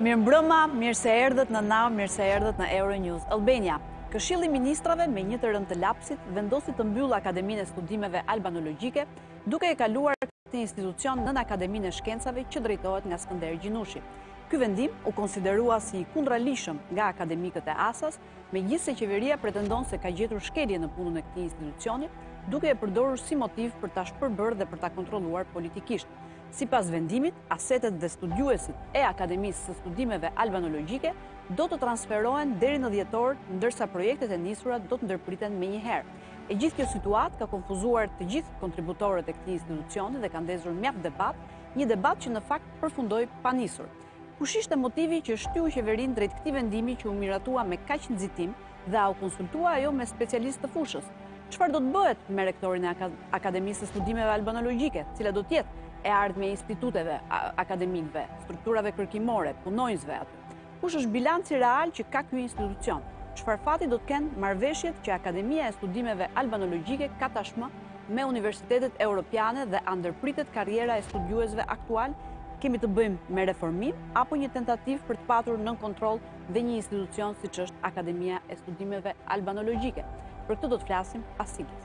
Mirëmbrëma, mirë se erdhët në Now, mirë se erdhët në Euronews Albania. Këshilli i Ministrave me një të rënë të lapsit vendosi të mbyllë Akademinë e Studimeve Albanologjike, duke e kaluar këtë institucion nën Akademinë e Shkencave që drejtohet nga Skënder Gjinushi. Ky vendim u konsiderua si i kundraligjshëm nga akademikët e ASA-s, Megjithëse qeveria pretendon se ka gjetur shkelje në punën e këtij institucioni, duke e përdorur si motiv për ta shpërbërë dhe për ta kontrolluar politikisht. Sipas vendimit, asetet dhe studiuesit e Akademisë së Studimeve Albanologjike do të transferohen deri në dhjetor, ndërsa projektet e nisura do të ndërpriten menjëherë. E gjithë kjo situatë ka konfuzuar të gjithë kontributorët e këtij institucioni dhe ka ndezur mjaft debat, një debat që në fakt përfundoi pa nisur. Kush ishte motivi që shtyu qeverinë drejt këtij vendimi që u miratua me kaq nxitim dhe a u konsultua ajo me specialistë të fushës? Çfarë do të bëhet me rektorin e Akademisë së Studimeve Albanologjike, cila do të jetë e ardhmja e instituteve, akademikëve, strukturave kërkimore, punonjësve aty? Kush është bilanci real që ka ky institucion? Çfarë fati do të kenë marrëveshjet që Akademia e Studimeve Albanologjike ka tashmë me universitetet europiane dhe a ndërpritet karriera e studiuesve aktualë, kemi të bëjmë me reformim apo një tentativë për të patur nën kontroll dhe një institucion siç është Akademia e Studimeve Albanologjike. Për këtë do të flasim pas siglës.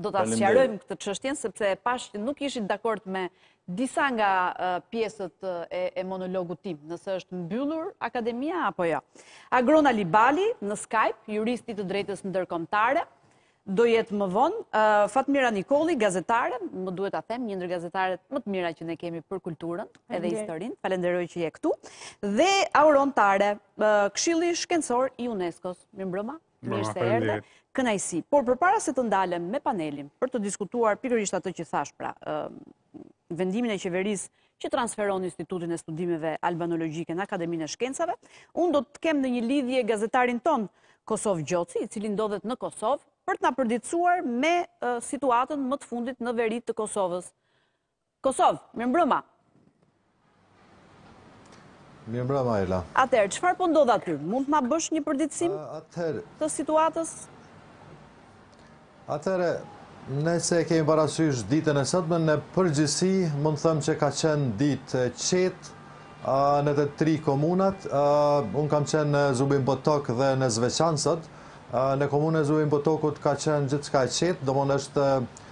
Do ta sqarojmë këtë çështjen sepse e pashë që nuk ishit dakord me disa nga pjesët e monologut tim, nëse është mbyllur akademia apo jo. Agron Alibali në Skype, jurist i të drejtës ndërkombëtare, do jetë më vonë. Fatmira Nikolli, gazetare, më duhet ta them, një ndër gazetaret më të mira që ne kemi për kulturën edhe historinë, falenderoj që je këtu, dhe Auron Tare, Këshilli Shkencor i UNESCO-s, mirëmbrëma. Mirë se erdhe. Kënaqësi. Por përpara se të ndalem me panelin për të diskutuar pikërisht atë që thashë, pra, vendimin e qeverisë që transferon Institutin e Studimeve Albanologjike në Akademinë e Shkencave, unë do të kem në një lidhje gazetarin tonë Kosovë Gjoci, i cili ndodhet në Kosovë, për të na përditësuar me situatën më të fundit në veri të Kosovës. Kosovë, mirëmbrëma. Mirëmbrëma, Ilva. Atëherë, çfarë po ndodh aty? Mund të na bësh një përditësim të situatës? Atëherë, nëse e kemi parasysh ditën e sotme, në përgjithësi mund të them që ka qenë ditë e qetë në të tri komunat. Unë kam qenë në Zubin Potok dhe në Zveçan sot. Në komunën e Zubin Potokut ka qenë gjithçka e qetë, domethënë është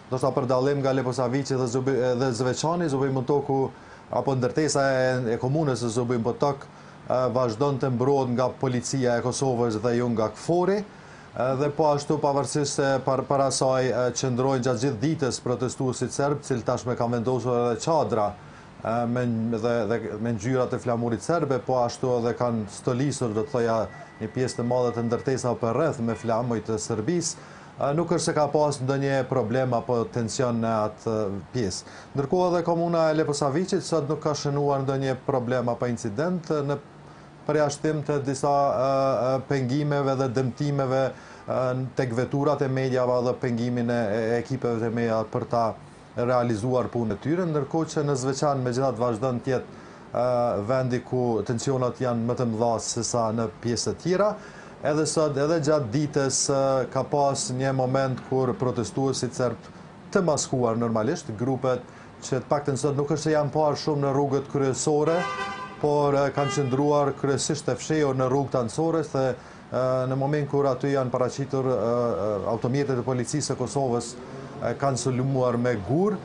Ndërsa për dallim nga Leposaviqi dhe dhe Zveçani, Zubin Potoku apo ndërtesa e komunës së Zubin Potokut vazhdon të mbrohet nga policia e Kosovës dhe jo nga KFOR-i dhe po ashtu pavarësisht se par, para saj qëndrojnë gjatë gjithë ditës protestuesit serbë, të cilët tashmë kanë vendosur edhe çadra me dhe, dhe me ngjyra të flamurit serb, po ashtu edhe kanë stolisur, do të thoja, një pjesë të madhe të ndërtesave përreth me flamuj të Serbisë. Nuk është se ka pas ndonjë problem apo tension në atë pjesë. Ndërkohë edhe komuna e Leposaviqit sot nuk ka shënuar ndonjë problem apo incident, me përjashtim të disa pengimeve dhe dëmtimeve tek veturat e mediave dhe pengimin e ekipeve të mediave për ta realizuar punën e tyre, ndërkohë që në Zveçan megjithatë vazhdon të jetë vendi ku tensionat janë më të mëdha sesa në pjesë të tjera. Edhe sot, edhe gjatë ditës ka pas një moment kur protestuesit serbë të maskuar normalisht grupet që të paktën sot nuk është se janë parë shumë në rrugët kryesore, por kanë qëndruar kryesisht të fshehur në rrugët anësore dhe Në momentin kur aty janë paraqitur automjetet e Policisë së Kosovës kanë sulmuar me gurë.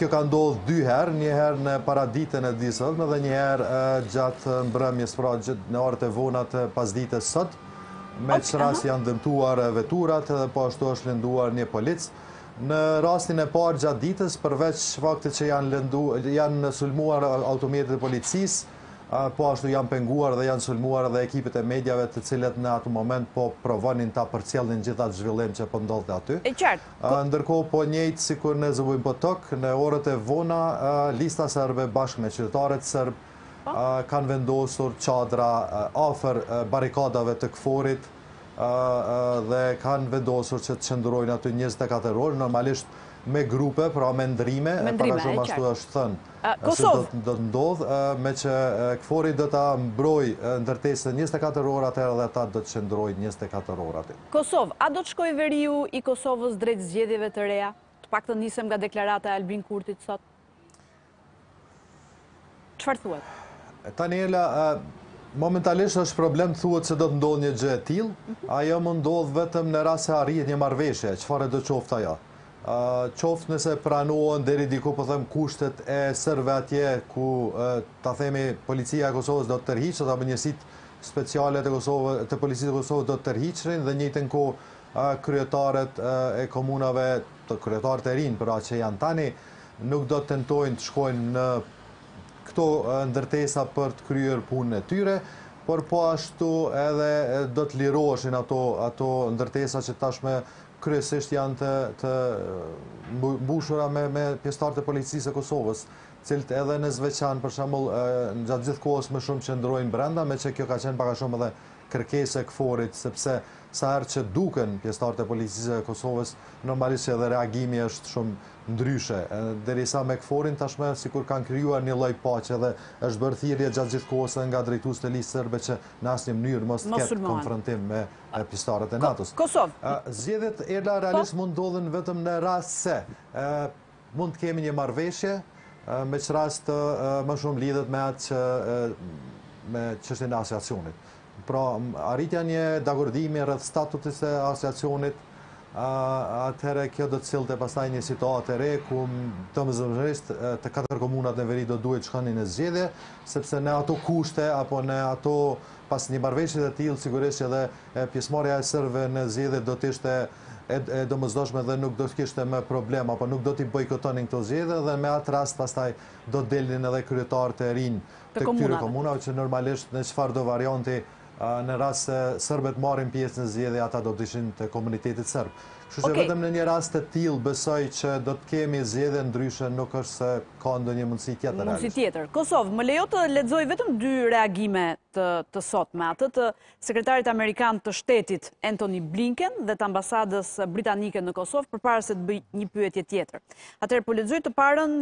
Kjo ka ndodhë dy herë, një herë në paraditën e ditës edhe dhe një herë gjatë mbrëmjes, pra gjithë në orët e vona të pasdites sot, me ç'rast janë dëmtuar veturat dhe po ashtu është lënduar një polic. Në rastin e parë gjatë ditës, përveç faktit që janë sulmuar automjetet e policisë, Po ashtu janë penguar dhe janë sulmuar edhe ekipet e mediave të cilat në atë moment po provonin ta përcjellnin gjithë atë zhvillim që po ndodhte aty. E qartë. Ndërkohë po njëjtë sikur në Zubin Potok, në orët e vona lista serbe bashkë me qytetarët serbë po. kanë vendosur çadra afër barrikadave të KFOR-it dhe kanë vendosur që të qëndrojnë aty 24 orë, normalisht me grupe, pra me ndërrime, e qartë. ashtu është thënë. Kosovë. Kështu do të ndodhë, meqë KFOR-i do ta mbrojë ndërtesën njëzet e katër orë, atëherë edhe ata do të qëndrojnë njëzet e katër orë aty. Kosovë, a do të shkojë veriu i Kosovës drejt zgjedhjeve të reja? Të paktën nisem nga deklarata e Albin Kurtit sot. Çfarë thuhet? Daniela, momentalisht është problem të thuhet se do të ndodhë një gjë e tillë. Ajo mund të ndodhë vetëm në rast se arrihet një marrëveshje, çfarëdo qoftë ajo. qoftë nëse pranohen deri diku po them kushtet e serbëve atje ku ta themi policia e Kosovës do të tërhiqet apo njësitë speciale të Kosovës të policisë së Kosovës do të tërhiqen dhe në të njëjtën kohë kryetarët e komunave të kryetarët e rinj pra që janë tani nuk do të tentojnë të shkojnë në këto ndërtesa për të kryer punën e tyre por po ashtu edhe do të liroheshin ato ato ndërtesa që tashmë kryesisht janë të të mbushura me me pjesëtarë të policisë së Kosovës, të cilët edhe në Zveçan për shembull gjatë gjithë kohës më shumë qëndrojnë brenda, meqë kjo ka qenë pak a shumë edhe kërkesë e KFOR-it, sepse sa herë që duken pjesëtarët e policisë së Kosovës, normalisht që edhe reagimi është shumë ndryshe. Derisa me KFOR-in tashmë sikur kanë krijuar një lloj paqe dhe është bërë thirrje gjatë gjithë kohës edhe nga drejtues të Listës Serbe që në asnjë mënyrë mos të ketë konfrontim me pjesëtarët e NATO-s. Kosovë. Zgjedhjet Erla po. realisht mund ndodhin vetëm në rast se mund të kemi një marrëveshje me ç'rast të më shumë lidhet me atë që me çështjen e asociacionit. Pra, arritja një dakordimi rreth statutit e asociacionit, atëherë kjo do të sillte pastaj një situatë e re ku të domosdoshmërisht të katër komunat në veri do duhet shkonin në zgjedhje, sepse në ato kushte apo në ato Pas një marrëveshjeje të tillë, sigurisht që edhe pjesëmarrja e serbëve në zgjedhje do të ishte e domosdoshme dhe nuk do të kishte më problem apo nuk do t'i bojkotonin këto zgjedhje dhe me atë rast pastaj do të delnin edhe kryetarë të rinj të këtyre komunave që normalisht në çfarëdo varianti në rast se serbët marrin pjesë në zgjedhje ata do të ishin të komunitetit serb. Kështu që vetëm në një rast të tillë besoj që do të kemi zgjedhje, ndryshe nuk është se ka ndonjë mundësi tjetër. Mundësi tjetër. Kosovë, më lejo të lexoj vetëm dy reagime të sotme, atë të Sekretarit Amerikan të Shtetit, Antony Blinken dhe të Ambasadës Britanike në Kosovë përpara se të bëj një pyetje tjetër. Atëherë po lexoj të parën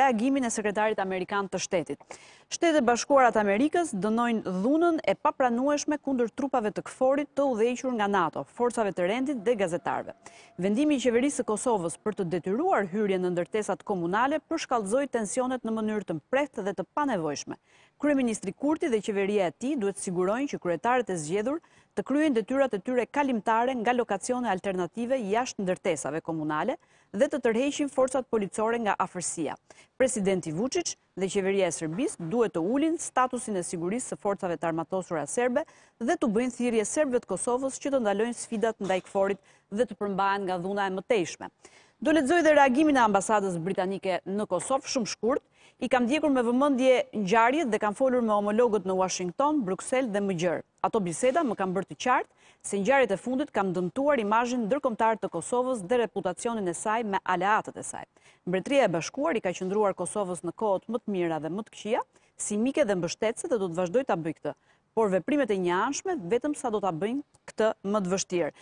reagimin e Sekretarit Amerikan të Shtetit. Shtetet e Bashkuara të Amerikës dënojnë dhunën e papranueshme kundër trupave të KFOR-it të udhëhequr nga NATO, forcave të rendit dhe gazetarëve. Vendimi i Qeverisë së Kosovës për të detyruar hyrjen në ndërtesat komunale përshkallëzoi tensionet në mënyrë të mprehtë dhe të panevojshme. Kryeministri Kurti dhe qeveria e tij duhet të sigurojnë që kryetarët e zgjedhur të kryejnë detyrat e tyre kalimtare nga lokacione alternative jashtë ndërtesave komunale dhe të tërheqin forcat policore nga afërsia. Presidenti Vuçiç dhe Qeveria e Serbisë duhet të ulin statusin e sigurisë së forcave të armatosura serbe dhe t'u bëjnë thirrje serbëve të Kosovës që të ndalojnë sfidat ndaj KFOR-it dhe të përmbahen nga dhuna e mëtejshme. Do lexoj dhe reagimin e ambasadës britanike në Kosovë shumë shkurt. I kam ndjekur me vëmendje ngjarjet dhe kam folur me homologët në Washington, Bruksel dhe më gjerë. Ato biseda më kanë bërë të qartë se ngjarjet e fundit kanë dëmtuar imazhin ndërkombëtar të Kosovës dhe reputacionin e saj me aleatët e saj. Mbretëria e Bashkuar i ka qëndruar Kosovës në kohët më të mira dhe më të këqija si mike dhe mbështetëse dhe do të vazhdojë ta bëjë këtë, por veprimet e njëanshme vetëm sa do ta bëjnë këtë më të vështirë.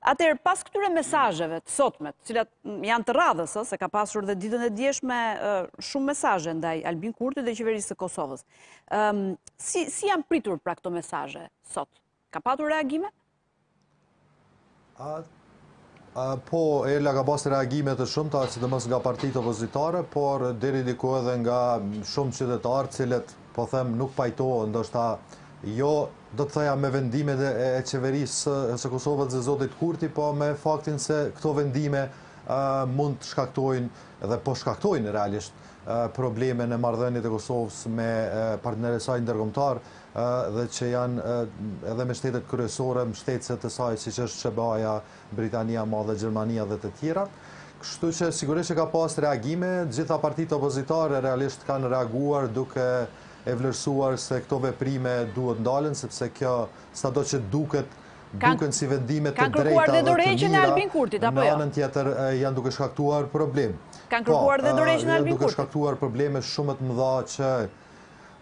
Atëherë, pas këtyre mesazheve të sotme, të cilat janë të radhës, se ka pasur dhe ditën e djeshme shumë mesazhe ndaj Albin Kurtit dhe qeverisë së Kosovës. Ëm, si si janë pritur pra këto mesazhe sot? Ka patur reagime? A, a po Erla, ka pasur reagime të shumta, sidomos nga partitë opozitare, por deri diku edhe nga shumë qytetarë, të cilët Po them nuk pajtohen, ndoshta jo do të thoja me vendimet e, e qeverisë së, së Kosovës dhe zotit Kurti, po me faktin se këto vendime mund të shkaktojnë dhe po shkaktojnë realisht probleme në marrëdhëniet e Kosovës me partnerët e saj ndërkombëtarë dhe që janë edhe shtetet kryesore mbështetëse të saj siç është SHBA-ja, Britania e Madhe, Gjermania dhe të tjerat. Kështu që sigurisht që ka pas reagime, gjitha partitë opozitare realisht kanë reaguar duke e vlerësuar se këto veprime duhet të ndalen, sepse kjo sado që duket duken si vendime të drejta dhe të mira, në jo? anën tjetër janë duke shkaktuar problem. Kanë po, kërkuar dhe dorëheqjen e Albin Kurtit? Janë duke shkaktuar probleme shumë të mëdha që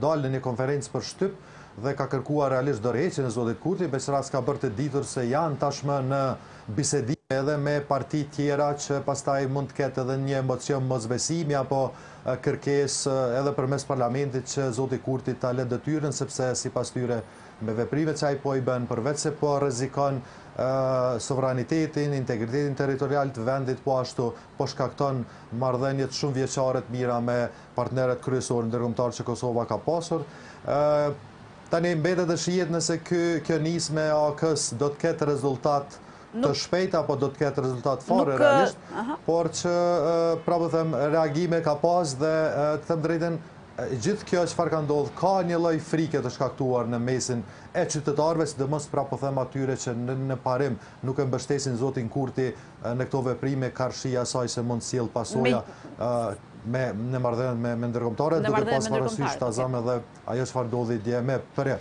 dalë në një konferencë për shtyp dhe ka kërkuar realisht dorëheqjen e zotit Kurti, veç asaj ka bërë të ditur se janë tashmë në bisedime edhe me parti tjera që pastaj mund të ketë edhe një mocion mosbesimi apo kërkesë edhe përmes parlamentit që zoti Kurti ta lë detyrën sepse sipas tyre me veprimet që ai po i bën përveç se po rrezikon sovranitetin, integritetin territorial të vendit po ashtu po shkatërron marrëdhëniet shumëvjeçare të mira me partnerët kryesorë ndërkombëtarë që Kosova ka pasur. Tani mbetet të shihet nëse ky, kjo nismë e AAK-së do të ketë rezultat të shpejt apo do të ketë rezultat fare realisht, por që prapë them reagime ka pas dhe të them të drejtën gjithë kjo çfarë ka ndodhë, ka një lloj frike të shkaktuar në mesin e qytetarve, sidomos pra po them atyre që në parim nuk e mbështesin zotin Kurti në këto veprime karshi asaj se mund të sjellë pasoja me në marrëdhënie me ndërkombëtarët, duke pas parasysh ta zëmë edhe ajo çfarë ndodhi dje me për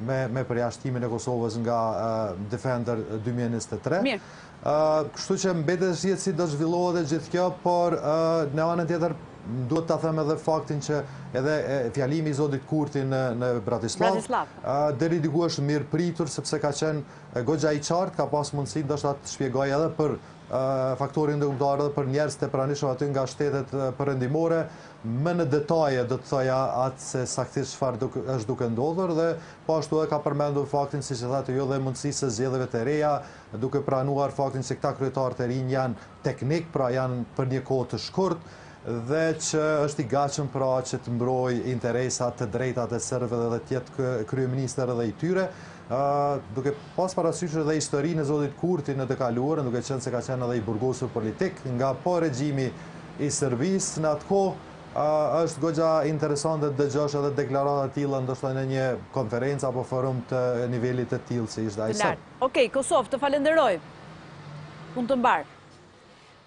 me përjashtimin e Kosovës nga Defender 2023. Mirë. Kështu që mbetet të shihet si do zhvillohet e gjithë kjo, por në anën tjetër duhet të them edhe faktin që edhe fjalimi i zotit Kurti në Bratislavë, deri diku është mirëpritur, sepse ka qenë Goxha i qartë, ka pas mundësi ndoshta të shpjegojë edhe për faktorin ndërkombëtar edhe për njerëzit e pranishëm aty nga shtetet perëndimore. Më në detaje do të thoja atë se saktisht çfarë duk, është duke ndodhur dhe po ashtu edhe ka përmendur faktin siç e thatë ju të mundësisë së zgjedhjeve të reja, duke pranuar faktin se këta kryetarë të rinj janë teknikë, pra janë për një kohë të shkurtë dhe që është i gatshëm pra që të mbrojë interesat, të drejtat e serbëve dhe të jetë kryeministër edhe i tyre. Duke pas parasysh edhe historinë e zotit Kurti në të kaluarën, duke qenë se ka qenë edhe i burgosur politik nga po regjimi i Serbisë në atë kohë, është goxha interesante të dëgjosh edhe deklarata të tilla ndoshta në një konferencë apo forum të nivelit të tillë si ishte ai sot. Okej, Kosovë, të falënderoj. Punë të mbarë.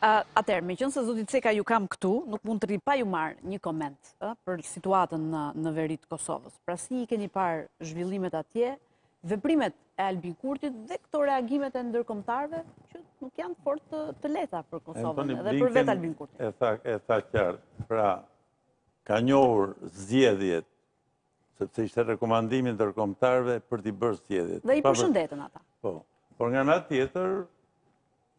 Atëherë, meqenëse zoti Ceka ju kam këtu, nuk mund të rri pa ju marrë një koment. për situatën në veri të Kosovës. Pra si i keni parë zhvillimet atje, veprimet e Albin Kurtit dhe këto reagimet e ndërkombëtarëve që nuk janë fort të lehta për Kosovën dhe për vetë Albin Kurtin. E tha qartë, pra ka njohur zgjedhjet, sepse ishte rekomandimi i ndërkombëtarëve për t'i bërë zgjedhjet. Dhe i përshëndetën ata. Po, por nga ana tjetër,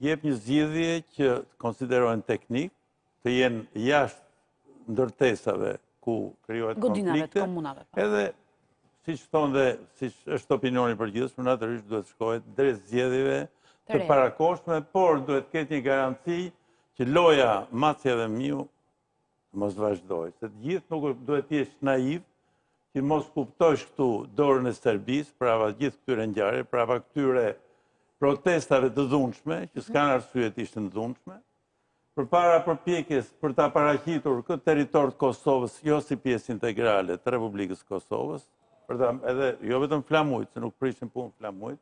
jep një zgjidhje që të konsiderohen teknik, të jenë jashtë ndërtesave ku krijohet konflikte, edhe siç thonë dhe siç është opinioni i përgjithshëm, natyrisht duhet të shkohet drejt zgjedhjeve të parakohshme, por duhet të ketë një garanci që loja macja dhe miu të mos vazhdojë. Se të gjithë nuk duhet të jesh naiv, që mos kuptosh këtu dorën e Serbisë, prapa gjithë këtyre ngjarjeve, prapa këtyre protestave të dhunshme, që s'kanë arsye të ishin të dhunshme, Përpara përpjekjes për ta paraqitur këtë territor të Kosovës jo si pjesë integrale të Republikës së Kosovës, edhe jo vetëm flamujt, se nuk prishin punë flamujt,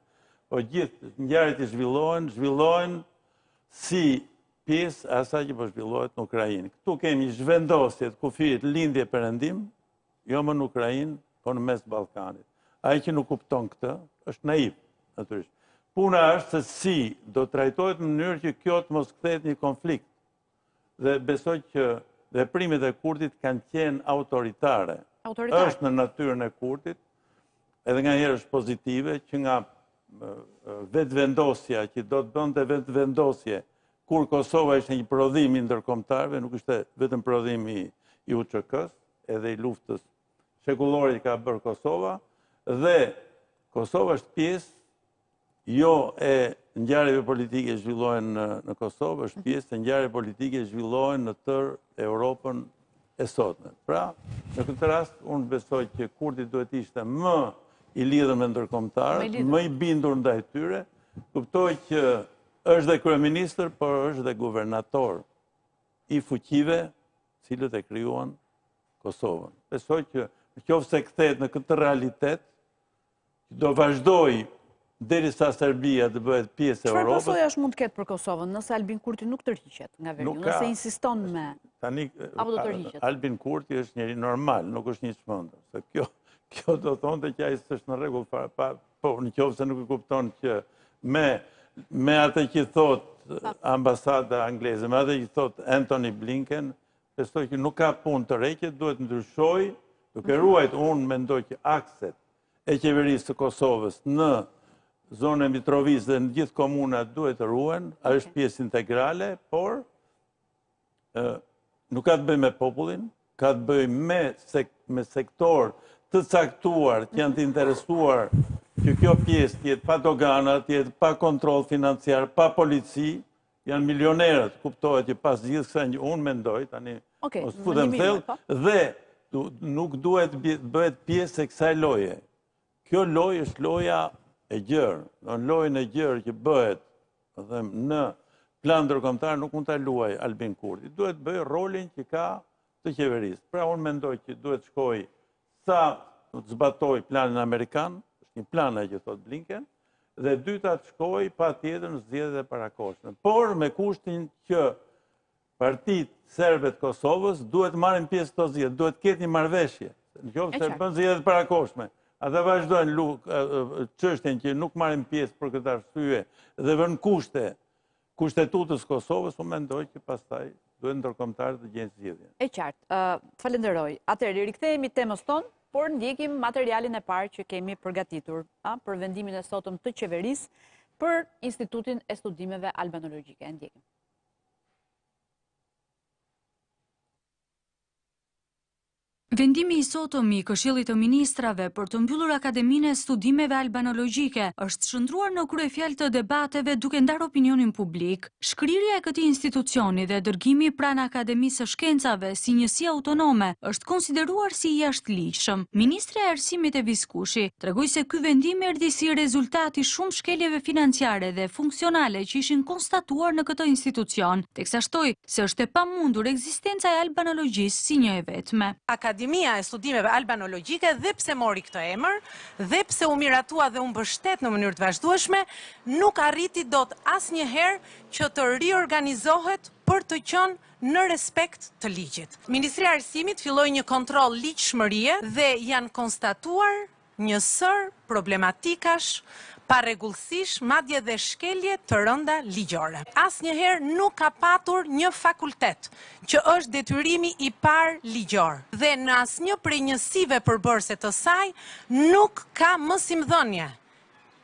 po gjithë ngjarjet që zhvillohen, zhvillohen si pjesë e asaj që po zhvillohet në Ukrainë. Këtu kemi zhvendosje të kufirit lindje-perëndim, Jo më në Ukrainë, po në mes Ballkanit. Ai që nuk kupton këtë, është naiv, natyrisht. Puna është se si do të trajtohet në mënyrë që kjo të mos kthehet një konflikt. Dhe besoj që veprimet e Kurtit kanë qenë autoritare. Autoritare. Është në natyrën e Kurtit, edhe nganjëherë është pozitive, që nga vetëvendosja që do të bënte vetëvendosje Kur Kosova ishte një prodhim i ndërkombëtarëve, nuk ishte vetëm prodhim i i UÇK-së, edhe i luftës shekullore që ka bërë Kosova dhe Kosova është pjesë jo e ngjarjeve politike që zhvillohen në, në Kosovë, është pjesë e ngjarjeve politike që zhvillohen në tërë Europën e sotme. Pra, në këtë rast, unë besoj që Kurti duhet të ishte më i lidhur me ndërkombëtarët, më i bindur ndaj tyre, të kuptojë që Është dhe kryeministër, por është dhe guvernator i fuqive të cilat e krijuan Kosovën. Besoj që në qoftë se kthehet në këtë realitet, do vazhdojë derisa Serbia të bëhet pjesë e Europës. Çfarë pasojash mund të ketë për Kosovën, nëse Albin Kurti nuk tërhiqet nga veriu, nëse insiston me, apo do të tërhiqet? Albin Kurti është njeri normal, nuk është i çmendur. Kjo do thoshte që ai s'është në rregull, Po, në qoftë se nuk e kupton që me, me atë që thotë ambasada angleze, me atë që thotë Anthony Blinken, besoj që nuk ka punë të ndreqet, duhet të ndryshojë, duke ruajt unë mendoj që akset e qeverisë së Kosovës në zonën e Mitrovicës dhe në gjithë komunat duhet të ruhen, është pjesë integrale, por nuk ka të bëjë me popullin, ka të bëjë me, me sektor të caktuar që janë të interesuar që kjo pjesë të jetë pa dogana, të jetë pa kontroll financiar, pa polici, janë milionerët, kuptohet që pas gjithë kësaj unë mendoj, tani s'po futem thellë, po, dhe nuk duhet të bëhet pjesë e kësaj loje. Kjo lojë është loja e gjerë, në lojën e gjerë që bëhet Po them, në plan ndërkombëtar nuk mund ta luajë Albin Kurti. Duhet të bëjë rolin që ka të qeverisë. Pra unë mendoj që duhet të shkojë sa të zbatojë planin amerikan, është një plan ai që thotë Blinken, dhe e dyta të shkojë patjetër në zgjedhjet e parakohshme. Por me kushtin që Partitë serbe të Kosovës duhet të marrin pjesë në këto zgjedhje, duhet të ketë një marrëveshje. Në qoftë se bën zgjedhje të parakohshme, ata vazhdojnë çështjen që nuk marrin pjesë për këtë arsye dhe vënë kushte Kushtetutës së Kosovës, unë mendoj që pastaj duhet ndërkombëtarët të gjejnë zgjidhje. E qartë, të falënderoj. Atëherë, i rikthehemi temës tonë, por ndjekim materialin e parë që kemi përgatitur për vendimin e sotëm të qeverisë për Institutin e Studimeve Albanologjike. Ndjekim. Vendimi i sotëm i Këshillit të Ministrave për të mbyllur Akademinë e Studimeve Albanologjike është shndërruar në kryefjalë të debateve duke ndarë opinionin publik. Shkrirja e këtij institucioni dhe dërgimi pranë Akademisë së Shkencave si njësi autonome është konsideruar si i jashtëligjshëm. Ministrja e Arsimit Evis Kushi tregoi se ky vendim erdhi si rezultat i shumë shkeljeve financiare dhe funksionale që ishin konstatuar në këtë institucion, teksa shtoi se është e pamundur ekzistenca e albanologjisë si një e vetme. Akademia e Studimeve Albanologjike dhe pse mori këtë emër dhe pse u miratua dhe u mbështet në mënyrë të vazhdueshme, nuk arriti dot asnjëherë që të riorganizohet për të qenë në respekt të ligjit. Ministria e Arsimit filloi një kontroll ligjshmërie dhe janë konstatuar një sërë problematikash, parregullsish, madje dhe shkelje të rënda ligjore. Asnjëherë nuk ka patur një fakultet, që është detyrimi i parë ligjor, dhe në asnjë prej njësive përbërëse të saj nuk ka mësimdhënie,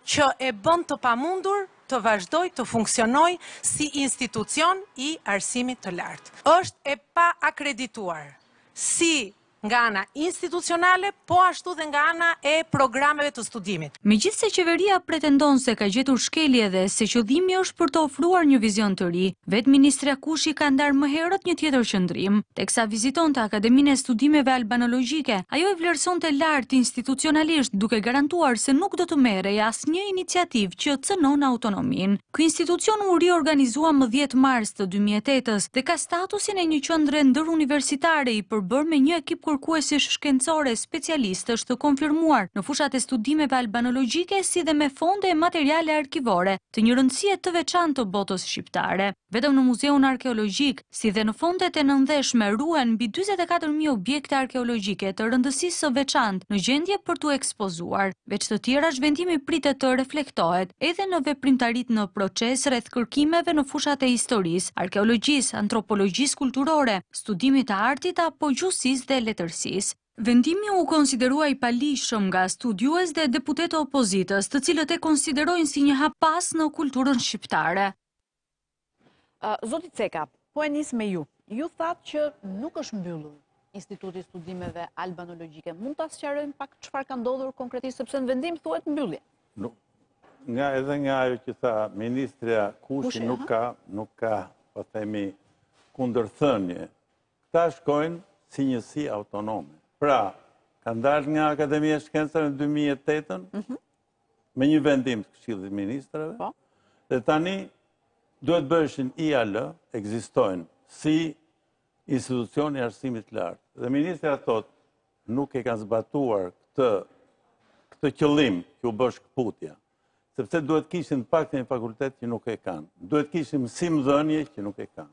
që e bën të pamundur të vazhdojë të funksionojë si institucion i arsimit të lartë. Është e paakredituar si nga ana institucionale, po ashtu dhe nga ana e programeve të studimit. Megjithëse qeveria pretendon se ka gjetur shkelje dhe se qëllimi është për të ofruar një vizion të ri, vetë ministrja Kushi ka ndarë më herët një tjetër qëndrim. Teksa vizitonte Akademinë e Studimeve Albanologjike, ajo e vlerësonte lart institucionalisht duke garantuar se nuk do të merrej asnjë iniciativë që cënon autonominë. Ky institucion u riorganizua më dhjetë mars të dy mijë e tetë-s dhe ka statusin e një qendre ndëruniversitare i përbërë me një ekip kërkuesish shkencorë e specialistësh të konfirmuar në fushat e studimeve albanologjike si dhe me fonde e materiale arkivore të një rëndësie të veçantë të botës shqiptare. Vetëm në Muzeun Arkeologjik, si dhe në fondet e nëndheshme ruhen mbi dyzet e katër mijë objekte arkeologjike të rëndësisë së veçantë në gjendje për t'u ekspozuar. Veç të tjerash, vendimi pritet të reflektohet edhe në veprimtaritë në proces rreth kërkimeve në fushat e historisë, arkeologjisë, antropologjisë kulturore, studimit të artit apo gjuhësisë dhe letërsisë. Vendimi u konsiderua i paligjshëm nga studiues dhe deputetë të opozitës, të cilët e konsiderojnë si një hap pas në kulturën shqiptare. Zoti Ceka, po e nis me ju. Ju thatë që nuk është mbyllur Instituti i Studimeve Albanologjike. Mund ta sqarojmë pak çfarë ka ndodhur konkretisht sepse në vendim thuhet mbyllje. Nuk nga edhe nga ajo që tha ministrja Kushi nuk ka nuk ka po themi kundërthënie. Këta shkojnë si njësi autonome. Pra, kanë dalë nga Akademia e Shkencave në 2008-ën, mhm. me një vendim të këshillit të ministrave. Po. Dhe tani duhet të bëheshin IAL, ekzistojnë si institucion i arsimit të lartë. Dhe ministrja thotë, nuk e kanë zbatuar këtë këtë qëllim që u bë shkëputja. Sepse duhet të kishin të paktën një fakultet që nuk e kanë. Duhet të kishin mësimdhënie që nuk e kanë.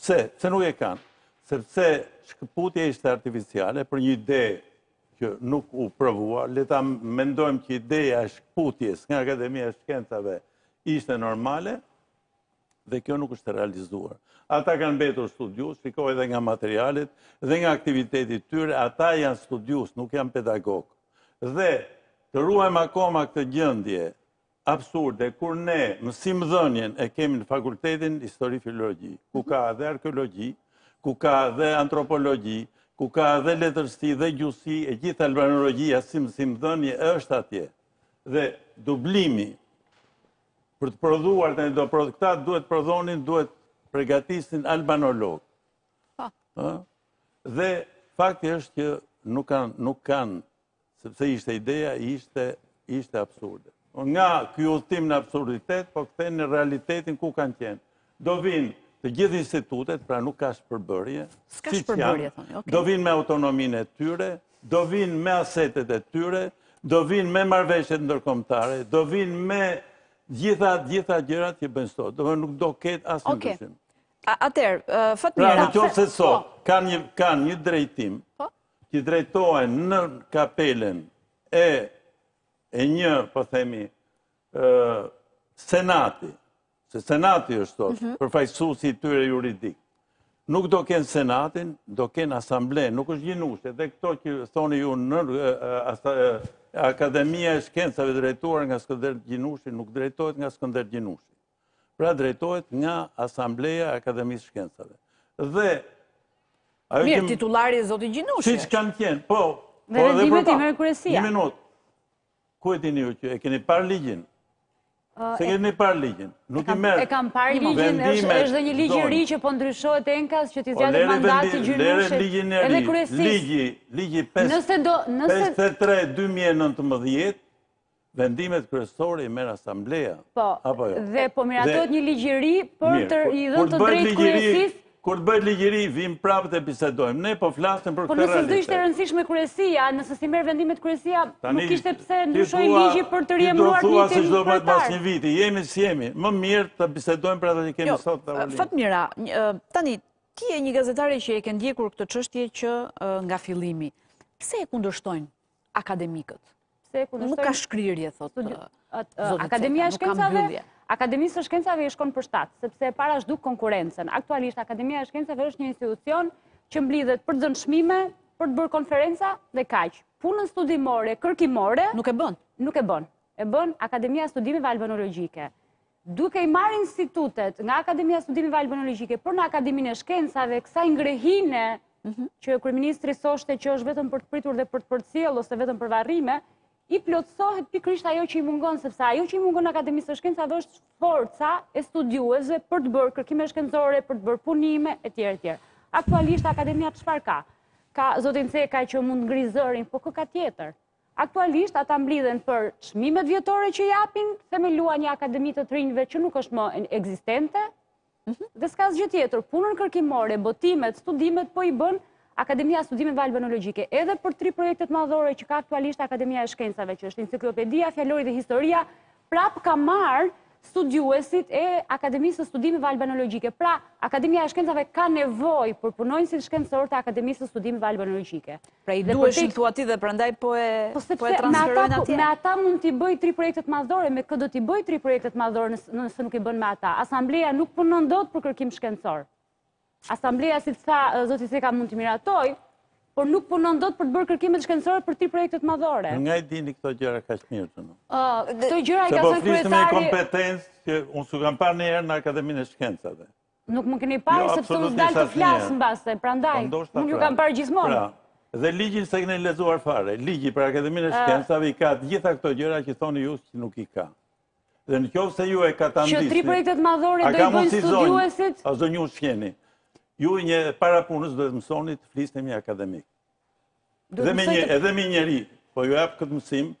Pse? Pse nuk e kanë? Sepse shkëputja ishte artificiale për një ide që nuk u provua. Le ta mendojmë që ideja e shkëputjes nga Akademia e Shkencave ishte normale dhe kjo nuk është realizuar. Ata kanë mbetur studiues, shiko edhe nga materialet dhe nga aktiviteti i tyre, ata janë studiues, nuk janë pedagogë. Dhe të ruajmë akoma këtë gjendje, absurde kur ne mësimdhënien e kemi në fakultetin histori filologji, ku mhm. ka edhe arkeologji, ku ka edhe antropologji, ku ka edhe letërsi dhe gjuhësi, e gjithë albanologjia si mësimdhënie është atje. Dhe dublimi për të prodhuar të një do prodhë, këta duhet të prodhonin, duhet pregatisin albanologë. Dhe fakti është që nuk kanë Sepse ishte ideja ishte ishte absurde. Nga ky udhëtim në absurditet po kthehen në realitetin ku kanë qenë. Do vinë të gjithë institutet, pra nuk ka shpërbërje. S'ka shpërbërje thonë. Okay. Do vinë me autonominë e tyre, do vinë me asetet e tyre, do vinë me marrëveshjet ndërkombëtare, do vinë me gjitha gjitha gjërat që bëjnë sot. Do nuk do ketë asnjë okay. ndryshim. Atëherë, Fatmira, pra në qoftë se sot, po, kanë një kanë një drejtim, po? që drejtohen në kapelen e e një, po themi, senati, se senati është sot, mhm. përfaqësuesi i tyre juridik, nuk do kenë senatin, do kenë asamble, nuk është Gjinushi, edhe këto që thoni ju në Akademia e Shkencave drejtuar nga Skënder Gjinushi, nuk drejtohet nga Skënder Gjinushi. Pra drejtohet nga Asambleja e Akademisë së Shkencave. Dhe... Mirë, titullari është zoti Gjinushi. Siç kam qenë, po... Dhe po, vendimet i merr kryesia. Një minutë. Ku e dini ju që e keni parë ligjin? S'e keni parë ligjin. Nuk i merr. E kam parë ligjin, është dhe një ligj i ri që po ndryshohet enkas që t'i zgjatet mandati Gjinushit. Lëre ligjin e ri. Ligji, ligji 53-2019 Vendimet kryesore i merr Asamblea, apo jo? Po, dhe po miratohet një ligj i ri për t'i dhënë të drejtë kryesisë. Kur të bëhet ligji i ri, vijmë prapë dhe bisedojmë. Ne po flasim për këtë realitet. Po nëse s'do ishte e rëndësishme kryesia, nëse s'i merr vendimet kryesia, nuk kishte pse ndryshohej ligji për të riemëruar të njëjtin kryetar. Si do bëhet pas një viti, jemi si jemi, më mirë të bisedojmë për atë që kemi jo, sot në tavolinë. Fatmira, tani, ti je një gazetare që e ke ndjekur këtë çështje që nga fillimi, pse e kundërshtojnë akademikët? Pse e kundërshtojnë? Nuk ka shkrirje, thotë zoti Ceka, nuk ka mbyllje. Akademisë së Shkencave i shkon për shtat, sepse e para zhduk konkurrencën. Aktualisht, Akademia e Shkencave është një institucion që mblidhet për të dhënë çmime, për të bërë konferenca dhe kaq. Punën studimore, kërkimore... Nuk e bën. Nuk e bën. E bën Akademia e Studimeve Albanologjike. Duke i marrë institutet nga Akademia e Studimeve Albanologjike për në Akademinë e Shkencave, kësaj ngrehine mhm. që Kryeministri thoshte që është vetëm për të pritur dhe për të përcjellë ose vetëm për varrime, i plotësohet pikërisht ajo që i mungon, sepse ajo që i mungon Akademisë së Shkencave është forca e studiuesve për të bërë kërkime shkencore, për të bërë punime, e tjerë e tjerë. Aktualisht, Akademia çfarë ka? Ka zotin Ceka që mund të ngrejë zërin, po kë ka tjetër? Aktualisht ata mblidhen për çmimet vjetore që japin, themeluan një akademi të të rinjve që nuk është më ekzistente, mhm. dhe s'ka asgjë tjetër, punën kërkimore, botimet, studimet po i bën Akademia e Studimeve Albanologjike, edhe për tri projektet madhore që ka aktualisht Akademia e Shkencave, që është enciklopedia, fjalori dhe historia, prapë ka marrë studiuesit e Akademisë së Studimeve Albanologjike. Pra, Akademia e Shkencave ka nevojë për punonjësit shkencorë të Akademisë së Studimeve Albanologjike. Pra, i duhen thua ti dhe prandaj po e po po transferojnë atje? Me ata mund t'i bëjë tri projektet madhore, me kë do t'i bëjë tri projektet madhore nëse nuk i bën me ata. Asambleja nuk punon dot për kërkim shkencor. Asambleja, siç tha zoti Ceka mund të miratojë, por nuk punon dot për të bërë kërkimet shkencore për tri projektet madhore. Nga i dini këto gjëra kaq mirë zonjë? Këto gjëra i ka thënë kryetari... Se po flisni me një kompetencë që unë s'ju kam parë ndonjëherë në Akademinë e Shkencave. Nuk më keni parë sepse unë s'dal të flas mbase, prandaj, po, unë ju kam parë gjithmonë. Pra, dhe ligjin s'e keni lexuar fare. Ligji për Akademinë e Shkencave i ka të gjitha këto gjëra që thoni ju që nuk i ka. Dhe në qoftë se ju e katandisni... Që tri projektet madhore do i bëjnë studiuesit... A zonjë ju jeni. Ju hyni, para punës duhet të mësoni të flisni me një akademik. Dhe me një, edhe me njeri, po ju jap këtë mësim,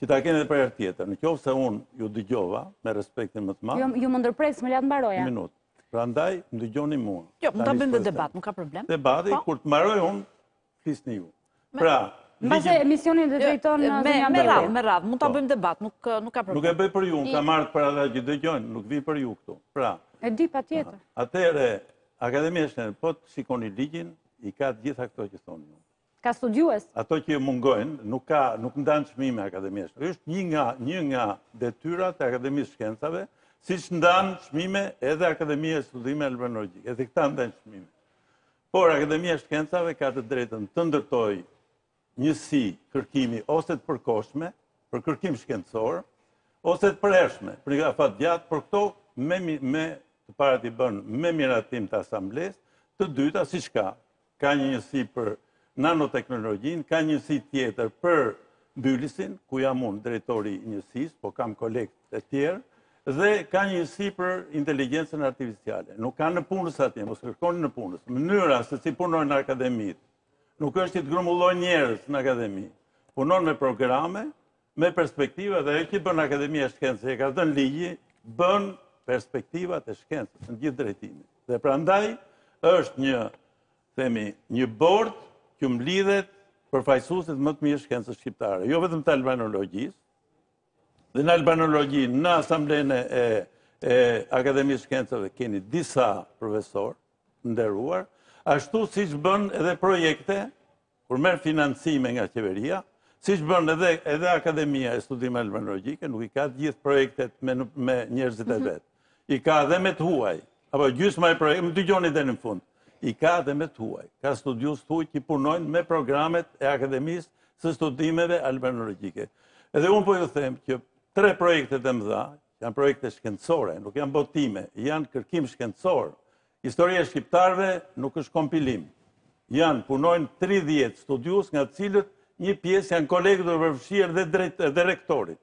që ta keni dhe për herë tjetër. Në qoftë se unë ju dëgjova, me respektin më të madh... Ju më ndërpretë, s'më latë të mbaroja. Një minutë. Prandaj, më dëgjoni mua. Jo, mund ta bëjmë dhe debat, nuk ka problem. Debati, po. kur të mbaroj unë, Flisni ju. Pra, Mbase emisionin e drejton jo, me me radhë, me radhë, mund ta po. bëjmë debat, nuk nuk ka problem. Nuk e bëj për ju, unë kam ardhur për ata që dëgjojnë, nuk vij për ju këtu. Pra. E di patjetër. Atëherë, Akademia e Shkencave po të shikoni ligjin, i ka të gjitha këto që thoni ju. Ka studiues. Ato që mungojnë, nuk ka nuk ndan çmime Akademia. Është një nga një nga detyrat e Akademisë Shkencave, siç ndan çmime edhe Akademia e Studimeve Albanologjike. Edhe këta ndajnë çmime. Por Akademia e Shkencave ka të drejtën të ndërtojë njësi kërkimi ose të përkohshme, për kërkim shkencor, ose të përhershme, për një afatgjatë, por këto me, me të parat i bën me miratim të asamblesë, të dyta siç ka, ka një njësi për nanoteknologjinë, ka njësi tjetër për Bylisin, ku jam unë drejtori i njësisë, po kam kolegë të tjerë, dhe ka një njësi për inteligjencën artificiale. Nuk ka nëpunës atje, mos kërkoni nëpunës. Mënyra se si punojnë akademitë, nuk është që të grumbullojnë njerëz në akademi. Punon me programe, me perspektiva dhe ajo që bën Akademia e Shkencës, e ka dhënë ligji, bën perspektivat e shkencës në gjithë drejtimet. Dhe prandaj është një, themi, një bord që mblidhet përfaqësuesit më të mirë të shkencës shqiptare. Jo vetëm të albanologjisë, Dhe në albanologji, në asamblenë e e Akademisë Shkencave keni disa profesorë të nderuar, ashtu siç bën edhe projekte, kur merr financime nga qeveria, siç bën edhe, edhe Akademia e Studimeve Albanologjike, nuk i ka të gjithë projektet me, me njerëzit e mhm. vet. I ka dhe me të huaj. Apo gjysma e projektit, më dëgjoni deri në fund. I ka dhe me të huaj. Ka studiues të huaj që punojnë me programet e Akademisë së Studimeve Albanologjike. Edhe unë po ju them që tre projektet e mëdha, janë projekte shkencore, nuk janë botime, janë kërkim shkencor. Historia e shqiptarëve nuk është kompilim. Janë punojnë 30 studiues nga të cilët një pjesë janë kolegët e përfshirë dhe drejt dhe rektorit.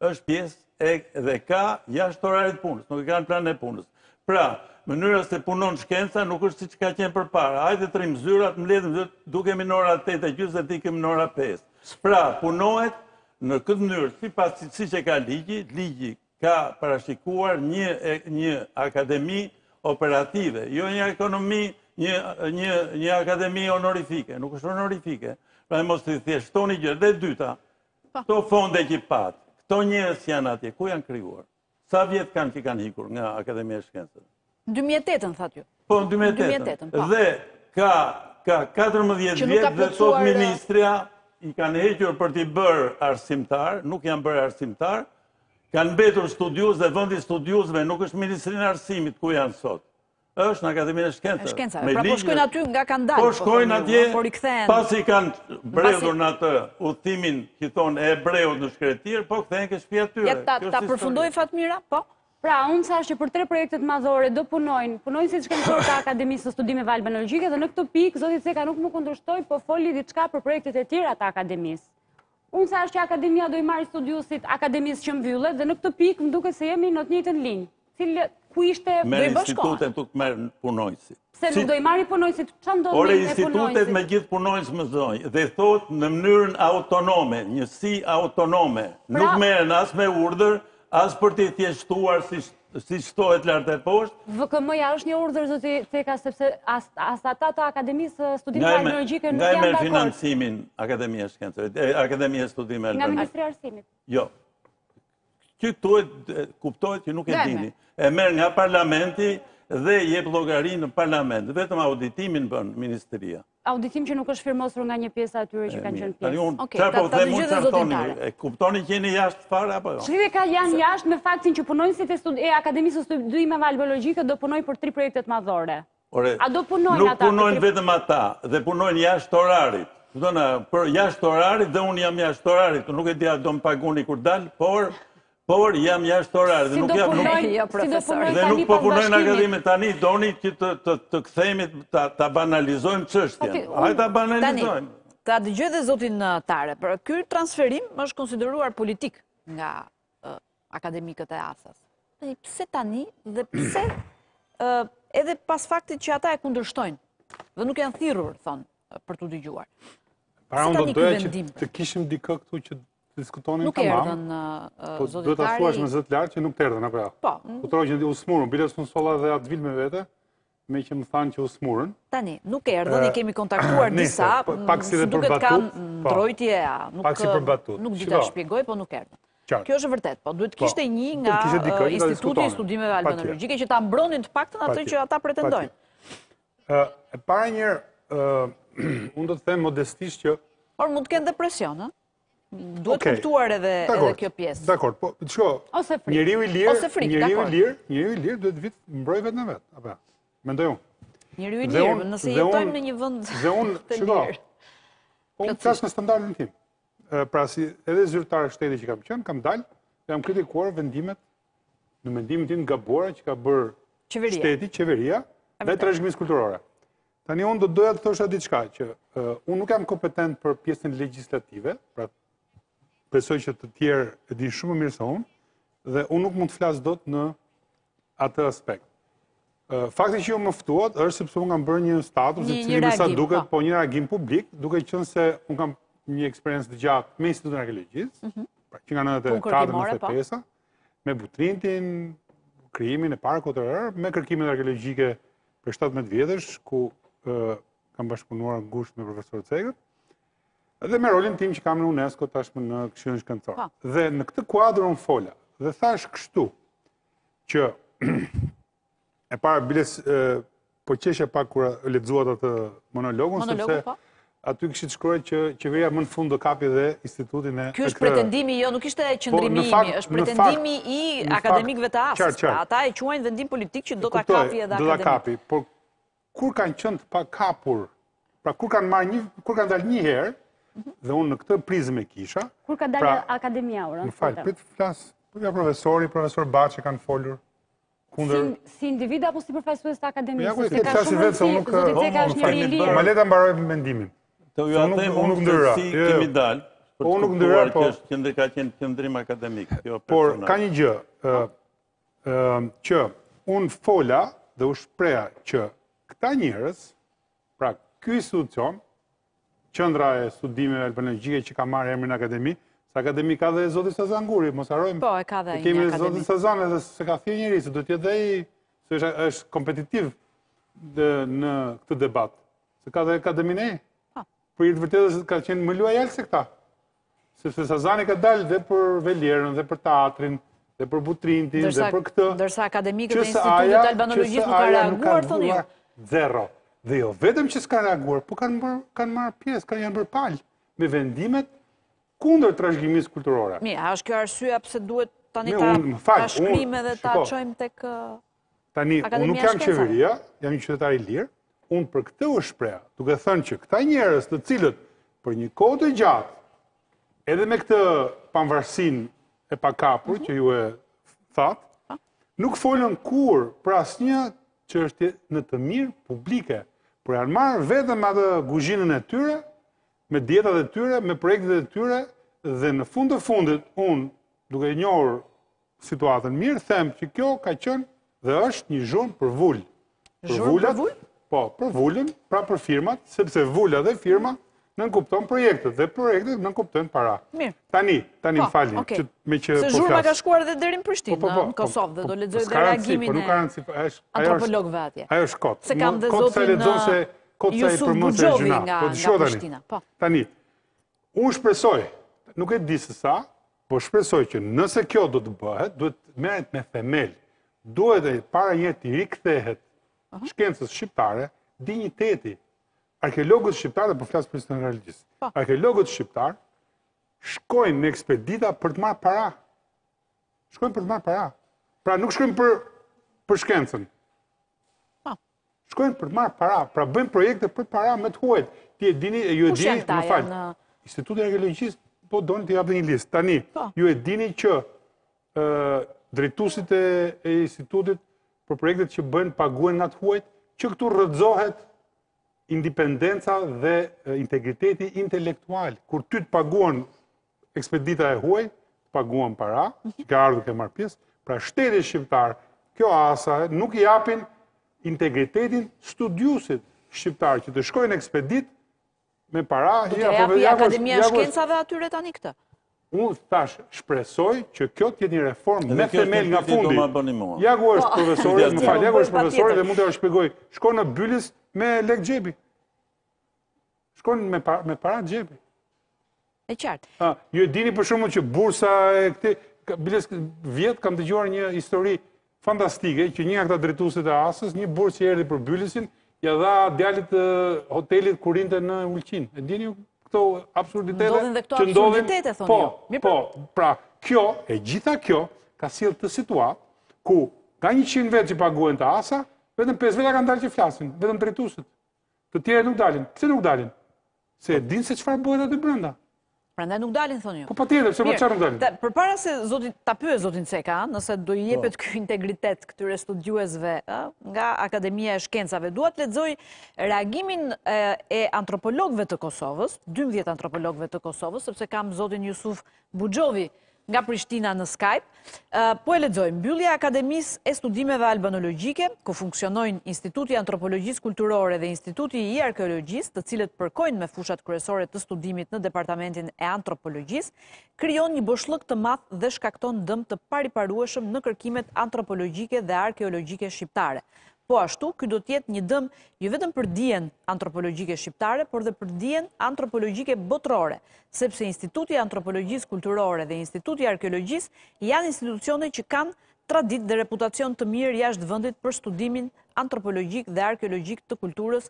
është pjesë edhe ka jashtë orarit të punës, nuk e kanë në planin e punës. Pra, mënyra se punon shkenca nuk është siç ka qenë përpara. Hajde të rrim zyrat, mbledhim zyrat, dukemi në ora 8:30 dhe të ikim në ora 5. Pra, punohet në këtë mënyrë, sipas si, siç e ka ligji, ligji ka parashikuar një një akademi operative, jo një ekonomi, një një një akademi honorifike, nuk është honorifike. Pra mos i thjeshtoni gjërat. Dhe e dyta, Këto fonde që patë, këto njerëzit që janë atje, ku janë krijuar? Sa vjet kanë që kanë ikur nga Akademia e Shkencave? Në 2008-ën, thatë ju. Po, në 2008-ën. Po. Dhe ka, ka 14 vjet dhe sot ministria i kanë hequr për t'i bërë arsimtarë, nuk janë bërë arsimtarë, kanë mbetur studiues dhe vendi i studiuesve nuk është në Ministrinë e Arsimit ku janë sot. është në Akademinë e Shkencave. Shkencave. Pra po shkojnë aty nga kanë dalë. Po, po shkojnë atje, po pasi kanë bredhur në atë udhëtimin, që thonë, e hebreut në shkretirë, po kthehen ke shpia tyre. Ja, ta, ta përfundoj Fatmira, po? Pra, unë saktësova që për tre projektet madhore do punojnë punonjësit shkencorë të Akademisë të Studimeve Albanologjike dhe në këtë pikë, zoti Ceka nuk më kundërshtoi, po foli diçka për projektet e tjera të Akademisë. Unë thashë që akademia do i marrë studiuesit e akademisë që mbyllet dhe në këtë pikë më duket se jemi në të njëjtën linjë. Cilë ku ishte do i bësh kohë. Merr institutet, nuk merr punonjësit. Pse nuk do i marrë punonjësit? Ça ndodh me punonjësit? Ore institutet me gjithë punonjës moj zonjë dhe thotë në mënyrën autonome, njësi autonome. Pra- nuk merren as me urdhër, as për të thjeshtuar si Siç thohet lart e poshtë. VKM-ja është një urdhër zoti Ceka sepse as as ata të Akademisë së Studimeve Albanologjike nuk janë dakord. Nga e merr financimin Akademia e Shkencave, Akademia e Studimeve Albanologjike. Nga Ministria e Arsimit. Jo. Këtu kuptohet që nuk e dini. E merr nga parlamenti dhe jep llogari në parlament. Vetëm auditimin bën ministria. Auditim që nuk është firmosur nga një pjesë e atyre që kanë qënë pjesë. Okej, ta dëgjojmë dhe zotin Tare. E kuptoni që jeni jashtë fare, apo jo? Shëtë dhe ka janë jashtë me faktin që punonjësit e studi e Akademisë të Studimeve Albanologjike do punojnë për tri projektet madhore. A do punojnë ata? Nuk punojnë vetëm ata dhe punojnë jashtë orarit. Po jashtë orarit dhe unë jam jashtë orarit. Nuk e di a do më paguni kur të dal, por Por jam jashtë orarit dhe nuk jam nuk... Dhe nuk po punojnë akademia tani, doni që ta kthejmë, ta banalizojmë çështjen. Hajt ta banalizojmë. Ta dëgjoj dhe zotin Tare, por ky transferim është konsideruar politik nga akademikët e ASA-s. Pse tani dhe pse edhe pas faktit që ata e kundërshtojnë dhe nuk janë thirrur, thonë, për t'u dëgjuar. Para unë do të doja që të kishim dikë këtu që diskutonim tamam. Nuk erdhën zoti Tare. Po duhet ta thuash me zë të lartë që nuk të erdhën apo jo. Po. Po thoj që u sëmurën, bile sot solla dhe atë viç me vete, meqë më thanë që u sëmurën. Tani, nuk erdhën, i kemi kontaktuar disa, po, pak si dhe për batutë. kanë po. drojtje, a, nuk, pak si për batutë. nuk di ta shpjegoj, po nuk erdhën. Kjo është e vërtetë, po duhet po. ishte një nga Instituti i Studimeve Albanologjike që ta mbronin të paktën atë që ata pretendojnë. E para njëherë, unë do të them modestisht që... Por mund të kenë depresion, Duhet kuptuar edhe kjo pjesë. Dakord, po, shiko, njeriu i lirë, njeriu i lirë, njeriu i lirë, duhet të vijë të mbrojë vetveten vetë, apo, mendoj unë. Njeriu i lirë, nëse jetojmë në një vend të lirë. Dhe unë, shiko, unë të flas në standardin tim. Pra si edhe zyrtar shteti që kam qenë, kam dalë, dhe kam kritikuar vendimet në mendimin tim të gabuara që ka bërë shteti, qeveria, ndaj trashëgimisë kulturore. Tani unë do doja të thosha diçka që unë nuk jam kompetent për pjesën legjislative, pra besoj që të tjerë e dinë shumë më mirë se unë dhe unë nuk mund të flas dot në atë aspekt. Fakti që ju më ftuat është sepse unë kam bërë një status i cili më sa duket po. po një reagim publik, duke qenë se unë kam një eksperiencë të gjatë me Institutin e Arkeologjisë, mhm. pra që nga 94 në 95. me Butrintin, krijimin e parkut e tjerë, me kërkimet arkeologjike prej 17 vjetësh, ku kam bashkëpunuar ngushtë me profesor Cekën, dhe me rolin tim që kam në UNESCO tashmë në këshillin shkencor. Po. Dhe në këtë kuadër unë fola, dhe thashë kështu, që E para, biles, po qeshja pak kur e lexuat atë monologun, sepse po. aty kishit shkruar që qeveria më në fund do kapë dhe institutin e... Ky është pretendimi, jo, nuk ishte qëndrimi po, imi, është pretendimi i akademikëve të ASA-s, pra ata e quajnë vendim politik që do ta kapë edhe akademinë. Do ta kapë, por Kur kanë qenë të pakapur, pra kur kanë marrë një, kur kanë dalë një herë, mhm. dhe unë në këtë prizëm e kisha. Kur ka dalë pra, Akademia Auron? Më fal, prit të flas, po ja profesori, profesor Baçe kanë folur, kundër... Si individ apo si përfaqësues të akademisë? Ja, ku e ke Cekën vetë, se unë nuk... Zoti Ceka është një rili... Më le ta mbaroj mendimin. Të ju atë e mund të si jo, jo. kemi dalë, po, për të kuptuar që është qëndrim ka qenë qëndrim akademik. Jo, Por, ka një gjë, që unë fola dhe u shpreha që këta njerëz, pra ky institucion, qendra e studimeve albanologjike që ka marrë emrin akademi, se akademi ka dhe zoti Sazan Guri, mos harrojmë. Po, e ka dhe ai një akademi. E kemi e zotit Sazan edhe s'e ka thirr njeri, se do t'jetë dhe ai, se është kompetitiv në këtë debat. Se ka dhe akademi ne. Po. Për hir të vërtetës ka qenë më luajal se këta. Sepse Sazani ka dalë dhe për Velierën, dhe për teatrin, dhe për Butrintin, dhe për këtë. Ndërsa akademikët e institutit albanologjisë nuk kanë reaguar, thoni ju. Zero. Dhe jo, vetëm që s'kanë reaguar, po kanë marrë pjesë, kanë janë bërë palë me vendimet kundër trashëgimisë kulturore. Mirë, a është kjo arsyeja pse duhet tani ta shkrijmë edhe ta çojmë tek... Tani, unë nuk jam qeveria, jam një qytetar i lirë, unë për këtë u shpreha, duke thënë që këta njerëz të cilët për një kohë të gjatë, edhe me këtë pavarësinë e pakapur mhm. që ju e thatë, po. nuk folën kurrë për asnjë çështje në të mirë publike, por janë marrë vetëm me atë guzhinën e tyre, me dietat e tyre, me projektet e tyre, dhe në fund të fundit, unë, duke njohur situatën mirë, them që kjo ka qenë dhe është një zhurmë për vulë. Zhurmë për vulë? Po, për vulën, pra për firmat, sepse vula dhe firma nënkupton projektet dhe projektet nënkupton para. Mirë. Tani, tani po, më falni, që meqë po flas. Se zhurma ka shkuar dhe deri në Prishtinë, po, në Kosovë, dhe do lexoj dhe reagimin e antropologëve atje. Ajo është kot. Se kam dhe zotin Jusuf Buxhovi nga Prishtina. Tani, Unë shpresoj, nuk e di se sa, po shpresoj që nëse kjo do të bëhet, duhet të merret me themel. Duhet e para një t'i rikthehet shkencës shqiptare, dinjiteti. Arkeologët shqiptarë, dhe po flas për historinë realistë, po. arkeologët shqiptarë shkojnë në ekspedita për të marrë para. Shkojnë për të marrë para. Pra nuk shkojnë për, për shkencën. Po. Shkojnë për të marrë para, pra bëjnë projekte për para me të huajt. Ti e dini, e ju e dini, më fal. Institutin e Arkeologjisë, po doni të jap një listë. Tani, po. ju e dini që drejtuesit e institutit për projektet që bëjnë paguhen nga të huajt, që këtu rrëzohet independenca dhe integriteti intelektual. Kur ty të paguan Ekspedita e huaj, të paguan para, që ka ardhë, ti ke marrë pjesë, pra shteti shqiptar, kjo asa nuk i japin integritetin studiuesit shqiptar, që të shkojë në ekspeditë me para... Do t'ua japi Akademia e Shkencave atyre tani këtë? Unë thashë, shpresoj që kjo të jetë një reformë me themel nga fundi. Ja ku është po. profesori, më fal, ja ku është profesori dhe mund ta shpjegojë. Shko në Bylis me lekë xhepi. Shkon me para, me parat e xhepit. E qartë. Ha, ju e dini për shembull që bursat e këtij, biles vjet kam dëgjuar një histori fantastike, që një nga këta drejtuesit e ASA-s, një bursë që erdi për Bylisin, ia dha djalit të hotelit ku rrinte në Ulqin. E dini ju këto absurditete? Ndodhin dhe këto absurditete, thoni po, ju. Po, po, pra, kjo, e gjitha kjo, ka sjellë këtë situatë, ku nga njëqind vetë që paguhen te ASA, vetëm 5 veta kanë dalë që flasin, vetëm drejtusit. Të tjerët nuk dalin. Pse nuk dalin? Se e dinë se çfarë bëhet aty brenda. Prandaj nuk dalin thoni ju. Po patjetër, pse, për çfarë nuk dalin? Përpara se zoti ta pyes zotin Ceka, nëse do i jepet po. ky integritet këtyre studiuesve nga Akademia e Shkencave, dua të lexoj reagimin e antropologëve të Kosovës, 12 antropologëve të Kosovës, sepse kam zotin Jusuf Buxhovi Nga Prishtina në Skype, po e lexoj, mbyllja e Akademisë e Studimeve Albanologjike, ku funksionojnë Instituti i Antropologjisë Kulturore dhe Instituti i Arkeologjisë, të cilët përkojnë me fushat kryesore të studimit në Departamentin e Antropologjisë, krijon një boshllëk të madh dhe shkakton dëm të pariparueshëm në kërkimet antropologjike dhe arkeologjike shqiptare. Po ashtu, ky do të jetë një dëm jo vetëm për dijen antropologjike shqiptare, por dhe për dijen antropologjike botërore, sepse Instituti i Antropologjisë Kulturore dhe Instituti i Arkeologjisë janë institucione që kanë traditë dhe reputacion të mirë jashtë vendit për studimin antropologjik dhe arkeologjik të kulturës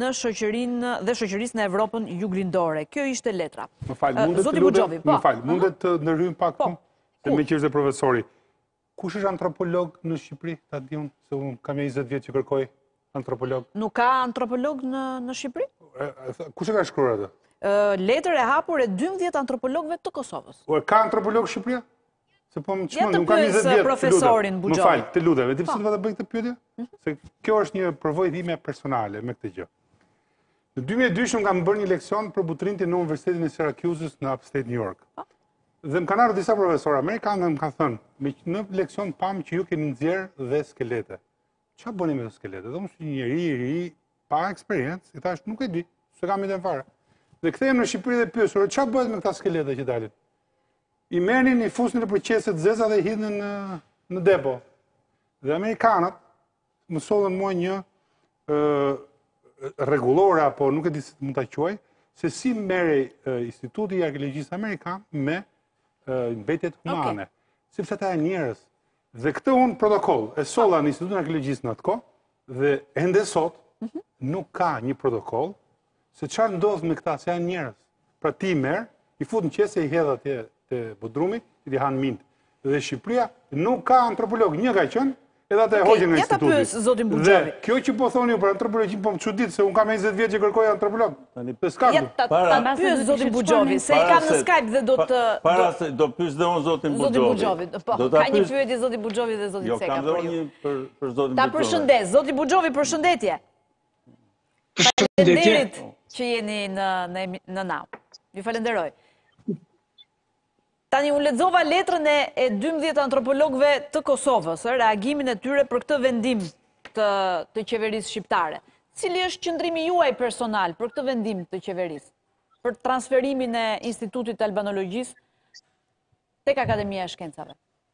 në shoqërinë dhe shoqërisë në Evropën juglindore. Kjo ishte letra. Më fal, mundet të lutem, më po. fal, mundet të ndërhyjmë pak po. këtu? Se meqë ishte profesori. Kush është antropolog në Shqipëri? Ta di unë, se unë kam 20 vjet që kërkoj antropolog. Nuk ka antropolog në, në Shqipëri? Kush e ka shkruar atë? Letër e hapur e 12 antropologëve të Kosovës. O, ka antropolog Shqipëria? Se po më çmend, nuk kam 20 vjet. Ja ta pyes profesorin Buxhovi. Më fal, të lutem, e di pse do ta bëj këtë pyetje? Mhm. Se kjo është një përvojë ime personale me këtë gjë. Në 2002 unë kam bërë një leksion për Butrintin në Universitetin e Syracuse në Upstate New York. Po. Dhe më kanë ardhur disa profesorë amerikanë dhe më kanë thënë, me në leksion pamë që ju keni nxjerrë dhe skelete. Ça bëni me këto skelete? Dhe unë si një njeri i ri, pa eksperiencë, i thashë nuk e di, s'e kam idenë fare. Dhe kthehem në Shqipëri dhe pyes unë, ça bëhet me këta skelete që dalin? I merrnin, i fusnin nëpër qese të zeza dhe i hidhnin në, në depo. Dhe amerikanët, Më sollën mua një rregullore apo nuk e di si mund ta quaj, se si merrej Instituti i Arkeologjisë Amerikan me mbetjet humane, sepse ata janë njerëz. Dhe këtë unë protokoll e solla në Institutin e Arkeologjisë në atë kohë dhe ende sot mhm. nuk ka një protokoll Se çfarë ndodh me këta, se janë njerëz. Pra ti merr, i fut në qese, i hedh atje te bodrumi, i hanë minjtë. Dhe Shqipëria nuk ka antropolog, një ka qenë, edhe atë e hoqën nga instituti. Ja ta zotin Buxhari. Kjo që po thoni për antropologji, po më çudit se un kam 20 vjet që kërkoj antropolog. Tani pse s'ka? Ja ta pyes zotin Buxhari, se e kam në Skype dhe do të Para se ta pyes dhe un zotin Buxhari. Zotin Buxhari, po. Ka një pyetje zoti Buxhari dhe zoti Ceka për ju. Jo, kam dhënë për për zotin Buxhari. Ta përshëndes, zoti Buxhari, përshëndetje. Faleminderit që jeni me ne. Ju falenderoj. Tani, unë lexova letrën e 12 antropologëve të Kosovës, reagimin e tyre për këtë vendim të qeverisë shqiptare. Cili është qëndrimi juaj personal për këtë vendim të qeverisë, për transferimin e Institutit të Albanologjisë tek Akademia e Shkencave?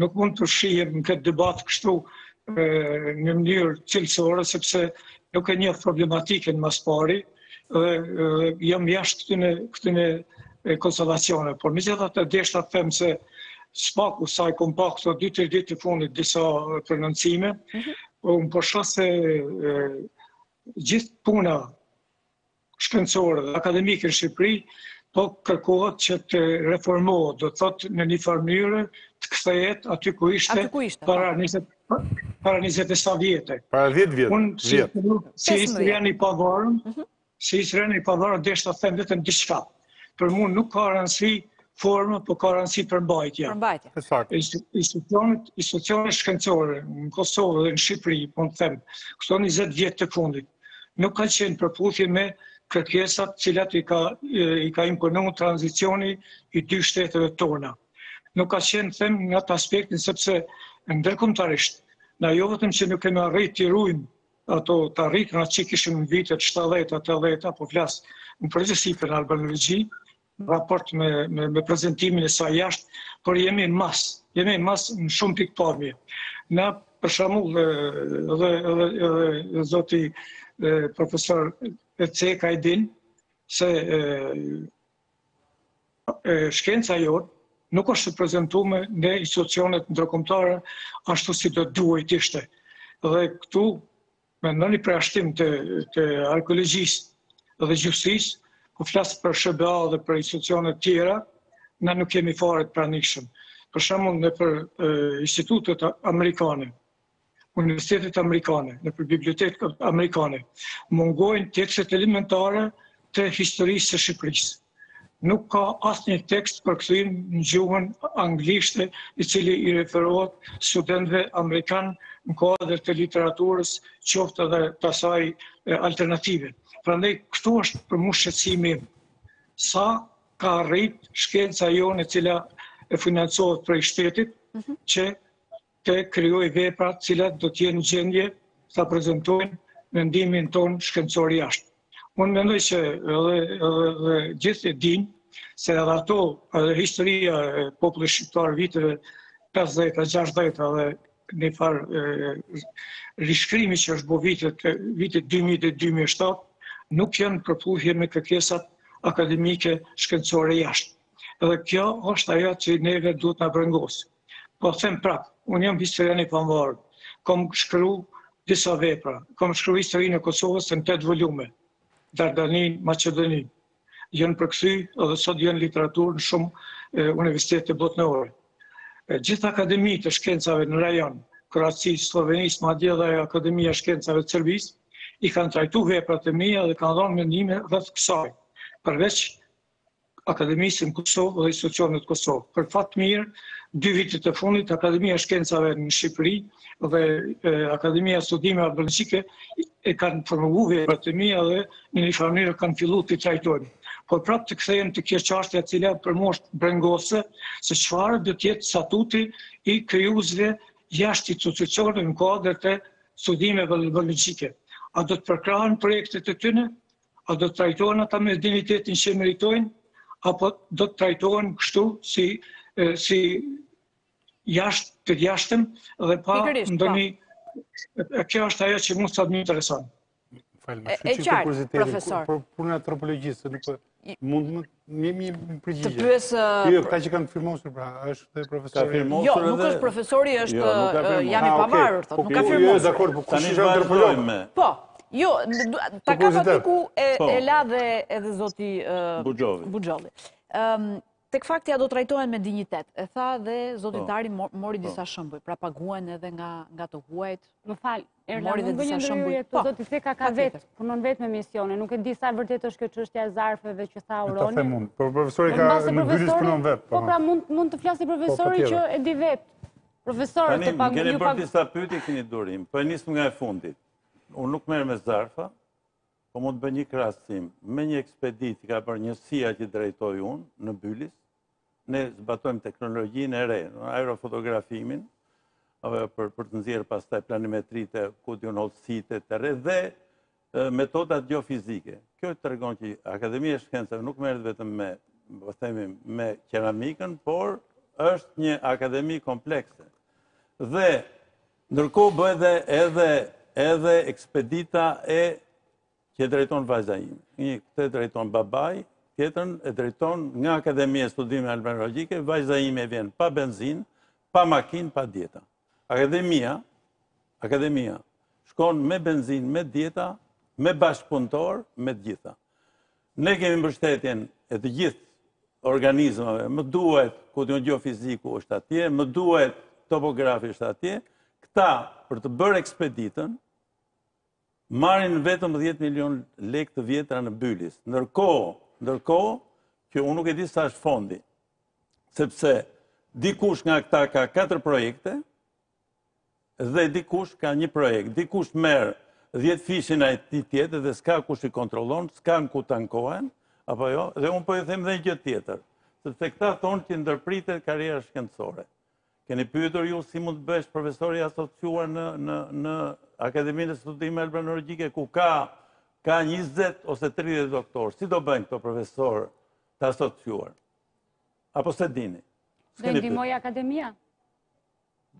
Nuk mund të përfshihem në këtë debat kështu në mënyrë cilësore, sepse nuk e njoh problematikën më së pari, dhe jam jashtë këtyne, këtyne konstelacione, por megjithatë deshta të them se së paku sa i kom pa këto 2-3 ditë të fundit disa prononcime, mhm. unë po shoh se gjithë puna shkencore dhe akademike në Shqipëri, po kërkohet që të reformohet, do të thotë në një farë mënyrë të kthehet aty ku ishte para 20 po. para 20 e sa vjetë. Para 10 vjet. Unë si, si historian i pavarur, mhm. si historian i pavarur deshta të them vetëm diçka. Për mu nuk ka rëndësi forma, po ka rëndësi përmbajtja. Përmbajtja. Institucionet, institucionet shkencore në Kosovë dhe në Shqipëri, po e them, këto 20 vjetë të fundit, nuk ka qenë në përputhje me kërkesat të cilat i ka, i ka imponu tranzicioni i dy shteteve tona. Nuk ka qenë, them, në atë aspektin, sepse ndërkombëtarisht, na jo vetëm që nuk kemi arrit të rujmë ato të arrituna që kishim në vitet 70-80, po flas në përgjithësi për albanologji, në raport me, me, me prezentimin e saj jashtë, por jemi mas, jemi mas në shumë pikëpamje. Na për shembull dhe, dhe, dhe, dhe zoti profesor Ceka e din, se e, Shkenca jonë nuk asht e prezentume në institucionet ndërkombëtare ashtu si do duhej të ishte. Dhe këtu, me ndonjë përjashtim të, të arkeologjisë dhe gjuhësisë, po flas për SHBA dhe për institucionet tjera, na nuk jemi fare të pranishëm. Për shembull nëpër institutet amerikane, universitetet amerikane, nëpër bibliotekat amerikane, mungojnë tekstet elementare të historisë së Shqipërisë. Nuk ka asnjë tekst përkthim në gjuhën anglishte i cili i referohet studentve amerikanë në kuadër të literaturës qoftë dhe të asaj alternative. Prandaj këtu është për mu shqetësimi sa ka rrit shkenca jonë e cila e financohet prej shtetit mhm. që të krijojë vepra të cilat do të jenë në gjendje ta prezantojnë mendimin tonë shkencor jashtë. Unë mendoj që edhe, edhe, edhe gjithë e dimë se edhe ato, edhe historia e popullit shqiptar viteve 50-60 edhe një farë rishkrimi që është bo vitet, vitet 2000-2007, nuk janë në përputhje me kërkesat akademike shkencore jashtë. Edhe kjo është ajo që neve duhet të na brengosë. Po them prap, unë jam historian i pavarur. Kom shkru disa vepra. Kom shkru historinë e Kosovës në 8 volume. Dardaninë, Maqedoninë. Janë përkthy edhe sot janë literaturë në shumë universitete botënore. Gjithë akademitë e shkencave në rajon, Kroacisë, Sllovenisë, madje dhe Akademia e Shkencave të Serbisë, i kanë trajtu veprat e mija dhe kanë dhonë mendime rreth kësaj. Përveç Akademisë në Kosovë dhe institucionet në Kosovë. Për fat të mirë, dy vitet e fundit, Akademia e Shkencave në Shqipëri dhe Akademia e Studimeve Albanologjike i kanë promovu veprat e mija dhe në një farë mënyrë kanë fillu t'i trajtojnë. Por prap të kthehem te kjo çështja e cila për mu është brengosëse çfarë do të jetë statuti i krijuesve jashtë në kuadër të studimeve albanologjike. A do të përkrahen projektet e tyne? A do të trajtohen ata me dinjitetin që meritojnë, apo do të trajtohen kështu si, si jashtë të jashtëm dhe pa ndoni... Po. Kjo është ajo që mu tash më intereson. Falë, më shqyqim për kuriozitetin, për punë të antropologjisë, nuk për... Po- mund më Një mi përgjigje. Të pyes... Jo, këta që kanë firmosur, pra, është profesori... Ka firmosur jo, nuk është profesori, jo, është jam i ah, pavarur, thotë, nuk ka firmosur. Jo, jo, dakord, po kush është antropolog? Po, jo, ta ka pa tiku. E la dhe edhe zoti... Buxhovi. Buxhovi. Tek fakti a do të trajtohen me dinjitet, e tha dhe zoti po. Tare mori po. disa shembuj, pra paguhen edhe nga të huajt. Më falë, Erla, mund të bëj një ndërhyrje te zoti Ceka ka vetë, punon vetë me misione, nuk e di sa e vërtetë është kjo çështja e zarfeve që tha Auroni. E të them unë, por profesori ka në Bylis punon vetë. Po, po pra mund të flasë po, profesori që e di vetë. Profesori të pagu një pagu. Tani, më keni bërë disa pyetje, kini durim, po e nismë nga e fundit. Unë nuk merrem me zarfa, po mund të bëj një krahasim. Me një ekspeditë ka bërë njësia që drejtoj unë në Bylis, Ne zbatojmë teknologjinë e re, aerofotografimin, për për të nxjerrë pastaj planimetritë, ku duhen hollësitë e rreth dhe metodat geofizike. Kjo tregon që Akademia e Shkencave nuk merret vetëm me, po themi, me qeramikën, por është një akademi komplekse. Dhe ndërkohë bëhet edhe edhe ekspedita e Që e drejton vajza ime. Një këtë e drejton babai, tjetrën e drejton nga Akademia e Studimeve Albanologjike, vajza ime vjen pa benzinë, pa makinë, pa dieta. Akademia, akademia, shkon me benzinë, me dieta, me bashkëpunëtorë, me të gjitha. Ne kemi mbështetjen e të gjithë organizmave, më duhet këtu gjeofiziku është atje, më duhet topografi është atje, këta për të bërë ekspeditën, Marrin vetëm dhjetë milionë lekë të vjetra në Bylis. Ndërkohë, ndërkohë që unë nuk e di sa është fondi. Sepse dikush nga këta ka katër projekte dhe dikush ka një projekt. Dikush merr 10-fishin e atij tjetrit dhe s'ka kush i kontrollon, s'kanë ku t'ankohen, apo jo? Dhe unë po e them dhe një gjë tjetër, sepse këta thonë që ndërpritet karriera shkencore. Keni pyetur ju si mund të bëhesh profesor i asociuar në në në Akademinë e Studimeve Albanologjike ku ka ka 20 ose 30 doktorë. Si do bëjnë këto profesorë të asociuar? Apo s'e dini? Do i ndihmojë akademia?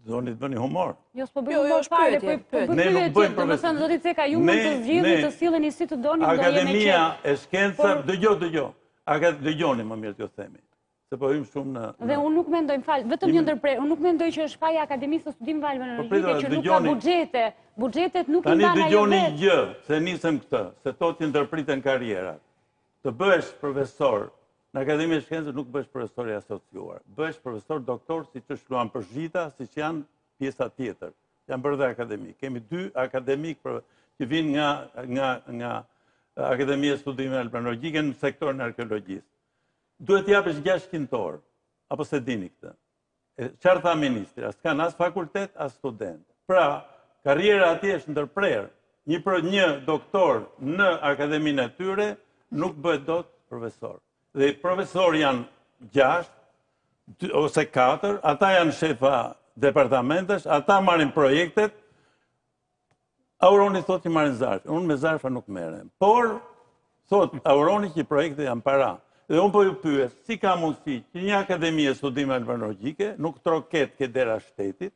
Doni të bëni humor. Jo, s'po bëjmë jo, jo, humor fare, po, po bëjmë Ne nuk bëjmë për vetëm. Zoti Ceka, ju mund të zgjidhni të silleni si të doni, do jemi qenë. Akademia e shkencave, dëgjo, dëgjo. Akademia dëgjoni më mirë t'ju themi. se po hyjmë shumë në... Dhe unë nuk mendoj, më fal, vetëm një ndërprerje, unë nuk mendoj që është faji i Akademisë të Studimeve Albanologjike, po që nuk ka buxhete, buxhetet nuk i ndan ajo vetë. Tani dëgjoni një gjë, se nisëm këtë, se thotë që ndërpriten karrierat, të bëhesh profesor, në Akademinë e Shkencës nuk bëhesh profesor i asociuar, bëhesh profesor doktor siç është Luan Përzhita, siç janë pjesa tjetër, janë bërë dhe akademikë. Kemi dy akademikë që vijnë nga Akademia e Studimeve Albanologjike në sektorin e arkeologjisë. Duhet të japësh gjashtëqind orë. Apo s'e dini këtë. Çka tha ministri? As kanë as fakultet, as studentë. Pra, karriera atje është ndërprerë. Një pro, një doktor në akademinë e tyre nuk bëhet dot profesor. Dhe profesorë janë gjashtë, ose katër, ata janë shefa departamentesh, ata marrin projektet, Auroni thotë që marrin zarfe. Unë me zarfa nuk merrem. Por thotë Auroni që projekte janë para. Dhe unë po ju pyes, si ka mundësi që një akademi e studimeve albanologjike nuk troket ke dera e shtetit,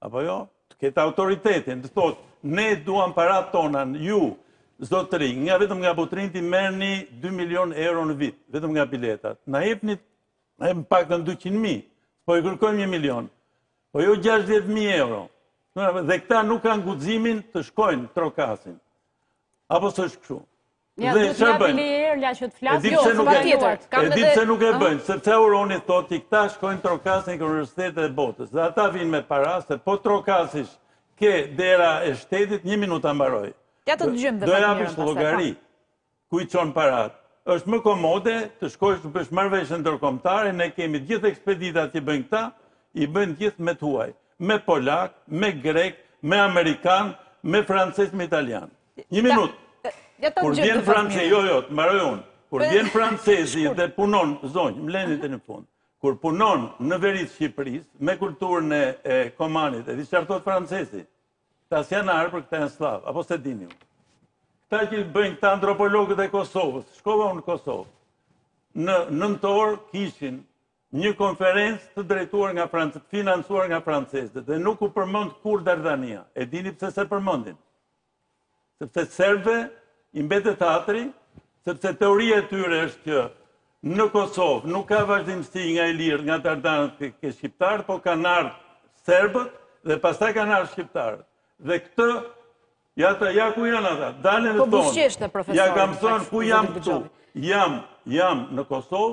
apo jo, të ketë autoritetin, të thotë, ne duam paratë tona, ju, zotëri, nga vetëm nga Butrinti merrni 2 milion euro në vit, vetëm nga biletat. Na jepni, na jepni paktën 200.000, s'po i kërkojmë 1 milion. Po jo 60.000 euro. Dhe këta nuk kanë guximin të shkojnë trokasin. Apo s'është kështu. Ja, dhe që s'e bëjnë? Erla që të flasë, jo, se patjetër. E di pse nuk e bëjnë, sepse Auroni thotë që këta shkojnë trokasin ke universitetet e botës. Dhe ata vijnë me para, se po trokasish ke dera e shtetit, një minutë ta mbaroj. Ja ta dëgjojmë dhe pak njërën pastaj. Do japësh llogari. Ku i çon paratë? Është më komode të shkosh të bësh marrëveshje ndërkombëtare, ne kemi të gjithë ekspeditat që bëjnë këta, i bëjnë të gjithë me të huaj, me polakë, me grekë, me amerikanë, me francezë, me italianë. Një minutë. Kur vjen francezi, jo, jo, të mbaroj unë. Kur vjen francezi dhe punon, zonjë, më leni deri në fund. Kur punon në veri të Shqipërisë, me kulturën e Komanit, e di çfarë thotë francezi? Këta s'janë arbër, këta janë sllavë, apo s'e dini ju. Këta që bëjnë këta antropologët e Kosovës, shkova unë në Kosovë, në nëntor kishin një konferencë të drejtuar nga francezët, financuar nga francezët, dhe nuk u përmend kurrë Dardania. E dini pse s'e përmendin? Sepse serbëve i mbetet hatri, sepse teoria e tyre është që në Kosovë nuk ka vazhdimësi nga ilirët, nga dardanët ke, ke shqiptarët, po kanë ardhur serbët dhe pastaj kanë ardhur shqiptarët. Dhe këtë Ja, ta, ja ku janë ata, dalin dhe po, tonë. Po buzëqeshte, profesor. Ja, ka, më thonë ku jam këtu. Jam, jam në Kosovë,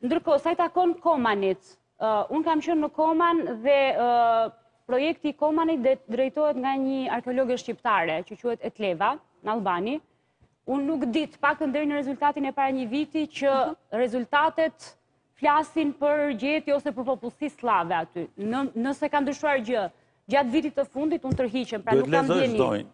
Ndërkohë, sa i takon Komanit, unë kam qenë në Koman dhe projekti i Komanit drejtohet nga një arkeologe shqiptare, që quhet Etleva Nallbani, unë nuk di, paktën deri në rezultatin e para një viti, që rezultatet flasin për gjetje ose për popullsi sllave aty. Nëse ka ndryshuar gjë, gjatë vitit të fundit, unë tërhiqem, pra nuk kam dijeni.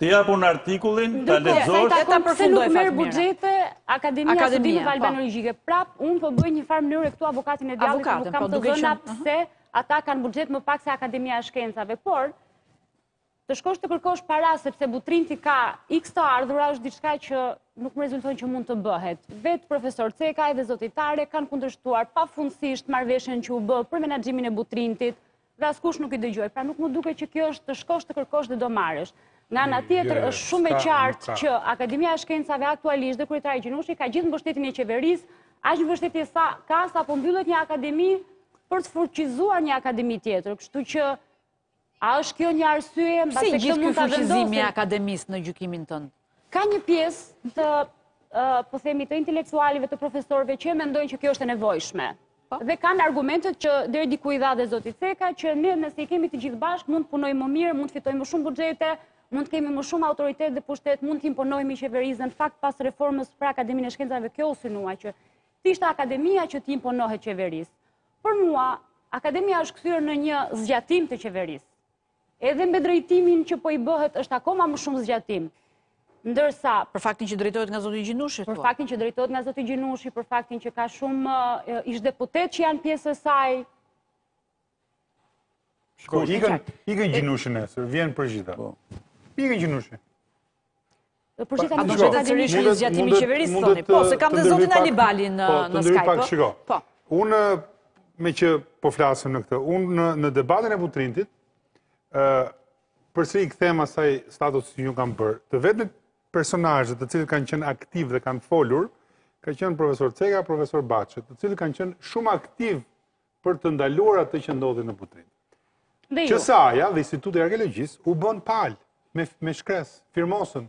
Të jap unë artikullin, ta lexosh. Ndërkohë, ta pse nuk merr buxhete Akademia e Studimeve po. Albanologjike. Prap, unë po bëj një farë mënyre këtu avokatin e djallit, nuk kam po, të dhëna pse ata kanë buxhet më pak se Akademia e Shkencave, por të shkosh të kërkosh para sepse Butrinti ka x të ardhura është diçka që nuk më rezulton që mund të bëhet. Vetë profesor Ceka edhe zoti Tare kanë kundërshtuar pafundësisht marrëveshjen që u bë për menaxhimin e Butrintit, dhe askush nuk i dëgjoi. Pra nuk më duket që kjo është të shkosh të kërkosh dhe do marrësh. Nga ana tjetër është shumë e qartë që Akademia e Shkencave aktualisht dhe kryetari Gjinushi ka gjithë mbështetjen e qeverisë, aq mbështetje ka sa po mbyllet një akademi për të fuqizuar një akademi tjetër. Kështu që a është kjo një arsye mba se kjo mund të vendosë? Pse gjithë kjo fuqizimi i akademisë në gjykimin tënd? Ka një pjesë të, po themi, të intelektualëve, të profesorëve, që e mendojnë që kjo është e nevojshme. Po. Dhe kanë argumentet që deri diku i dha dhe zoti Ceka që ne nëse i kemi të gjithë bashkë mund të punojmë më mirë, mund të fitojmë më shumë buxhete, mund të kemi më shumë autoritet dhe pushtet, mund të imponohemi qeverisë. Në fakt pas reformës për Akademinë e Shkencave kjo u synua që të ishte akademia që t'i imponohet qeverisë. Për mua, akademia është kthyer në një zgjatim të qeverisë. Edhe me drejtimin që po i bëhet është akoma më shumë zgjatim. Ndërsa... Për faktin që drejtohet nga zoti Gjinushi? Për faktin që drejtohet nga zoti Gjinushi, për faktin që ka shumë ish-deputetë që janë pjesë e saj. Shiko, ikën Gjinushi nesër, vjen Përzhita. Po. Ikën Gjinushi. Por që ka një gjithë akademi që është zgjatim i qeverisë, thoni. Po, se e kam dhe zotin Alibali në Skype. Po, të ndërhyj pak, shiko. Po. Unë, meqë po flasim në këtë, unë në debatin e Butrintit, për t'iu kthyer asaj status që ju kam bërë, të vetëmit personazhe të cilët kanë qenë aktivë dhe kanë folur, ka qenë profesor Ceka, profesor Baçe, të cilët kanë qenë shumë aktivë për të ndaluar atë që ndodhi në Butrint. Dhe ju? QSA-ja dhe Instituti i Arkeologjisë u bënë palë me, me shkresë, firmosën,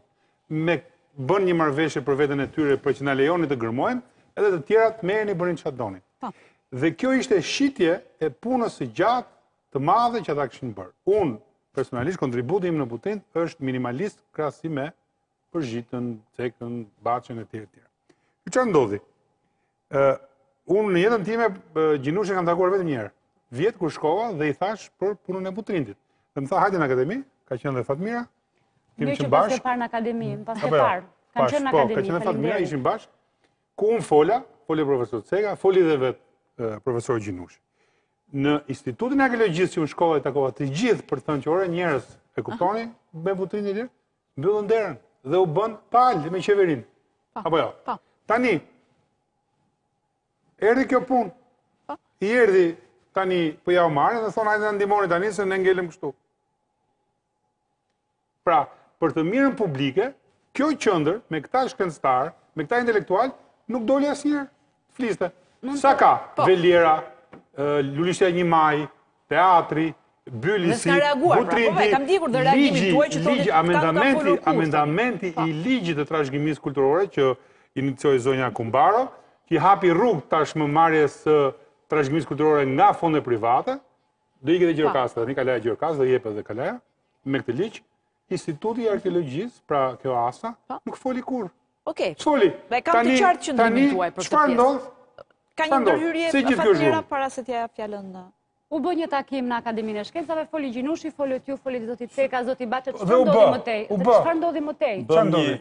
bënë një marrëveshje për veten e tyre për që na lejoni të gërmojmë, edhe të tjerat merrini bëni çfarë doni. Po. Dhe kjo ishte shitje e punës së gjatë të madhe që ata kishin bërë. Unë, personalisht, kontributi im në Butrint është minimalist krahasim me Përzhitën, Cekën, Baçen e tjerë e tjerë. Çfarë ndodhi? Ë unë në jetën time Gjinushin e kam takuar vetëm një herë. Vjet kur shkova dhe i thashë për punën e Butrintit. Dhe më tha hajde në akademi, ka qenë dhe Fatmira. Kemi qenë bashkë. Kemi parë në akademi, pas ke parë. Kam qenë në akademi. Po, ka qenë Fatmira, ishim bashkë. Ku unë fola, foli profesor Ceka, foli dhe vetë profesor Gjinushi. Në Institutin e Arkeologjisë që unë shkova i takova të gjithë për të thënë që ore njerëz e kuptoni me Butrintin e mbyllën derën dhe u bënë palë me qeverinë. Po, Apo jo? Po. Tani, erdhi kjo punë, po. i erdhi tani po jua marrin, dhe thonë hajde na ndihmoni tani se ne ngelëm kështu. Pra, për të mirën publike, kjo qendër me këta shkencëtarë, me këta intelektualë, nuk doli asnjëherë. Të fliste. Sa ka? Po. Veliera, Lulishtja një maj, teatri, Bylisi, pra, po, Butrinti, ligji, ligji, amendamenti, amendamenti i ligjit të trashëgimisë kulturore që inicioi zonja Kumbaro, që i hapi rrugë tashmë marrjes së trashëgimisë kulturore nga fonde private, do ikë dhe Gjirokastra, edhe kalaja e Gjirokastrës, do jepet dhe kalaja, me këtë ligj, Instituti i Arkeologjisë, pra kjo ASA, po. nuk foli kurrë. Okej. Foli. E kam të qartë qëndrimin tuaj për këtë pjesë. Ka një ndërhyrje Fatmira para se t'i jap fjalën në... U bë një takim në Akademinë e Shkencave, foli Gjinushi, folët ju, foli Zoti Ceka, Zoti Baçe, çfarë ndodhi më tej? Çfarë ndodhi më tej?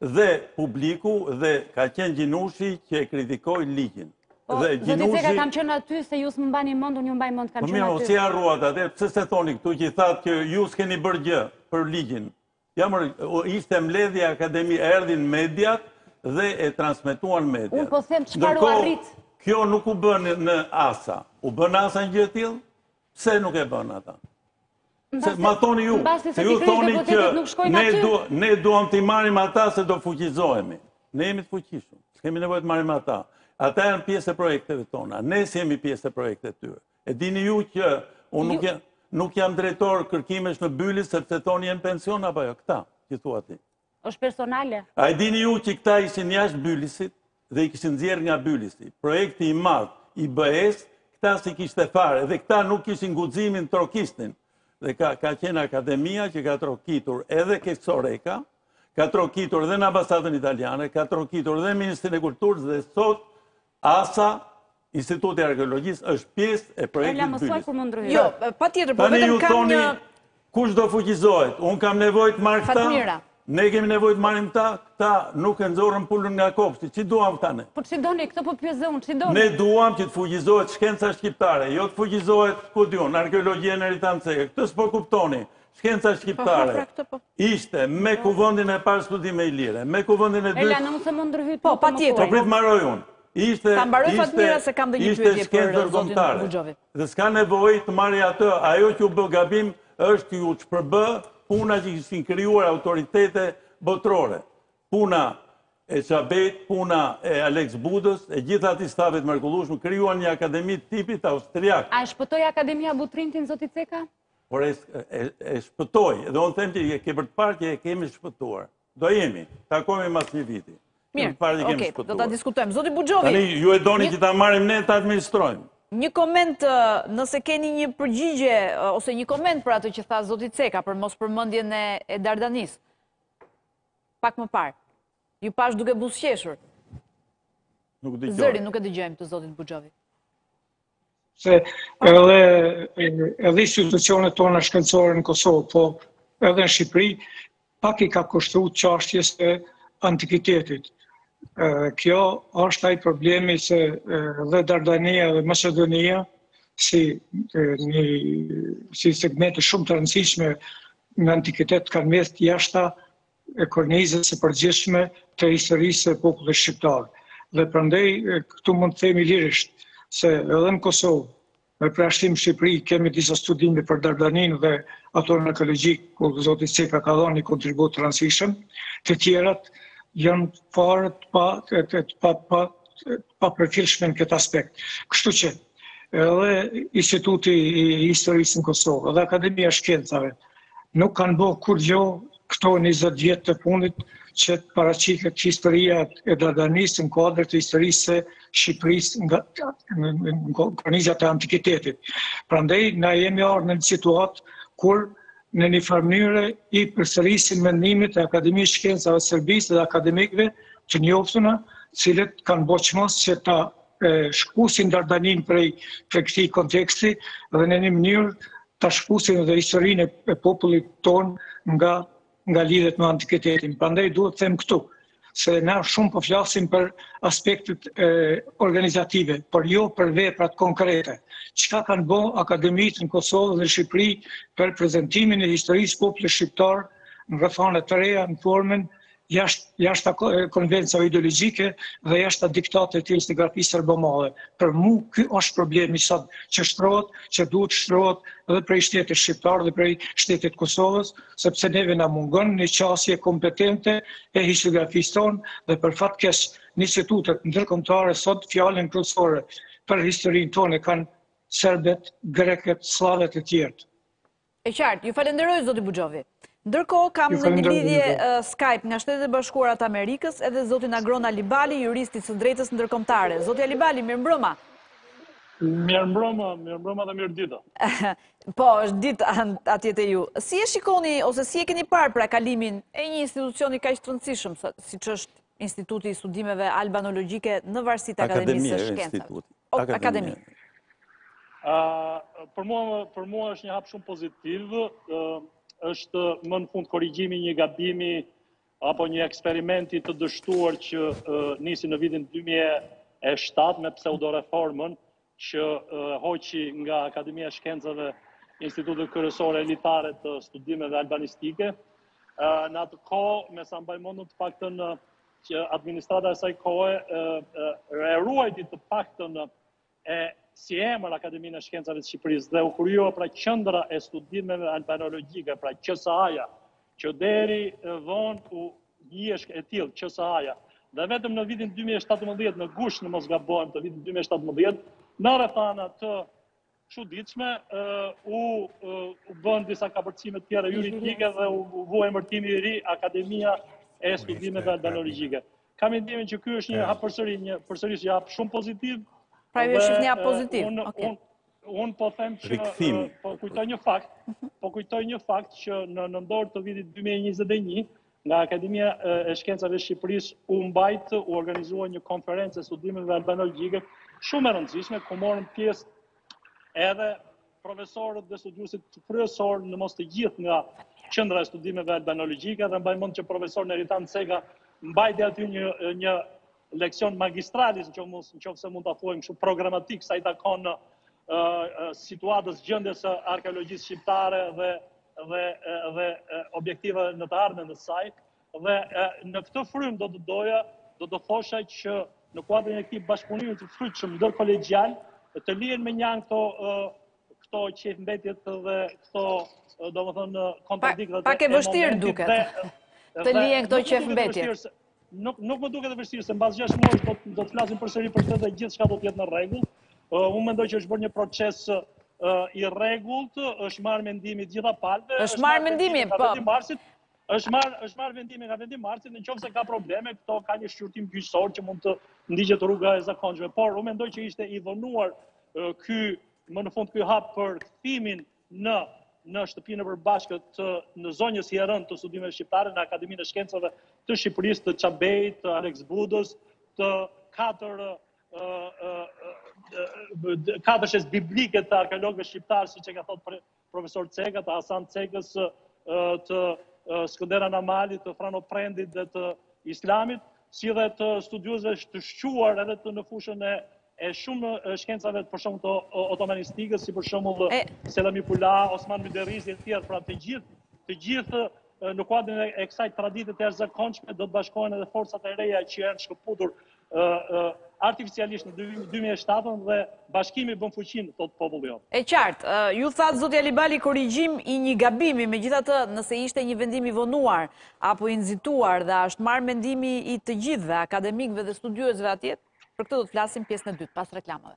Dhe publiku dhe ka qenë Gjinushi që e kritikoi ligjin. Po, dhe Gjinushi... Zoti Ceka, kam qenë aty se ju s'më mbani mend, unë ju mbaj mend, kam po, qenë aty. Po mirë, si e harruat atë, pse s'e thoni këtu që i thatë që ju s'keni bërë gjë për ligjin. Jam, ishte mbledhje akademie, erdhin mediat dhe e transmituan mediat. Unë po them, çfarë u arrit? Kjo nuk u bë në ASA. U bë në ASA një gjë e tillë? Pse nuk e bënë ata? Se ma thoni ju, se ju thoni që ne duam t'i marrim ata se do fuqizohemi. Ne jemi të fuqishëm, s'kemi nevojë të marrim ata. Ata janë pjesë e projekteve tona, ne s'jemi pjesë e projekteve të tyre. E dini ju që unë nuk jam drejtor kërkimesh në Bylis, sepse thonë je në pension apo jo, këta, që thua ti. Është personale. A e dini ju që këta ishin jashtë Bylisit dhe i kishin nxjerrë nga Bylisi. Projekti i madh i BE-së, këta s'i kishte fare dhe këta nuk kishin guximin të trokisnin. Dhe ka ka qenë akademia që ka trokitur edhe ke Soreka, ka trokitur edhe në ambasadën italiane, ka trokitur edhe në Ministrinë e Kulturës dhe sot ASA Instituti i Arkeologjisë është pjesë e projektit Bylis. Më thuaj kur mund të ndërhyj. Jo, patjetër, po vetëm kam një... Kush do fuqizohet? Unë kam nevojë të marr këta? Ne kemi nevojë të marrim këta? Këta nuk e nxorën pulën nga kopshti. Ç'i duam këta ne? Po ç'doni, këtë po pyes unë, ç'doni? Ne duam që të fuqizohet shkenca shqiptare, jo të fuqizohet, ku di unë, arkeologjia e Neritan Cekës. Këtë s'po kuptoni, shkenca po, shqiptare. Po, po. Ishte me Kuvendin e parë të studimeve ilire, me Kuvendin e dytë... Ela, në unë se më ndërhytë... Po, patjetër. Po, prit të mbaroj unë. Ishte, Ta mbaroj ishte, Fatmira se kam dhe një ishte pyetje shkencë për zotin ndërkombëtare. Vuxhovit. Dhe s'ka nevojë të marrë atë. Ajo që u bë gabim është që u shpërbë puna që kishin krijuar autoritete botërore. Puna e Çabejt, puna e Aleks Budës, e gjithë atij stafi të mrekullueshëm krijuan një akademi të tipit austriak. A e shpëtoi Akademia Butrintin, zoti Ceka? Po, e, e, e shpëtoi. Dhe unë them që e ke për të parë që e kemi shpëtuar. Do jemi, takohemi mas një viti. Mirë, okej, do ta diskutojmë. Zoti Buxhovi... Tani, ju e doni që ta marrim ne, ta administrojmë. Një koment, nëse keni një përgjigje, ose një koment për atë që tha Zoti Ceka, për mospërmendjen e Dardanisë, pak më parë, ju pashë duke buzëqeshur. Nuk dëgjojmë. Zëri, nuk e dëgjojmë të Zotit Buxhovi. Se edhe, edhe institucionet tona shkencore në Kosovë, po edhe në Shqipëri, pak i kanë kushtu çashtjes e antikitetit. Kjo është ai problemi se dhe Dardania dhe Maqedonia, si, një, si segmente shumë të rëndësishme në antikitet, kanë mbetë jashta e kornizës së përgjithshme të historisë së popullit shqiptar. Dhe prandaj këtu mund të themi lirisht se edhe në Kosovë me përjashtim në Shqipëri kemi disa studime për Dardaninë dhe ato në arkeologji, ku Zoti Ceka ka dhanë një kontribut të rëndësishëm, të tjerat janë fare të pa, pa, pa, papërfillshme në këtë aspekt. Kështu që edhe Instituti i Historisë në Kosovë dhe Akademia e Shkencave nuk kanë bërë kurrgjo këto 20 vjet të fundit që të paraqitet historia e Dardanisë në kuadër të historisë së Shqipërisë nga kornizat e antikitetit. Prandaj, na jemi ardhë në situatë kur Në njëfarë mënyre, i përsërisin mendimet e Akademisë Shkencave të Serbisë dhe akademikëve të njoftun, të cilët kanë bo çmos që ta shkëpusin Dardaninë prej këtij konteksti dhe në një mënyrë ta shkëpusin dhe historinë e popullit tonë nga, nga lidhjet me antikitetin. Prandaj duhet të them këtu, se na shumë po flasim për aspektet e, organizative, por jo për veprat konkrete. Çka kanë bo akademitë në Kosovë dhe Shqipëri për prezentimin e historisë popullit shqiptar në rrethana të reja në formën jashtë jashtë konvencave ideologjike dhe jashtë diktatit të historiografisë serbomadhe. Për mu ky është problemi sot që shtrohet, që duhet shtrohet edhe prej shtetit shqiptar dhe prej shtetit të Kosovës, sepse neve na mungon një qasje kompetente e historiografisë tonë dhe për fat të keq në institutet ndërkombëtare sot fjalën kryesore për historinë tonë e kanë serbët, grekët, sllavët e tjerë. E qartë, ju falenderoj zoti Buxhovi. Ndërkohë kam në një lidhje Skype nga Shtetet e Bashkuara të Amerikës edhe zotin Agron Alibali, jurist i së drejtës ndërkombëtare. Zoti Alibali, mirëmbrëma. Mirëmbrëma, mirëmbrëma dhe mirëdita. Po, është ditë atje te ju. Si e shikoni, ose si e keni parë pra kalimin e një institucioni kaq të rëndësishëm, siç është Instituti i Studimeve Albanologjike në varësi të Akademisë së Shkencave? Akademi, e Për mua është një hap shumë pozitiv, është më në fund korrigjimi i një gabimi apo një eksperimenti të dështuar që nisi në vitin 2007 me pseudoreformën që hoqi nga Akademia e Shkencave Institutet Kryesore Elitare të Studimeve Albanistike. Në atë kohë, me sa mbaj mend unë të paktën që administrata e asaj kohe e ruajti të paktën e si emër Akademinë e Shkencave të Shqipërisë dhe u krijua pra Qendra e Studimeve Albanologjike, pra QSA-ja, që deri vonë u njihej e tillë QSA-ja. Dhe vetëm në vitin 2017 në gusht në mos gabohem të vitit 2017 në rrethana të çuditshme u u bënë disa kapërcime të tjera juridike dhe u vu emërtimi i ri Akademia e Studimeve Albanologjike. Kam mendimin që kjo është një hap përsëri, e përsëris një hap shumë pozitiv. Pra për ju është një hap pozitiv, oke. Unë po them që po kujtoj një fakt, po kujtoj një fakt që në nëntor të vitit 2021, nga Akademia e Shkencave Shqipërisë, u mbajt, u organizua një konferencë e studimeve albanologjike, shumë e rëndësishme, ku morën pjesë Edhe profesorët dhe studiuesit kryesorë në mos të gjithë nga qendra e studimeve albanologjike dhe mbaj mend që profesor Neritan Ceka mbajti aty një, një leksion magistralis në që, mund, në qoftë se mund ta thuajmë shumë programatik sa i takon në uh, situatës gjendjes së arkeologjisë shqiptare dhe, dhe, dhe objektivave në të ardhmen e saj Dhe në këtë frymë do të doja, do të thosha që në kuadrin e këtij bashkëpunimi të frytshëm ndërkolegjial, të lihen mënjanë këto këto qejfmbetjet dhe këto domethënë kontradiktat. Pak e vështirë duket. Të lihen këto qejfmbetjet. Nuk nuk më duket e vështirë se mbas 6 muajsh do do të flasim përsëri për këtë dhe gjithçka do të jetë në rregull. Unë mendoj që është bërë një proces i rregullt, është marrë mendimi i të gjitha palëve. Është marrë mendimi, po. Është marrë, është marrë vendimi nga vendimmarrësit, në qoftë se ka probleme, këto ka një shqyrtim gjyqësor që mund të ndiqet rruga e zakonshme, por unë mendoj që ishte i vonuar ky më në fund ky hap për kthimin në në shtëpinë e përbashkët të në zonjës së rëndë të studimeve shqiptare në Akademinë e Shkencave të Shqipërisë të Çabejt, të Aleks Budës, të katër katërshes biblike të arkeologëve shqiptarë, siç e ka thotë Profesor Ceka, të Hasan Cekës, të Skënder Anamalit, të Frano Prendit dhe të Islamit, si dhe të studiuesve të shquar edhe të në fushën e e shumë shkencave për shembull të otomanistikës, si për shembull dhe Selami Pulaha, Osman Myderrizi, e tjerë, pra të gjithë, të gjithë në kuadrin e kësaj tradite të jashtëzakonshme, do të bashkohen edhe forcat e reja që janë shkëputur artificialisht në 2007 dhe bashkimi bën fuqinë, thotë populli jo. E qartë, ju thatë zoti Alibali korrigjim i një gabimi, megjithatë nëse ishte një vendim i vonuar, apo i nxituar dhe a është marrë mendimi i të gjithëve, akademikëve dhe studiuesve atje, për këtë do të flasim pjesën e dytë, pas reklamave.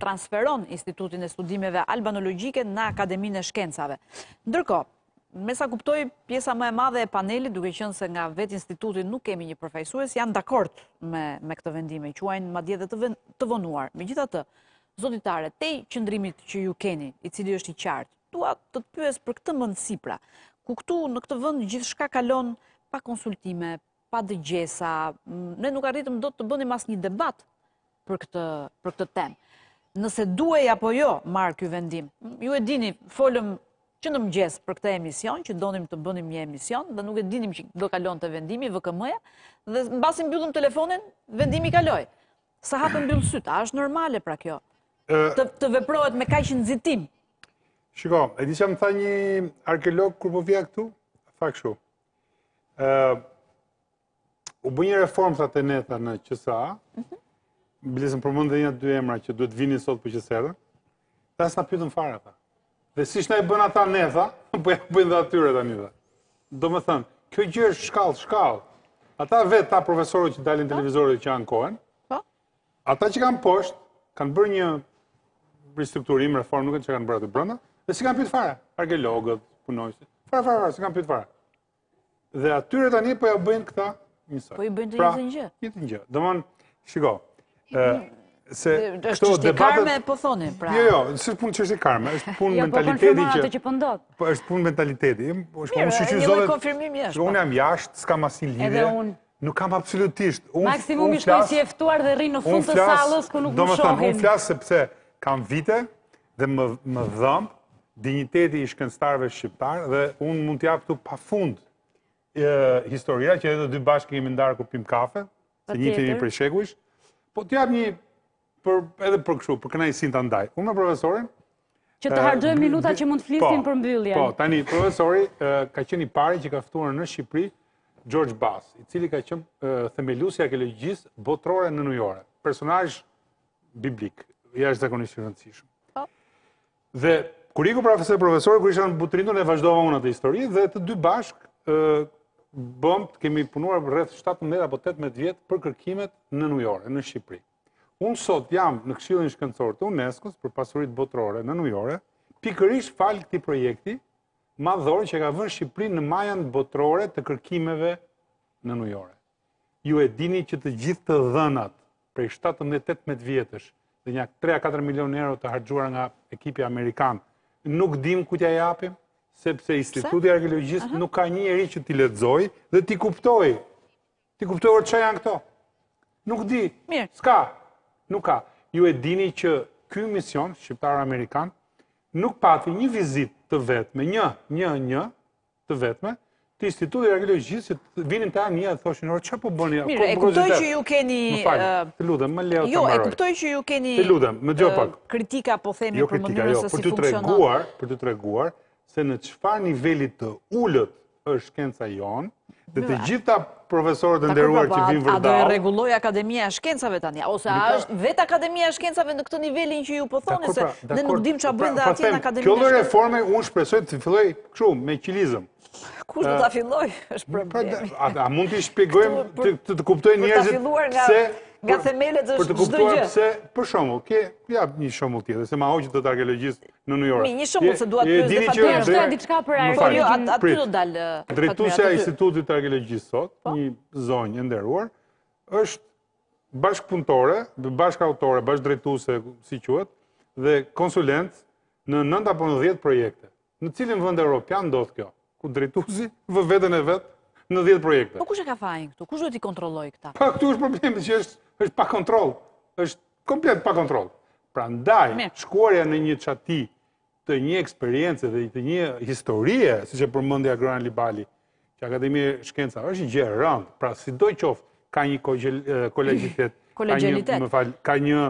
transferon Institutin e Studimeve Albanologjike në Akademinë e Shkencave. Ndërkohë, me sa kuptoj, pjesa më e madhe e panelit, duke qenë se nga vetë instituti nuk kemi një përfaqësues, janë dakord me, me këtë vendim, e quajnë madje të, ven, të vonuar. Megjithatë, zoti Tare, tej qëndrimit që ju keni, i cili është i qartë, dua të të pyes për këtë mendësi pra, ku këtu në këtë vend gjithçka kalon pa konsultime, pa dëgjesa, ne nuk arritëm dot të bënim asnjë debat për këtë për këtë temë. Nëse duhej apo jo marrë ky vendim. Ju e dini, folëm që në mëngjes për këtë emision, që donim të bënim një emision dhe nuk e dinim që do kalonte vendimi VKM-ja dhe mbasi mbyllëm telefonin, vendimi kaloi. Sa hapën mbyll syt, a është normale pra kjo? Të, të veprohet me kaq nxitim. Shiko, e di çam tha një arkeolog kur po vija këtu? Tha kështu. U bë një reformë te ne tha në QSA, mhm. Bile s'i përmend dhe nja dy emra që duhet vinin sot për QSA-në, ata s'na pytën fare, tha. Dhe siç na e bënë ata ne, tha, po ja bëjnë dhe atyre tani, tha. Domethënë, kjo gjë është shkallë, shkallë. Ata vetë, ata profesorët që dalin televizor e që ankohen, po? Ata që kanë poshtë, kanë bërë një ristrukturim, reformë, nuk e di ç'kanë bërë aty brënda, dhe s'i kanë pytë fare, arkeologët, punonjësit, fare, fare, fare, s'i kanë pytë fare. Dhe atyre tani po ja bëjnë këta njësoj. Po i bëjnë të, pra, një me një. Një me një. Domethënë, shiko, se këto debatet... karme po thoni, pra... Jo, jo, s'është punë çështje karme, është punë jo, po mentaliteti që... që po ndodh. Po, po është punë mentaliteti. Mirë, një lloj konfirmimi është. Unë jam jashtë, s'kam asnjë lidhje. Edhe unë. Nuk kam absolutisht. Maksimumi shkoj si i ftuar dhe rri në fund të sallës ku nuk më shohin. Domethënë, unë flas sepse kam vite dhe më më dhemb dinjiteti i shkencëtarëve shqiptarë dhe unë mund të jap këtu pafund historira që edhe dy bashkë kemi ndarë kur pimë kafe, se njihemi prej shekujsh. Po të jap një Për, edhe për kështu, për kënaqësinë tënde. Unë me profesorin që të harxojmë minuta që mund të flisnim po, për mbylljen. Po, tani profesori ka qenë i pari që ka ftuar në Shqipëri George Bass, i cili ka qenë themeluesi i arkeologjisë botërore nënujore. Personazh biblik, jashtëzakonisht i rëndësishëm. Po. Dhe kur iku profesor profesor kur isha në Butrint unë e vazhdova unë atë histori dhe të dy bashkë bëmë kemi punuar rreth 17 apo 18 vjet për kërkimet nënujore, në Shqipëri. Unë sot jam në këshillin shkencor të UNESCO-s për pasuritë botërore nënujore, pikërisht falë këtij projekti madhor që ka vënë Shqipërin në majën botërore të kërkimeve nënujore. Ju e dini që të gjithë të dhënat prej 17-18 vjetësh dhe një 3-4 milion euro të harxhuara nga ekipi amerikan, nuk dimë kujt t'ia japim, sepse Instituti i Arkeologjisë nuk ka njeri që t'i lexojë dhe t'i kuptojë T'i kuptojë ore ça janë këto? Nuk di. Mirë. S'ka. Nuk ka. Ju e dini që ky mision, shqiptaro-amerikan, nuk pati një vizitë të vetme, një, një, një, të vetme, të Institutit të Arkeologjisë, të vinin tani, të thoshin, ore, ça po bëni? Mirë, e kuptoj që ju keni... Më fal, të lutem, më lër ta mbaroj. Jo, e kuptoj që ju keni... Të lutem, dëgjo pak. Kritika, po themi, jo për mënyrën jo, se si funksionon. Jo, kritika, jo, për të treguar, për të treguar, se në çfarë niveli të ulët është shkenca jonë, dhe të gjithë profesorët e nderuar që vijnë vërdallë... A do e rregullojë Akademia e Shkencave tani, ose a është vetë Akademia e Shkencave në këtë nivelin që ju po thoni, se pra, ne nuk dimë ça bëjnë pra, dhe atje në Akademinë e Shkencave. Kjo do reformë, unë shpresoj të fillojë kështu, me qilizmë. Kush do ta fillojë, është pra, problemi. A mund ta shpjegojmë, ta kuptojnë njerëzit, se... Nga themelet çdo gjë. Për të kuptuar pse, për shembull, ke, ja një shembull tjetër, se ma hoqët te arkeologjisë, në New York. Mirë, një shembull se dua të pyes dhe Fatën shkurt. Diçka për arkeologjinë. Po, jo, aty do dal fatë në Drejtuesja e Institutit të Arkeologjisë sot, po. një zonjë e nderuar, është bashkëpunëtore, bashkautore, bashkëdrejtuese, si quhet, dhe konsulente në 9 apo në 10 projekte. Në cilin vend europian ndodh kjo? Ku drejtuesi vë veten e vet në 10 projekte. Po kush e ka fajin këtu? Kush duhet t'i kontrollojë këta? Po, këtu është problemi që është pa kontroll. është Komplet pa kontroll. Prandaj, shkuarja në një çati të një eksperience dhe të një historie, siç e përmendi Agron Alibali, që Akademia e Shkencave, është një gjë e rëndë, pra sido qoftë, ka një kolegjialitet, ka një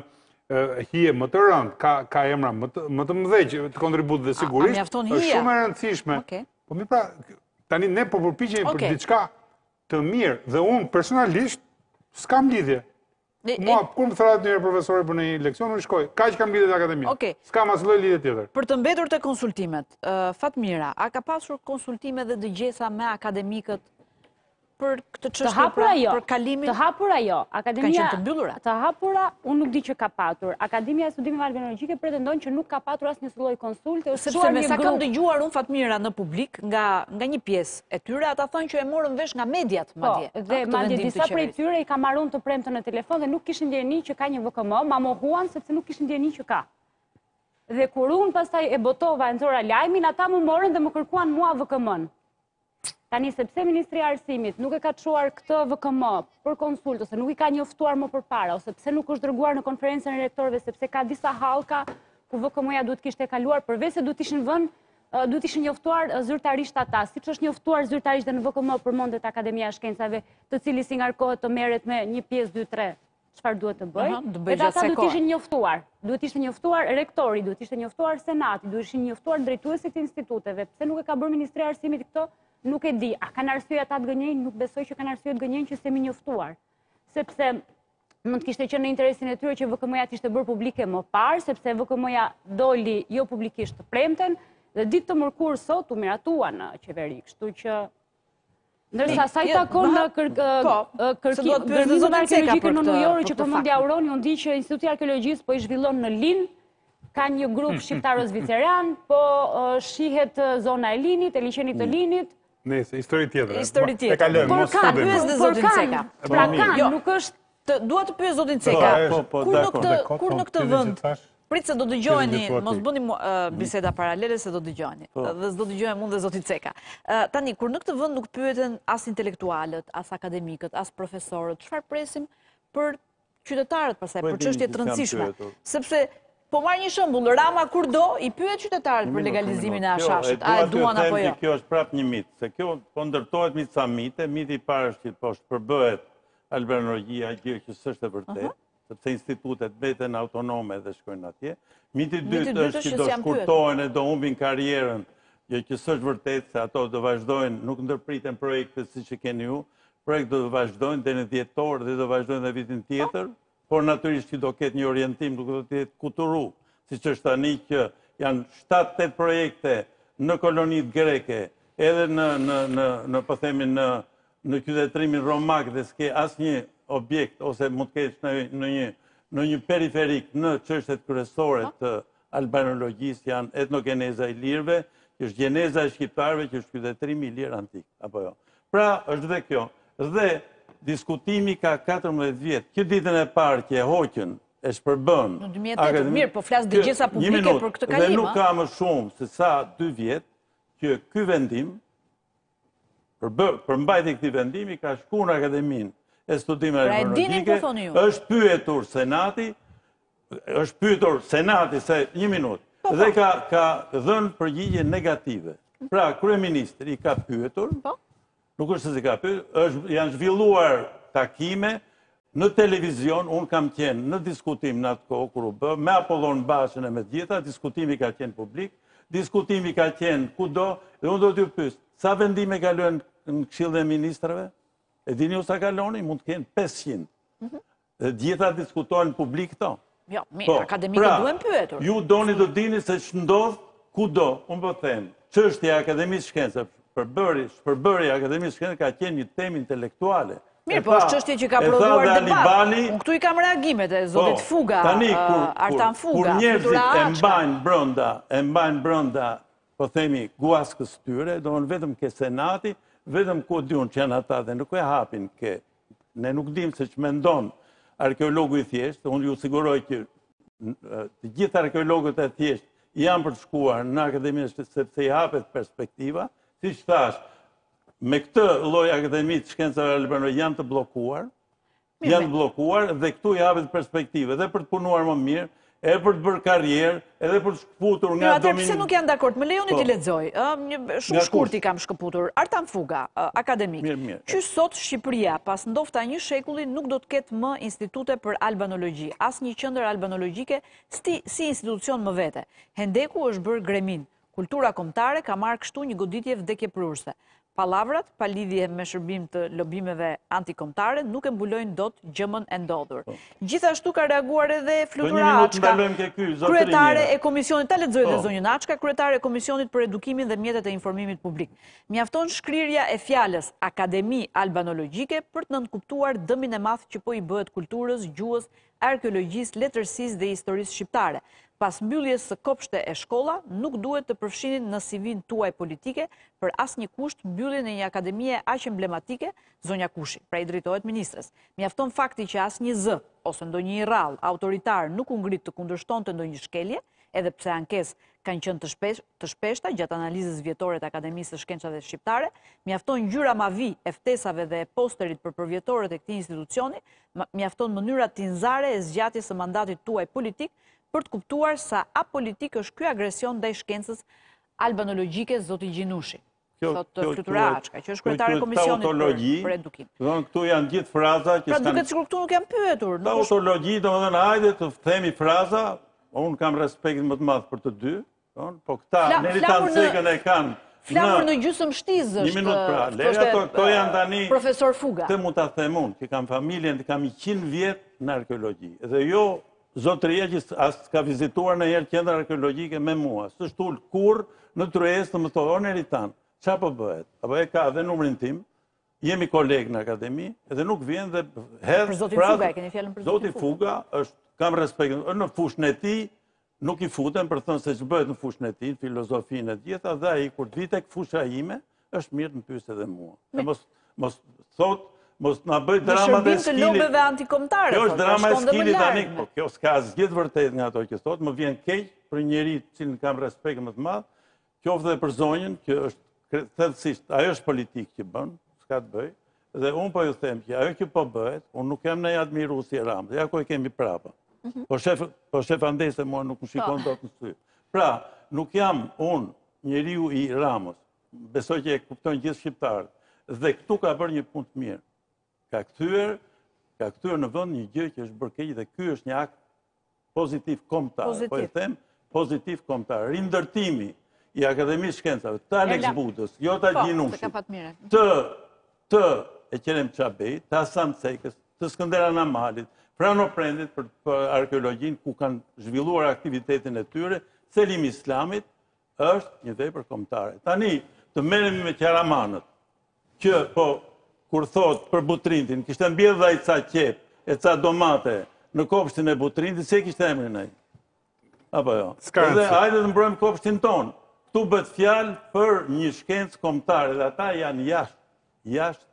hije më të rëndë, ka emra më të mëdhenj, të kontributit dhe sigurisht, është shumë e rëndësishme. Po mirë pra, tani ne po përpiqemi për diçka të mirë, dhe unë personalisht, s'kam lidhje, Mua, kur më thërret njëherë profesori për ndonjë leksion, unë shkoj, kaq kam lidhje te akademia, s'kam asnjë lloj lidhje tjetër. Për të mbetur te konsultimet, Fatmira, a ka pasur konsultime dhe dëgjesa me akademikët për këtë çështje pra, për jo. kalimin? Të hapura jo, akademia... Kanë qenë të mbyllura? Të hapura, unë nuk di që ka patur. Akademia e Studimeve Albanologjike pretendon që nuk ka patur asnjë lloj konsulte, është krijuar një grup. Sepse me sa kam dëgjuar unë, Fatmira, në publik, nga një pjesë, e tyre, ata thonë që e morën vesh nga mediat, madje. Po, dhe madje disa prej tyre i kam marrë unë të premten në telefon dhe nuk kishin dijeni që ka një VKM, ma mohuan sepse nuk kishin dijeni që ka. Dhe kur unë pastaj e botova e nxora lajmin, ata më morën dhe më kërkuan mua VKM-në. Tani, sepse Ministria e Arsimit nuk e ka çuar këtë VKM për konsultë, ose nuk i ka njoftuar më përpara, ose pse nuk është dërguar në konferencën e rektorëve, sepse ka disa halka ku VKM-ja duhet kishte kaluar, përveçse duhet ishin vënë duhet të ishin njoftuar zyrtarisht ata, siç është njoftuar zyrtarisht dhe në VKM përmendet Akademia e Shkencave, të cilës i ngarkohet të merret me një pjesë 2 3 çfarë duhet të bëjë. Edhe ata duhet të ishin njoftuar. Duhet të ishte njoftuar rektori, duhet të ishte njoftuar senati, duhet të ishin njoftuar drejtuesit e instituteve. Pse nuk e ka bërë Ministria e Arsimit këto? Nuk e di. A kanë arsye ata të gënjejnë? Nuk besoj që kanë arsye të gënjejnë që s'emi njoftuar. Sepse mund të kishte qenë në interesin e tyre që VKM-ja të ishte bërë publike më parë, sepse VKM-ja doli jo publikisht të premten, dhe ditë të mërkurë sot u miratua në qeveri, kështu që... Ndërsa, sa i takon kërkim, gërmimeve arkeologjike nënujore, që përmendi Auroni, unë di që Instituti i Arkeologjisë po i zhvillon në Lin, ka një grup shqiptaro-zviceran, po shihet zona e Linit, e liqenit të Linit, Nëse, histori tjetër. Histori tjetër. E ka lënë, mos të bëjmë. Por kanë, por kanë. Pra kanë, jo. nuk është... Dua të pyes zotin Ceka, po, po, po, kur në këtë vend, prit se do dëgjoheni, mos bëni biseda paralele se s'do dëgjoheni, po. dhe s'do dëgjohem unë dhe zoti Ceka. Tani, kur në këtë vend nuk pyeten as intelektualet, as akademikët, as profesorët, çfarë presim për qytetarët pastaj për çështje të rëndësishme. Sepse po marr një shembull, Rama kur do i pyet qytetarët për legalizimin e hashashit, a e duan apo jo. Kjo është prapë një mit, se kjo po ndërtohet mbi ca mite, miti i parë është që po shpërbëhet albanologjia, gjë që s'është e vërtetë, sepse institutet mbeten autonome dhe shkojnë atje. Miti i dytë është që do shkurtohen e do humbin karrierën, gjë që s'është e vërtetë se ato do vazhdojnë, nuk ndërpriten projektet siç i keni ju, projektet do të vazhdojnë deri në dhjetor dhe do vazhdojnë dhe vitin tjetër, por natyrisht që do ketë një orientim, nuk do të jetë kuturu, siç është tani që janë 7-8 projekte në kolonitë greke, edhe në, në, në, në po themi në, në qytetërimin romak dhe s'ke asnjë objekt, ose mund të kesh në, në një në një periferik në çështjet kryesore po. të albanologjisë janë etnogeneza e ilirëve, që është gjeneza e shqiptarëve, që është qytetërimi ilir antik, apo jo. Pra, është dhe kjo. Dhe diskutimi ka 14 vjet. Që ditën e parë që e hoqën, e shpërbënë. Në 2008, mirë, po flas dëgjesat publike për këtë kalim, a? Dhe nuk ka më shumë se sa 2 vjet që ky vendim Për më, përmbajtjen e këtij vendimi ka shkuar në Akademinë e Studimeve pra Arkeologjike. Është pyetur Senati, është pyetur Senati se një minutë po, po. dhe ka ka dhënë përgjigje negative. Pra kryeministri i ka pyetur. Po. Nuk është se s'i ka pyetur, është janë zhvilluar takime, Në televizion unë kam qenë në diskutim në atë kohë kur u bë, me Apollon Baçen e me të gjitha, diskutimi ka qenë publik, diskutimi ka qenë kudo dhe unë do t'ju pyes, sa vendime kalojnë në Këshillin e Ministrave? E dini ju sa kalojnë? Mund të kenë 500. Mhm. Dhe të gjitha diskutohen publik këto. Jo, mi, po, akademikët pra, duhen pyetur. Ju doni të dini se ç'ndodh kudo, unë po them, çështja e Akademisë Shkencave, shpërbërja e Akademisë Shkencave ka qenë një temë intelektuale. Mirë, po është çështje që ka prodhuar debat. Unë këtu i kam reagimet e zotit po, Fuga, Artan Fuga, Kur njerëzit e mbajnë brenda, e mbajnë brenda, po themi, guaskës tyre, domethënë vetëm ke senati, vetëm kushdo që janë ata dhe nuk e hapin ke Ne nuk dimë se ç'mendon arkeologu i thjeshtë, unë ju siguroj që të gjithë arkeologët e thjeshtë janë për të shkuar në akademi sepse i hapet perspektiva, siç thashë, me këtë lloj akademi të shkencave albanologjike janë të bllokuar, janë të bllokuar dhe këtu i hapet perspektiva dhe për të punuar më mirë, edhe për të bërë karrierë, edhe për t'u shkëputur nga dominim... Atëherë, pse nuk janë dakord? Më lejoni po. t'i lexoj. Shumë shkurt i kam shkëputur. Artan Fuga, akademik. Që sot Shqipëria, pas ndofta një shekulli, nuk do të ketë më institute për albanologji. Asnjë qendër albanologjike si institucion më vete. Hendeku është bërë greminë. Kultura kombëtare ka marrë kështu një goditje vdekjeprurëse. Pallavrat pa lidhje me shërbim të lobimeve antikombëtare nuk e mbulojnë dot gjëmën e ndodhur. Po. Gjithashtu ka reaguar edhe Flutura Açka, kryetare e komisionit, ta lexoj dhe po. zonjën Açka, kryetare e komisionit për edukimin dhe mjetet e informimit publik. Mjafton shkrirja e fjalës Akademi Albanologjike për të nënkuptuar dëmin e madh që po i bëhet kulturës, gjuhës arkeologjisë, letërsisë dhe historisë shqiptare, pas mbylljes së kopshte e shkolla, nuk duhet të përfshinit në CV-në tuaj politike për asnjë kusht mbylljen e një akademie aq emblematike, zonja Kushi, pra i drejtohet ministres. Mjafton fakti që asnjë zë, ose ndonjë i rrallë, autoritar nuk u ngrit të kundërshtonte ndonjë shkelje, edhe pse ankesat kanë qenë të shpesh, të shpeshta gjatë analizës vjetore të Akademisë së Shkencave Shqiptare, mjafton ngjyra mavi e ftesave dhe posterit për përvjetorin e këtij institucioni Mjafton mënyra tinzare e zgjatjes së mandatit tuaj politik për të kuptuar sa apolitik është ky agresion ndaj shkencës albanologjike zoti Gjinushi. Kjo, thotë kjo, Flutura Açka, që është kryetare e komisionit për, për edukim. Domethënë këtu janë gjithë fraza që pra, kanë. Pra duket sikur këtu nuk janë pyetur, nuk është. Tautologji, domethënë hajde të themi fraza, unë kam respekt më të madh për të dy, Po këta, njerëzit tanë se kë e kanë. Flamur në gjysmë shtizë është. Një minut pra, lëri ato, këto janë tani... Profesor Fuga. Unë ju them unë, që kam familjen, ti kam njëqind vjet në arkeologji. Dhe jo, zotëria që as e ka vizituar një herë qendrën arkeologjike me mua. S'është ulur kur në tryezë të më thotë, o Neritan, ça po bëhet? Apo e ka dhe numrin tim, jemi kolegë në akademi, edhe nuk vjen dhe herë... Për Zotin Fuga, e keni fjalën për Zotin Fuga? Zotin Fuga, kam respekt, në fushën e tij, Nuk i futem për të thënë se ç'bëhet në fushën e tij, në filozofinë e të gjitha dhe ai kur vjen tek fusha ime, është mirë të më pyesë edhe mua. E mos mos thotë, mos na bëj dramat e Eskilit. Në shërbim të lobeve antikombëtare. Kjo është po, drama e Eskilit tani, po kjo s'ka asgjë të vërtetë nga ato që thotë, më vjen keq për një njeri të cilin kam respekt më të madh, Qoftë dhe për zonjën që është thjeshtësisht, ajo është politikë që bën, s'ka të bëjë, dhe unë po ju them që ajo që po bëhet, unë nuk jam nanjë admirues i Ramës, dhe ja ku e kemi prapa. Mhm. Po shef, po shef andej, se mua nuk më shikon po. dot në sy. Pra, nuk jam unë njeriu i Ramës, besoj që e kuptojnë gjithë shqiptarët, dhe këtu ka bërë një punë të mirë. Ka kthyer, ka kthyer në vend një gjë që është bërë keq dhe ky është një akt pozitiv kombëtar, po e them pozitiv kombëtar, rindërtimi i Akademisë Shkencave, të Aleks Budës, jo të po, Gjinushit, të, të Eqrem Çabejt, të Hasan Cekës, të Skënder Anamalit, Frano Prendit për, për arkeologjinë, ku kanë zhvilluar aktivitetin e tyre, Selim Islamit, Është një vepër kombëtare. Tani të merremi me qaramanët që po kur thotë për Butrintin, kishte mbjellë ai ca qepë e ca domate në kopshtin e Butrintit, se e kishte emrin ai. Apo jo. Edhe hajde të mbrojmë kopshtin tonë. Ktu bëhet fjalë për një shkencë kombëtare dhe ata janë jashtë jashtë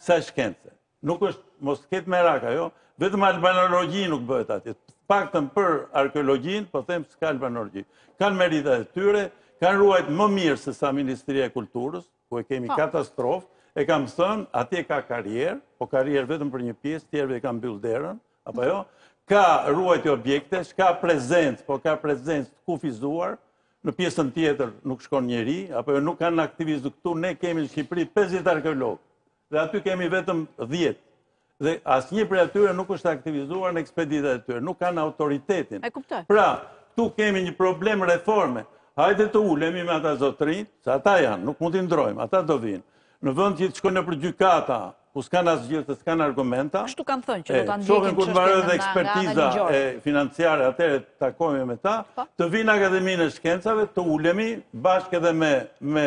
kësaj shkence. Nuk është, mos të ketë merak ajo, vetëm albanologji nuk bëhet atje. Paktën për arkeologjinë, po them s'ka albanologji. Kanë meritat e tyre, kanë ruajt më mirë sesa Ministria e Kulturës, ku e kemi po. katastrofë, e kam thënë, atje ka karrierë, po karrierë vetëm për një pjesë, tjerëve i kanë mbyllë derën, apo jo, ka ruajtje objekte, ç'ka prezencë, po ka prezencë të kufizuar, në pjesën tjetër nuk shkon njeri, apo jo nuk kanë aktivizu këtu, ne kemi në Shqipëri 50 arkeologë, Dhe aty kemi vetëm dhjetë. Dhe asnjë prej atyre nuk është aktivizuar në ekspeditat e tyre, nuk kanë autoritetin. E kuptoj. Pra, këtu kemi një problem reforme. Hajde të ulemi me ata zotërinjtë, se ata janë, nuk mund t'i ndrojmë, ata do vijnë. Në vend që të shkojnë nëpër gjykata, ku s'kanë asgjë dhe s'kanë argumenta. Kështu kanë thënë që do ta ndjekin çështjen. Shohim kur të mbarojë dhe ekspertiza financiare atëherë të takohemi me ta, po. të vijnë në Akademinë e Shkencave, të ulemi bashkë edhe me me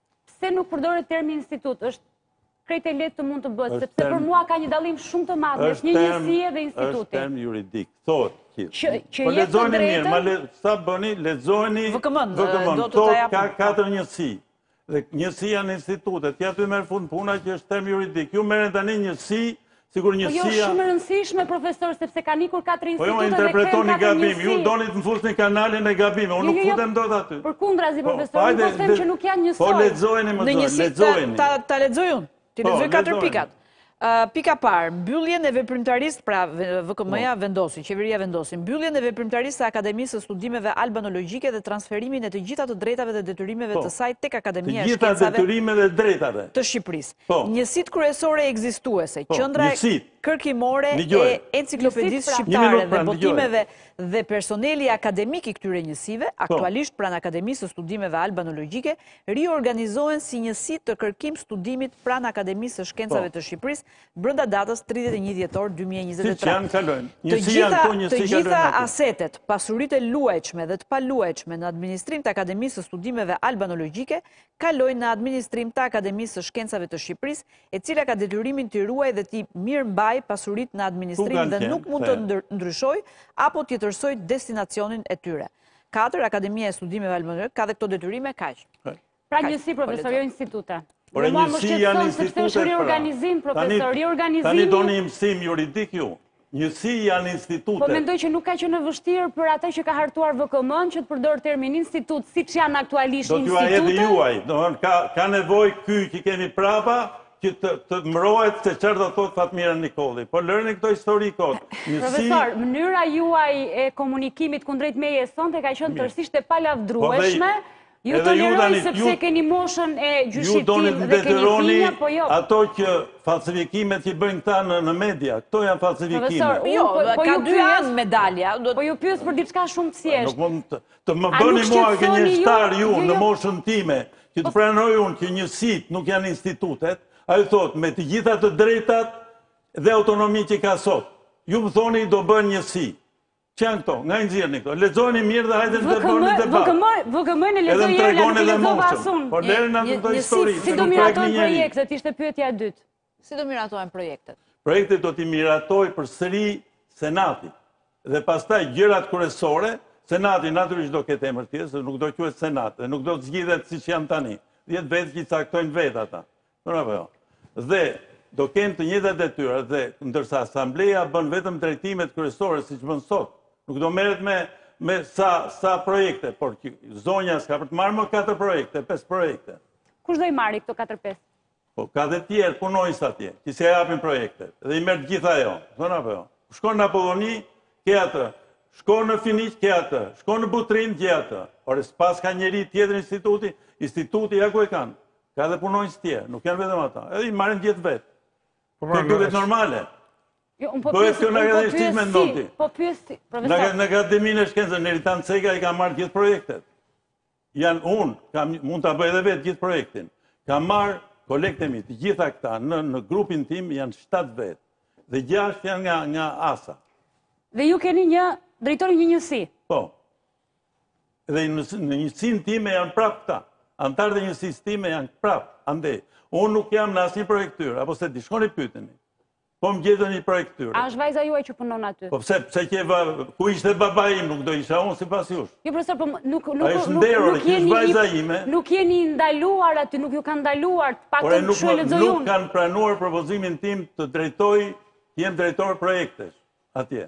Pse nuk përdoret termi institut, është krejt e lehtë të mund të bëhet, sepse për mua ka një dallim shumë të madhë, mes një njësie dhe institutit. është term juridik, thot, që po jetë të drejtën, ma le, sa bëni, lexojeni, VKM-në, thotë ka katër njësi, dhe njësi janë institutet, ja të marrë fund puna që është term juridik, ju merreni tani njësi, Sikur njësia... Po jo, shumë e rëndësishme, profesor, sepse kanë ikur katër institute dhe kemi katër njësi. Po jo, interpretoni gabim, ju doni të më fusni në kanalin e gabim, unë nuk futem dot aty. Përkundrazi, po, profesor, unë po them që nuk janë njësoj. Po, lexojeni mirë, zonjë, lexojeni. Ta lexoj unë, t'i, po, lexoj katër pikat. Pika e parë, mbylljen e veprimtarisë, pra VKM-ja po. vendosi, qeveria vendosi, mbylljen e veprimtarisë së Akademisë së Studimeve Albanologjike dhe transferimin e të gjitha të drejtave dhe detyrimeve të saj tek Akademia e Shkencave të Shqipërisë. Po. Njësitë kryesore ekzistuese, po, qendra kërkimore e enciklopedisë shqiptare dhe botimeve dhe personeli akademik i këtyre njësive, po. aktualisht pranë Akademisë së Studimeve Albanologjike, riorganizohen si njësi të kërkim-studimit pranë Akademisë së Shkencave po. të Shqipërisë, brenda datës 31 dhjetor 2023. Të gjitha, të gjitha asetet, pasuritë e luajtshme dhe të paluajtshme në administrim të Akademisë së Studimeve Albanologjike, kalojnë në administrim të Akademisë së Shkencave të Shqipërisë, e cila ka detyrimin t'i ruajë dhe t'i mirëmbajë pasuritë në administrim dhe nuk mund të ndryshojë apo tjetërsojë destinacionin e tyre. Katër, Akademia e Studimeve Albane ka dhe këto detyrime kaq. Pra njësi, profesor, jo institute. Po njësi janë institute, pra. Tani doni mësim juridik ju. Njësi janë institutet. Po mendoj që nuk ka qenë e vështirë për atë që ka hartuar VKM-në që të përdorë termin institut, siç janë aktualisht institutet. Do t'ju, e drejta juaj, domethënë ka ka nevojë ky që kemi prapa që të të mbrohet se çfarë do të thotë Fatmira Nikolli. Po lëreni këto histori kot. Njësi Profesor, mënyra juaj e komunikimit kundrejt meje sonte ka qenë tërësisht e palavdrueshme. Po, Ju të lironi sepse keni moshën e gjyshit tim dhe keni thinja, po jo. Ato që falsifikimet që bëjnë këta në media, këto janë falsifikime. Profesor, jo, po, po ka dy anë medalja. Po ju pyes për diçka shumë të thjeshtë. Nuk mund të më bëni mua gënjeshtar ju në moshën time, që të po- pranoj unë që njësitë nuk janë institutet, ai thotë, me të gjitha të drejtat dhe autonomi që ka sot. Ju më thoni do bëhen njësi. Ç'janë këto? Nga i nxirrni këto? Lexojeni mirë dhe hajde të bëni debat. VKM, VKM-në lexoj herë, nuk e lexova as unë. Po lëreni këtë histori, se nuk prek njeri. Projektet, ishte pyetja e dytë. Si do miratohen projektet? Projektet do t'i miratoj përsëri Senati. Dhe pastaj gjërat kryesore, Senati natyrisht do ketë emër tjetër, nuk do quhet Senat, dhe nuk do të zgjidhet siç janë tani. Dhjetë vetë që i caktojnë vetë ata. Bravo. Dhe do kenë të njëjtat detyra dhe ndërsa asambleja bën vetëm drejtimet kryesore siç bën sot, nuk do merret me me sa sa projekte, por që zonja s'ka për të marrë më katër projekte, pesë projekte. Kush do i marrë këto katër pesë? Po ka dhe të tjerë punonjës atje, që s'ia japin projektet, dhe i merr të gjitha ajo. Thonë apo jo? Shkon në Apolloni, ke atë. Shkon në Finiq, ke atë. Shkon në Butrint, ke atë. Ore, s'paska njeri tjetër instituti, instituti ja ku e kanë. Ka edhe punonjës të tjerë, nuk janë vetëm ata. Edhe i marrin dhjetë vetë. Po pra, duket normale. Jo, unë po pyes, unë po pyes si, po pyes si, profesor. Në Akademinë e Shkencës, Neritan Ceka i ka marrë gjithë projektet. Janë unë, kam, mund ta bëj edhe vetë gjithë projektin. Kam marrë kolegët e mi, të gjitha këta, në, në grupin tim janë 7 vetë, dhe 6 janë nga, nga ASA. Dhe ju keni një drejtori një njësi? Po. Dhe në njësinë time janë prapë këta. Anëtarët e njësisë time janë prapë. Andej, unë nuk jam në asnjë projekt të tyre, apo s'e di, shkoni pyeteni. Po më gjetët në një projekt të tyre. A është vajza juaj që punon aty? Po pse, pse qe va... Ku ishte baba im, nuk do isha unë sipas jush. Jo, profesor, po nuk... A është nder, nuk jeni... vajza ime. Nuk jeni ndaluar aty, nuk ju kanë ndaluar, pa të nënshkruani ndonjë. Nuk kanë pranuar propozimin tim të drejtoj, të jem drejtor projektesh, atje.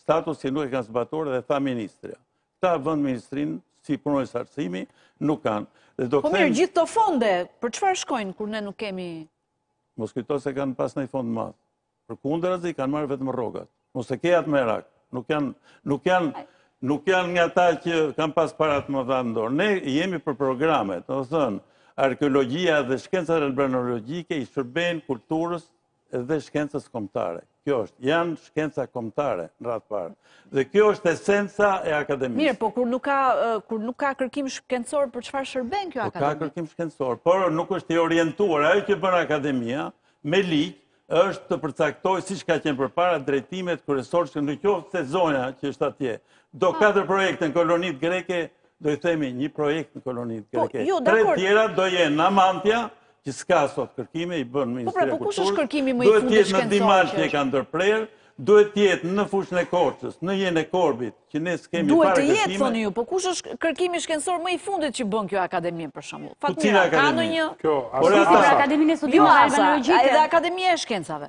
Statusin nuk e kanë zbatuar dhe tha ministrja. Këta vend ministrin si punonjës arsimi nuk kanë. Po mirë, gjithë këto fonde, për çfarë shkojnë kur ne nuk kemi... Mos kujto se kanë pas ndonjë fond të madh. Përkundrazi, kanë marrë vetëm rogat. Mos e ke atë merak. Nuk janë, nuk janë, nuk janë nga ata që kanë pas para të mëdha n'dorë. Ne jemi për programet, domethënë, arkeologjia dhe shkencat albanologjike i shërbejnë kulturës dhe shkencës kombëtare. Kjo është, janë shkenca kombëtare në radhë të parë. Dhe kjo është esenca e akademisë. Mirë, po kur nuk ka kur nuk ka kërkim shkencor për çfarë shërben kjo akademi? Po ka kërkim shkencor, por nuk është i orientuar. Ajo që bën akademia me ligj është të përcaktojë siç ka qenë përpara drejtimet kryesore që në qoftë se zonja që është atje do katër projekte në kolonitë greke do i themi një projekt në koloninë po, greke. Jo, Tre tjera do jenë në Amantia, që s'ka sot kërkime, i bënë Ministria e Kulturës. Po pra, po kush është kërkimi më i fundit shkencor? Duhet të jetë në Dimal që e ka ndërprerë, duhet të jetë në fushën e Korçës, në Hijen e Korbit, që ne s'kemi fare kërkime. Duhet të jetë, thoni ju, po kush është kërkimi shkencor më i fundit që bën kjo akademi, për shembull? Fatë mira, ka në një... Kjo, ASA ASA. Akademia e studimeve, jo, ASA, edhe Akademia e Shkencave.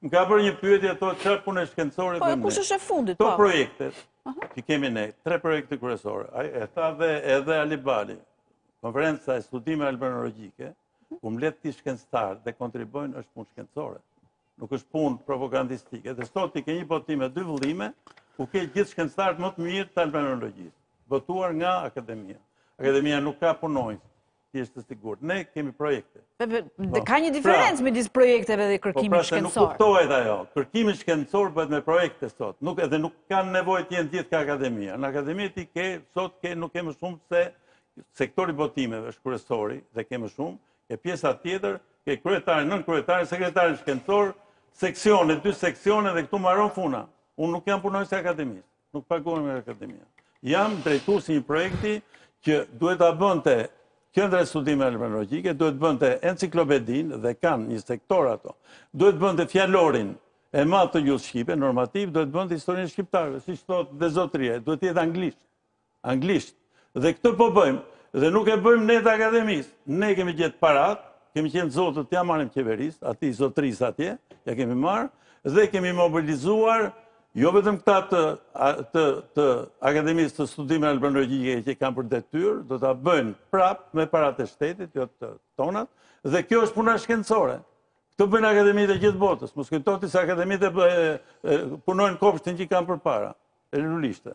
Më ka bërë një pyetje, thotë çfarë pune shkencore po, bën. Po kush është e fundit? Këto po. projekte që kemi ne, tre projekte kryesore. Ai e tha dhe edhe Alibali. Konferenca e studimeve albanologjike, ku mbledh ti shkencëtarë dhe kontribuojnë është punë shkencore. Nuk është punë propagandistike. Dhe sot ti ke një botim me dy vëllime, ku ke gjithë shkencëtarët më të mirë të albanologjisë, botuar nga akademia. Akademia nuk ka punonjë. ti është të sigurt. Ne kemi projekte. Po. Ka një pra, diferencë midis projekteve dhe po, pra, kërkimit shkencor. Po pra, nuk kuptohet ajo. Kërkimi shkencor bëhet me projekte sot. Nuk edhe nuk kanë nevojë të jenë gjithë ke akademia. Në akademi ti ke sot ke nuk kemi shumë se sektori botimeve është kryesori dhe kemi shumë. E pjesa tjetër ke kryetarin, nënkryetarin, sekretarin shkencor, seksione, dy seksione dhe këtu mbaron puna. Unë nuk jam punonjës i akademisë. Nuk paguhem nga Akademia. Jam drejtues i një projekti që duhet ta bënte Qendra e Studime Albanologjike, duhet të bënte enciklopedinë dhe kanë një sektor ato. Duhet të bënte fjalorin e madh të gjuhës shqipe, normativ, duhet të bënte historinë e shqiptarëve, siç thotë dhe zotëria, duhet të jetë anglisht. Anglisht. Dhe këto po bëjmë. Dhe nuk e bëjmë ne të akademisë. Ne kemi gjet paratë, kemi qenë të zotët t'ia marrim qeverisë, atij zotërisë atje, ia kemi marrë, dhe kemi mobilizuar jo vetëm këta të, të, të Akademisë të Studime Albanologjike që kanë për detyrë, do ta bëjnë prap me parat e shtetit, jo të tonat, dhe kjo është puna shkencore. Këtë bëjnë akademitë e gjithë botës. Mos kujto ti se akademitë e, punojnë kopshtin që kanë përpara, e lulishte.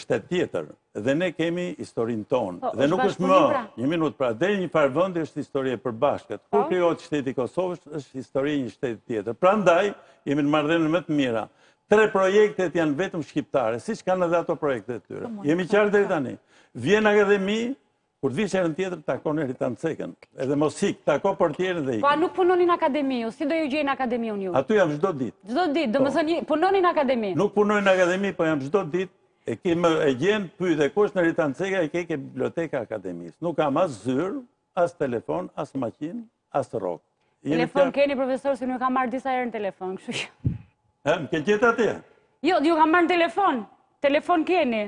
shtet tjetër dhe ne kemi historinë tonë po, dhe nuk është më pra. një minutë pra deri një farë vendi është histori e përbashkët kur po. krijohet shteti i Kosovës është histori e një shteti tjetër prandaj jemi në marrëdhëniet më të mira tre projektet janë vetëm shqiptare siç kanë edhe ato projekte të tyre jemi qartë deri tani vjen akademi Kur të vish herën tjetër, tako Neritan Cekën. Edhe mos ik, tako portierin dhe ik. Po a nuk punoni në akademi ju? Si do ju gjej në akademi unë ju? Aty jam çdo ditë. Çdo ditë, domethënë punoni në akademi? Nuk punoj në akademi, po jam çdo ditë. E ke më gjen, pyet e kush Neritan Ceka e ke ke biblioteka akademisë. Nuk kam as zyrë, as telefon, as makinë, as rrogë. Telefon keni profesor se unë ju kam marrë disa herë në telefon, kështu që. Më ke gjet atje? Jo, ju kam marrë në telefon. Telefon keni.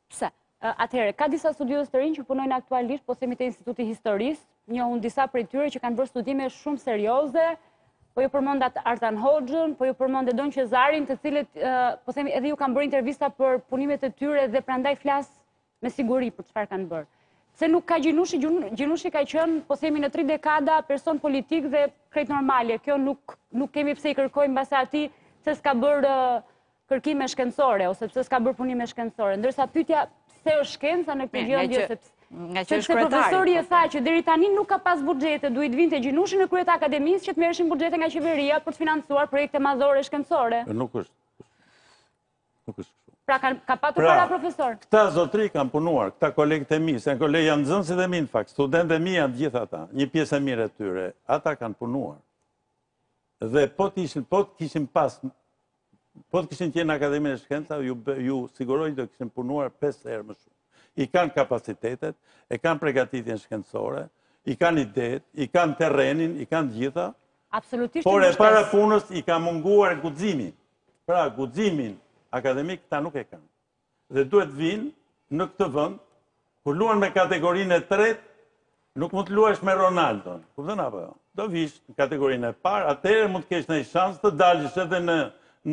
Pse? Atëherë, ka disa studiues të rinj që punojnë aktualisht, po themi te Instituti i Historisë, njoh unë disa prej tyre që kanë bërë studime shumë serioze, po ju përmend atë Artan Hoxhën, po ju përmend edhe Doan Danin, të cilët po themi edhe ju kam bërë intervista për punimet e tyre dhe prandaj flas me siguri për çfarë kanë bërë. Se nuk ka Gjinushi, Gjinushi ka qenë, po themi në tri dekada, person politik dhe krejt normale. Kjo nuk nuk kemi pse i kërkojmë mbase atij se s'ka bërë kërkime shkencore, ose pse s'ka bërë punime shkencore, ndërsa pyetja pse është shkenca në këtë gjendje, sepse... Ngaqë është kryetari. Profesori e tha që deri tani nuk ka pas buxhete, duhet të vinte Gjinushi në krye të akademisë që të merreshin buxhete nga qeveria për të financuar projekte madhore shkencore. Nuk është. Nuk është. Pra ka patur pra, para profesor. Këta zotëri kanë punuar, këta kolegët e mi, se kolegë janë nxënësit e mi në fakt, studentët e mi janë të gjithë ata, një pjesë e mirë e tyre, ata kanë punuar. Dhe po të ishin, po të kishin pas, po të kishin qenë në Akademinë e Shkencave, ju, ju siguroj që do kishin punuar 5 herë më shumë. I kanë kapacitetet, e kanë pregatitjen shkencore, i kanë idetë, i kanë terrenin, i kanë të gjitha, Absolutisht Por e para e punës i ka munguar guximi. Pra, guximin akademik këta nuk e kanë. dhe duhet të vijnë në këtë vend kur luan me kategorinë e tretë nuk mund të luash me Ronaldon kupton apo jo do vish në kategorinë e parë atëherë mund të kesh ndonjë shans të dalësh edhe në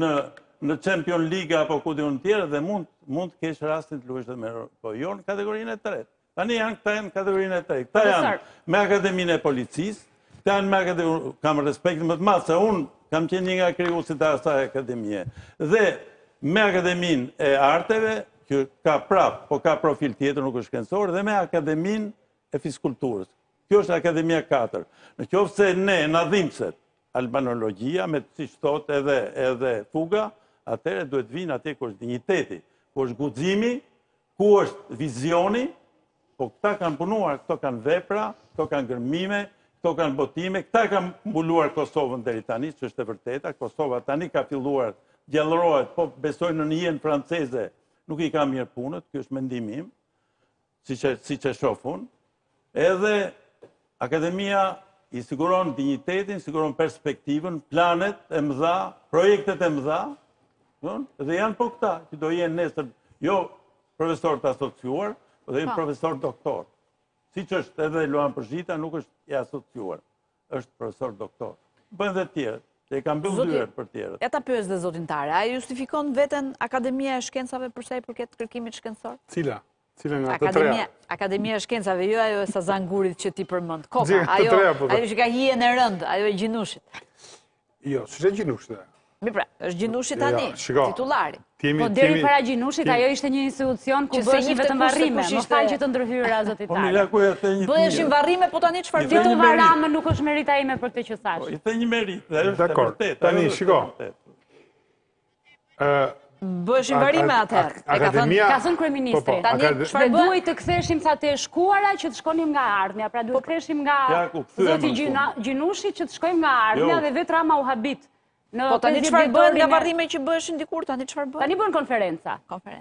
në në Champion Liga apo ku di unë tjetër dhe mund mund të kesh rastin të luash edhe me po jo në kategorinë e tretë Tani janë këta janë kategorinë e tretë. Këta janë me akademinë e policisë, këta janë me akademinë, kam respektin më të madh, se unë kam qenë një nga krijuesit e asaj akademie. Dhe me akademinë e arteve, që ka prapë, po ka profil tjetër, nuk është shkencore, dhe me akademinë e fiskulturës. Kjo është akademia 4. Në qoftë se ne na dhimbset albanologia, me të siç thotë edhe Fuga, atëherë duhet të vijnë atje ku është dinjiteti, ku është guximi, Ku është vizioni? Po këta kanë punuar, këto kanë vepra, këto kanë gërmime, këto kanë botime, këta e kanë mbuluar Kosovën deri tani, ç'është e vërteta, Kosova tani ka filluar gjallërohet, po besoj në hijen franceze, nuk i ka mirë punët, ky është mendimi im, siç, siç e shof unë, Edhe Akademia i siguron dinjitetin, i siguron perspektivën, planet e mëdha, projektet e mëdha, dhe janë po këta që do jenë nesër, jo profesorë të asociuar, do jenë po. profesor doktor. Siç është edhe Luan Përzhita, nuk është i asociuar, është profesor doktor. Bëhen dhe të tjerët, dhe i kanë mbyllur dyert për të tjerët. Ja ta pyes dhe zotin Tare, a e justifikon veten Akademia e Shkencave përsa i përket kërkimit shkencor? Cila? Cilën nga të trija? Akademia e Shkencave, jo ajo e sa zangurit që ti përmend. Koka, ajo po që ka hijen e rëndë, ajo e Gjinushit. Jo, s'qe e Gjinushit e. Mirë pra, është e Gjinushit tani, titulari. Po deri para Gjinushit, ajo ishte një institucion ku bëheshin vetëm varrime, më fal që të ndërhyra zoti Tare. Bëheshin varrime, po tani çfarë bëhet? Gjithë varrime nuk është merita ime për atë që thashë. Po, ishte një meritë, dhe është e vërtetë. Tani, shiko, Bëheshin varrime atëherë, e ka thënë, ka thënë kryeministri. Po, po, Tani, çfarë duhet të ktheheshim, tha te e shkuara që të shkonim nga e ardhmja, pra duhet të ktheheshim nga zoti Gjinushi që të shkojmë nga e ardhmja jo. dhe vetë Rama u habit. Po, tani çfarë bëhen nga varrime që bëheshin dikur, tani çfarë bëhen? Tani bëhen konferenca.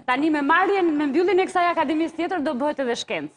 Tani me marrjen, me mbylljen e kësaj akademisë tjetër, do bëhet edhe shkencë.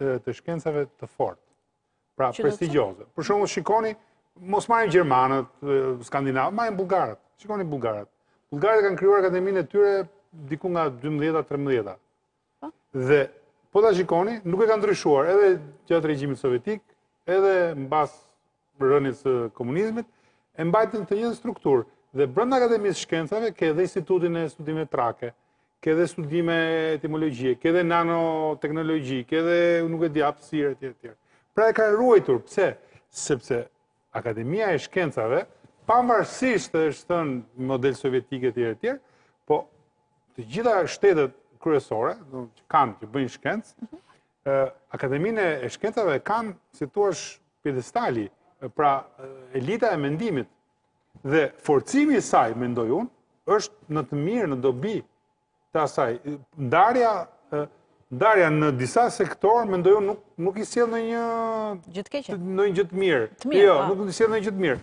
të shkencave të fortë, pra prestigjioze. Për shembull shikoni, mos marrim Gjermanët, Skandinavët, marrim Bullgarët. Shikoni Bullgarët. Bullgarët e kanë krijuar akademinë e tyre diku nga 12-13. Po. Dhe, po ta shikoni, nuk e kanë ndryshuar edhe gjatë regjimit sovjetik, edhe mbas rënies së komunizmit, e mbajtën të njëjtën strukturë. Dhe brënda Akademisë Shkencave ke edhe Institutin e Studimeve Trake, ke edhe studime etimologjie, ke edhe nanoteknologji, ke edhe nuk e di hapësirë, etj. etj. Pra e kanë ruajtur, pse? Sepse Akademia e Shkencave, pavarësisht se është thënë model sovjetik etj. etj. Po të gjitha shtetet kryesore, që kanë që bëjnë shkencë, mhm. Akademinë e shkencave kanë, si të thuash pjedestali, pra elita e mendimit, dhe forcimi i saj, mendoj unë, është në të mirë, në dobi të asaj. Ndarja, ndarja në disa sektor, mendoj unë, nuk, nuk i sjell ndonjë... Gjë të keqe. Ndonjë gjë të mirë. Të mirë, jo, pa. Po. nuk i sjell ndonjë gjë të mirë.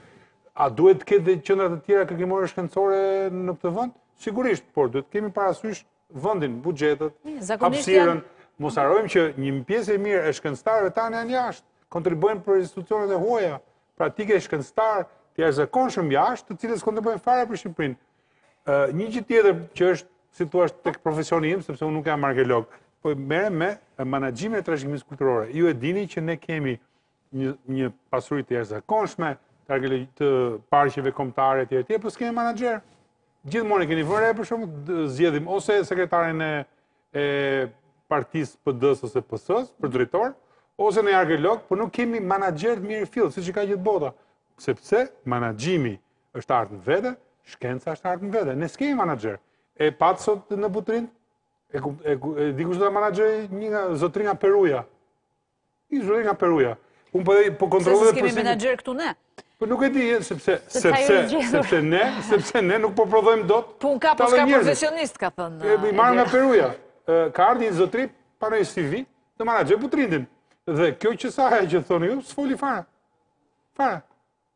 A duhet të ketë dhe qëndra të tjera kërkimore shkencore në këtë vënd? Sigurisht, por duhet të kemi parasysh vëndin, buxhetet, hapësirën, mos harrojmë që një pjesë e mirë e shkencëtarëve tani janë jashtë, kontribuojnë për institucionet e huaja, pra ti ke shkencëtarë të jashtëzakonshëm jashtë, të cilët s'kontribuojnë fare për Shqipërinë. Një gjë tjetër që është, si të thuash tek profesioni im, sepse unë nuk jam arkeolog, po merrem me menaxhimin e trashëgimisë kulturore. Ju e dini që ne kemi një një pasuri të jashtëzakonshme, të ark, të parqeve kombëtare etj etj, po s'kemi menaxher. Gjithmonë e keni vënë re, për shembull zgjedhim ose sekretarin e e partisë PD-s ose PS-s për drejtor, ose ndonjë arkeolog, por nuk kemi menaxher të mirëfilltë, siç i ka gjithë bota, sepse menaxhimi është art në vete, shkenca është art në vete. Ne s'kemi menaxher. E patë sot në Butrint, e, e, e, e dikush do ta menaxhojë një nga zotëri nga Peruja, Një zotëri nga Peruja. Unë po, po kontrolloj përsimin. Se s'kemi menaxher këtu ne. Po nuk e di, sepse, sepse, sepse ne, sepse ne nuk po prodhojmë dot. Punë ka, po s'ka profesionist, ka thënë. E, i marrë nga Peruja. Ka ardhë një zotri, prurë një CV, dhe marrë gjithë Butrintin. Dhe kjo çështja që thoni ju, s'foli fare. Fare.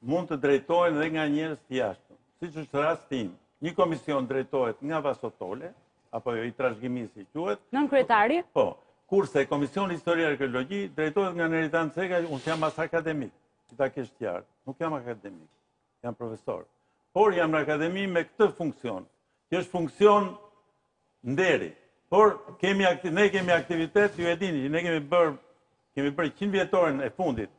mund të drejtohen dhe nga njerëz të jashtëm, siç është rasti im. Një komision drejtohet nga Vaso Tole, apo jo, i trashëgimisë si quhet. Nënkryetari? Po. Kurse Komisioni Histori Arkeologji drejtohet nga Neritan Ceka, unë s'jam as akademik, që ta kesh të qartë. Nuk jam akademik, jam profesor. Por jam në akademi me këtë funksion, që është funksion nderi. Por kemi akti, ne kemi aktivitet, ju e dini, ne kemi bërë kemi bërë 100 vjetorin e fundit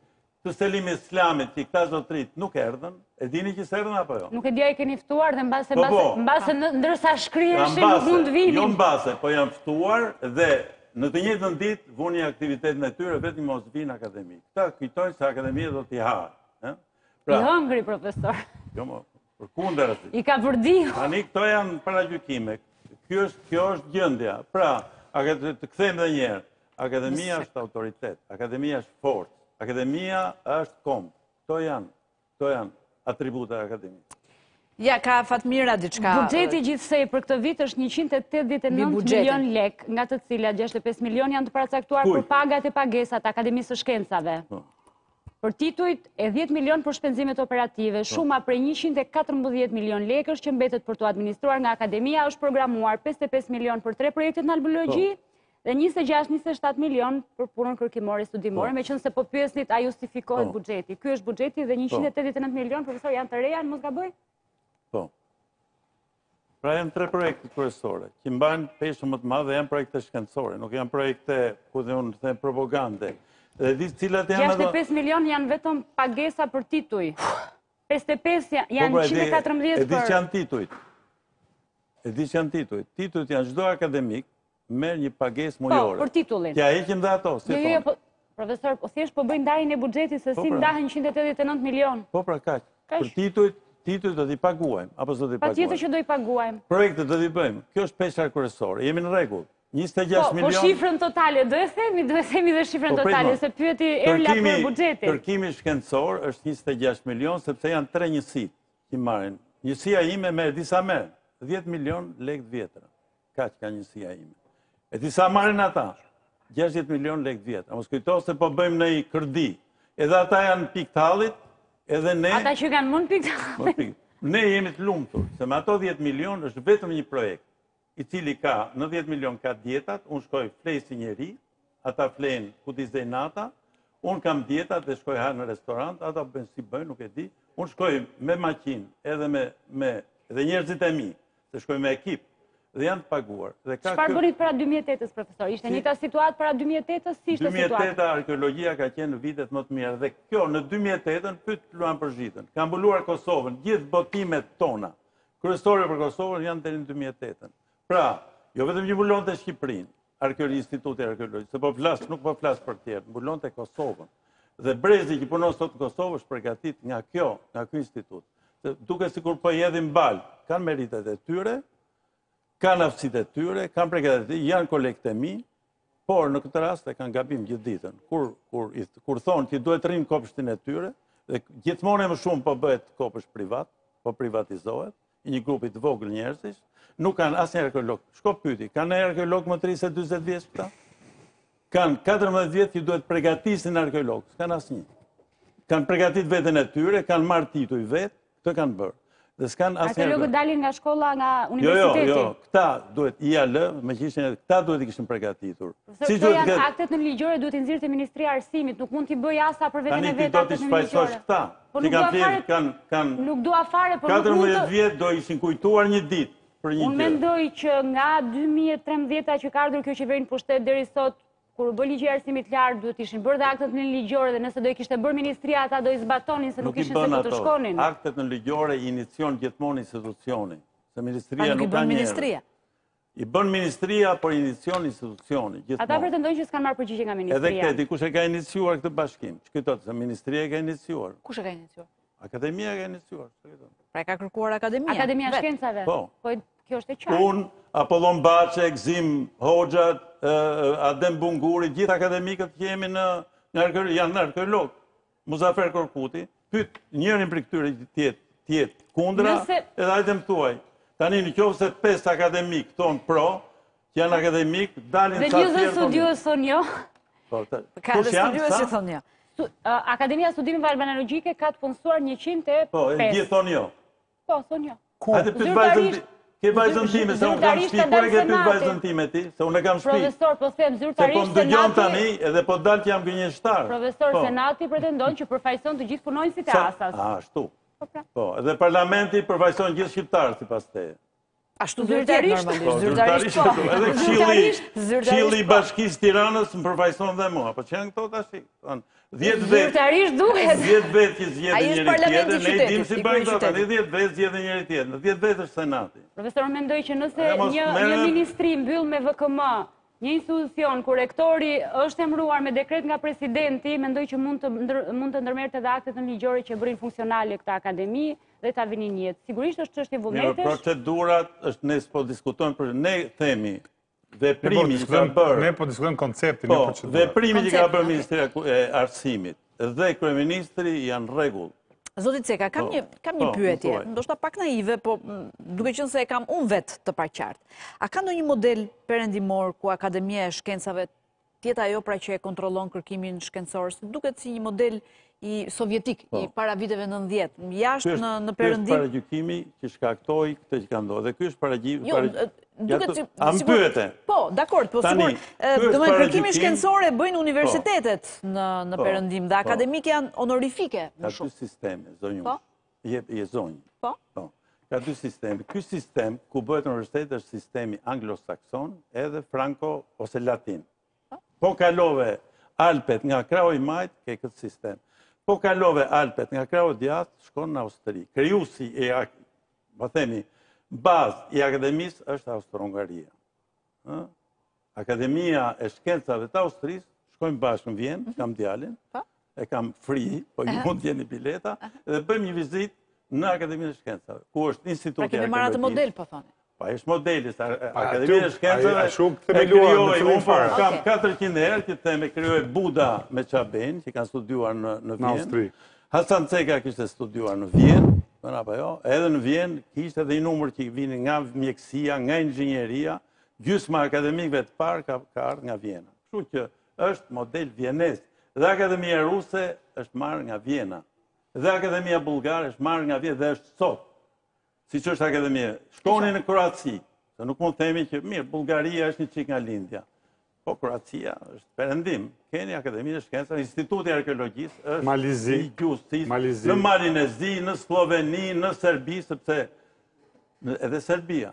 të Selim Islamit që këta zotërit nuk erdhën, e dini që s'erdhën apo jo? Nuk e di a i keni ftuar dhe mbase po, po. mbase ndërsa shkriheshin nuk mund të vinin. Jo mbase, po janë ftuar dhe në të njëjtën ditë vunë aktivitetin e tyre vetëm mos vijnë në akademi. Këta kujtojnë se akademia do t'i hajë. Pra, I hëngri profesor. Jo, Përkundër asaj. I ka përdirë. Tani këto janë paragjykime. Kjo është, kjo është gjendja. Pra, a ke të kthehemi dhe një herë. Akademia është autoritet. Akademia është forcë. Akademia është komb. Këto janë, këto janë atributet e akademisë. Ja, ka Fatmira diçka. Buxheti gjithsej për këtë vit është 189 milion lekë, nga të cilat 65 milion janë të paracaktuar për pagat e pagesat Akademisë së Shkencave. Po. Për titujt e 10 milion për shpenzimet operative, po. shuma prej 114 milion lekësh që mbetet për t'u administruar nga Akademia është programuar 55 milion për tre projektet në albanologji po. dhe 26-27 milion për punën kërkimore studimore, po. meqenëse po pyesnit a justifikohet buxheti. Ky është buxheti dhe 189 milion, profesor, janë të reja, në mos gaboj? Po. Pra janë tre projekte kryesore, që mbajnë peshën më të madhe dhe janë projekte shkencore, nuk janë projekte, ku di unë, them, propagande. Dhe e di cilat janë ato... 65 milion janë vetëm pagesa për tituj. 55 janë 114 po, pra, për... E di ç'janë titujt. E di ç'janë titujt. Titujt janë çdo akademik, Merr një pagesë mujore. Po, për titullin. T'ia heqim dhe ato, si thoni. Jo, jo, po, profesor, po thjesht po bëjmë ndarjen e buxhetit se po, si pra. ndahen 189 milion. Po pra, kaq. Për titujt, titujt do t'i paguajmë, apo s'do t'i paguajmë? Patjetër që do i paguajmë. Projekte do t'i bëjmë. Kjo është pesha kryesore. Jemi në rregull. 26 po, po milion... Po shifrën totale, do e themi, do e themi dhe shifrën po, totale, se pyeti Erla për buxhetin. Kërkimi shkencor është 26 milion, sepse janë tre njësi që marrin. Njësia ime merr, e di sa merr, 10 milion lekë të vjetra. Kaq ka njësia ime. E di sa marrin ata? 60 milion lekë të vjetra. Mos kujto se po bëjmë ndonjë kërdi. Edhe ata janë pikë të hallit, edhe ne... Ata që kanë mund pikë të hallit. Ne jemi të lumtur, se me ato 10 milion është vetëm një projekt, i cili ka në 10 milion ka dietat, unë shkoj fle si njeri, Ata flenë ku t'i zërë nata, unë kam dieta dhe shkoj ha në restorant, ata bëjnë si bëjnë, nuk e di. Unë shkoj me makinë edhe me, me, dhe njerëzit e mi, se shkoj me ekip, dhe janë të paguar. Dhe ka Çfarë bëhet para 2008-ës, profesor? Ishte e njëjta situatë para 2008-ës, si ishte situata? 2008-a arkeologia ka qenë në vitet më të mira, dhe kjo në 2008-ën pyt Luan Përzhitën. Ka mbuluar Kosovën, gjithë botimet tona, kryesore për Kosovën janë deri në 2008-ën. Pra, jo vetëm që mbulonte Shqipërinë, arkeologji, Instituti i Arkeologjisë, se po flas, nuk po flas për të tjerë, mbulonte Kosovën. Dhe brezi që punon sot në Kosovë është përgatit nga kjo, nga kjo institut. Se duket sikur po i hedhim baltë, kanë meritet e tyre, kanë aftësitë e tyre, kanë përgatitjet e tyre, janë kolegët e mi, Por në këtë rast e kanë gabim gjithë ditën. Kur kur kur thonë që duhet të rrinë në kopshtin e tyre dhe gjithmonë e më shumë po bëhet kopsht privat, po privatizohet i një grupi të vogël njerëzish, nuk kanë asnjë arkeolog. Shko pyeti, kanë një arkeolog më të ri se 40 vjeç këta? Kanë 14 vjet që duhet të përgatisin arkeologë, s'kanë asnjë. Kanë përgatit veten e tyre, kanë marrë tituj vetë, Këtë e kanë bërë. Dhe s'kanë asnjë... Arkeologët dalin nga shkolla, nga universiteti. Jo, jo, jo, këta duhet, hë, meqë ishin, këta duhet t'i kishin përgatitur. Siç janë aktet nënligjore, duhet t'i nxirrte Ministria e Arsimit, nuk mund t'i bëjë ASA për veten e vet aktet nënligjore. Këta, po nuk dua fare, kanë... Nuk dua fare, po nuk mund të... 14 vjet do ishin kujtuar një ditë për një gjë. Unë mendoj që nga 2013 që ka ardhur kjo qeveri në pushtet deri sot, Kur u bë ligji i arsimit të lartë, duhet të ishin bërë dhe aktet nënligjore dhe nëse do i kishte bërë ministria ata do i zbatonin se nuk kishin se ku të shkonin. Aktet nënligjore i inicion gjithmonë institucioni, se ministria nuk ka njerëz. I bën ministria, por inicion institucioni, gjithmonë. Ata pretendojnë që s'kanë marrë përgjigje nga ministria. Edhe këtë, dikush e ka iniciuar këtë bashkim. Ç'kujtohet se ministria e ka iniciuar. Kush e ka iniciuar? Akademia e ka iniciuar, që këtë? Pra e ka kërkuar Akademia. Akademia e Shkencave. Po. Po, kjo është e qartë. Unë, Apollon Baçe, Gëzim Hoxha, Adem Bunguri, gjithë akademikët që jemi ne arkeologë, janë arkeologë. Muzafer Korkuti, pyet njërin prej këtyre të jetë, të jetë kundra, edhe hajde më thuaj. Tani në qoftë se 5 akademikë thonë pro, Janë akademikë, dalin të tjerë. Dhe një studiues thonë jo. Po, ka dhe studiues që thonë jo. Akademia e Studimeve Albanologjike ka të punësuar 105. Po, të gjithë thonë jo. Po, thonë jo. Ku? Hajde pyet vajzën time. Ke vajzën time se unë e kam në shpi. Kur e ke pyt vajzën time ti? Se unë e kam në shpi. Profesor, po them, zyrtarisht senati... Se po më dëgjon tani edhe po dal që jam gënjeshtar. Profesor, po. senati pretendon që përfaqëson të gjithë punonjësit e ASA-s. Ashtu. Po, pra. po, edhe parlamenti përfaqëson gjithë shqiptarët sipas teje. Ashtu duhet të jetë normalisht, zyrtarisht po. Edhe këshilli, këshilli i bashkisë së Tiranës më përfaqëson dhe mua, po ça janë këto tashti, dhjetë vetë, zyrtarisht duhet, dhjetë vetë që zgjedhin njëri-tjetrin, ne i dimë si bëjnë ata, dhjetë vetë zgjedhin njëri-tjetrin, dhjetë vetë është senati. Profesor, mendoj që nëse një ministri mbyll me VKM, Një institucion ku rektori është emëruar me dekret nga presidenti, mendoj që mund të mund të ndërmerrte edhe aktet nënligjore që e bënin funksionale këtë akademi dhe ta vinin në jetë. Sigurisht është çështje vullnetesh. Mirë, procedurat s'është ne s'po diskutojmë për ne themi veprimi që ka bërë. Ne po diskutojmë konceptin, jo po, procedura. Veprimi që ka bërë Ministria e Arsimit. Dhe kryeministri janë në rregull. Zoti Ceka, kam po, një, kam një po, pyetje, ndoshta pak naive, po duke qenë se e kam unë vetë të paqartë. A ka ndonjë model perëndimor ku Akademia e Shkencave të jetë ajo pra që e kontrollon kërkimin shkencor, se duket si një model sovjetik, po. i para viteve 90, jashtë në, në Perëndim... Ky është paragjykimi që shkaktoi këtë që ka ndodhur, dhe ky është paragjykimi... Jo, A më pyete? Po, dakord, po sigur, domethënë kërkimin shkencor e bëjnë po. universitetet në po. perëndim, dhe po. akademitë janë honorifike. Ka dy sisteme, zonjë, po? je zonjë. Po? Po, ka dy sisteme. Ky sistem, ku bëhet në universitet, është sistemi anglo-sakson, edhe franko ose latin. Po kalove Alpet nga krahu i majtë, ke këtë sistem. Po kalove Alpet nga krahu i djathtë, shkon në Austri. Krijuesi e Po themi, bazë i akademisë është Austro-Hungaria. Akademia e shkencave të Austrisë, shkojmë bashkë në Vjenë, mhm. kam djalin, po. e kam fri, po ju mund t'gjeni bileta, dhe bëjmë një vizitë në Akademinë e Shkencave, ku është pra instituti i arkeologjisë. Pra kemi marrë atë model, po thoni. Po po, ishte modeli, Akademinë e Shkencave, e krijoi, unë po kam 400 herë që them e krijoi Buda me Çabejn, që kanë studuar në Vjenë, Hasan Ceka kishte studiuar në Vjenë, më apo jo, edhe në Vjenë kishte dhe një numër që vinin nga mjekësia, nga inxhinieria, gjysma e akademikëve të parë ka, ka ardhë nga Vjena. Kështu që është model vjenez. Dhe Akademia Ruse është marrë nga Vjena. Dhe Akademia Bullgare është marrë nga Vjena dhe është sot. Siç është akademie, shkoni në Kroaci, se nuk mund të themi që mirë, Bullgaria është një çikë nga Lindja. Po, Kroacia është perëndim. Keni Akademinë e Shkencave, Instituti i Arkeologjisë është Mali i Zi, i Gjuhësisë, Mali i Zi. në Malin e Zi, në Sloveni, në Serbi, sepse edhe Serbia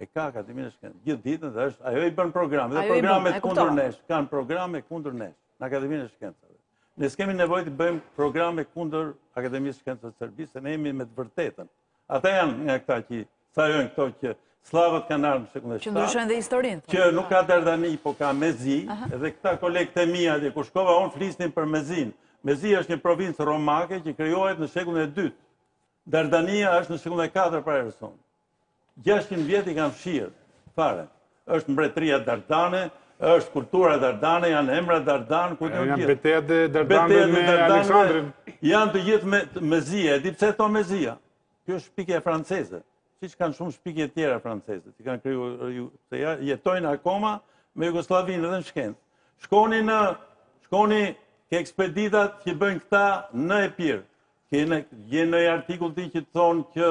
e ka Akademinë e Shkencave. Gjithë ditën dhe është, ajo i bën programet, dhe programet kundër nesh, kanë programe kundër nesh, në Akademinë e Shkencave. Ne s'kemi nevojë të bëjmë programe kundër Akademisë së Shkencës së Serbisë, se ne jemi me të vërtetën. Ata janë nga këta që sajojnë këto që sllavët kanë ardhë në shekullin Që ndryshojnë dhe historinë. Që nuk ka Dardani, po ka Mezi, dhe këta kolegë të mi atje, kur shkova unë flisnin për Mezinë. Mezi është një provincë romake që krijohet në shekullin e dytë. Dardania është në shekullin e katër para erës sonë. Gjashtëqind vjet i kanë fshirë fare. Është mbretëria dardane, është kultura dardane, janë emra dardanë, ku di unë gjithë. Janë betejat e dardanëve me Aleksandrin. Janë të gjithë Mezia, e di pse thonë Mezia. Kjo është shpikje franceze. Siç kanë shumë shpikje tjera franceze, që kanë kriju se ja jetojnë akoma me Jugosllavinë edhe në shkencë. Shkoni në shkoni ke ekspeditat që bëjnë këta në Epir. Ke me gjetë një artikull ti që të thotë që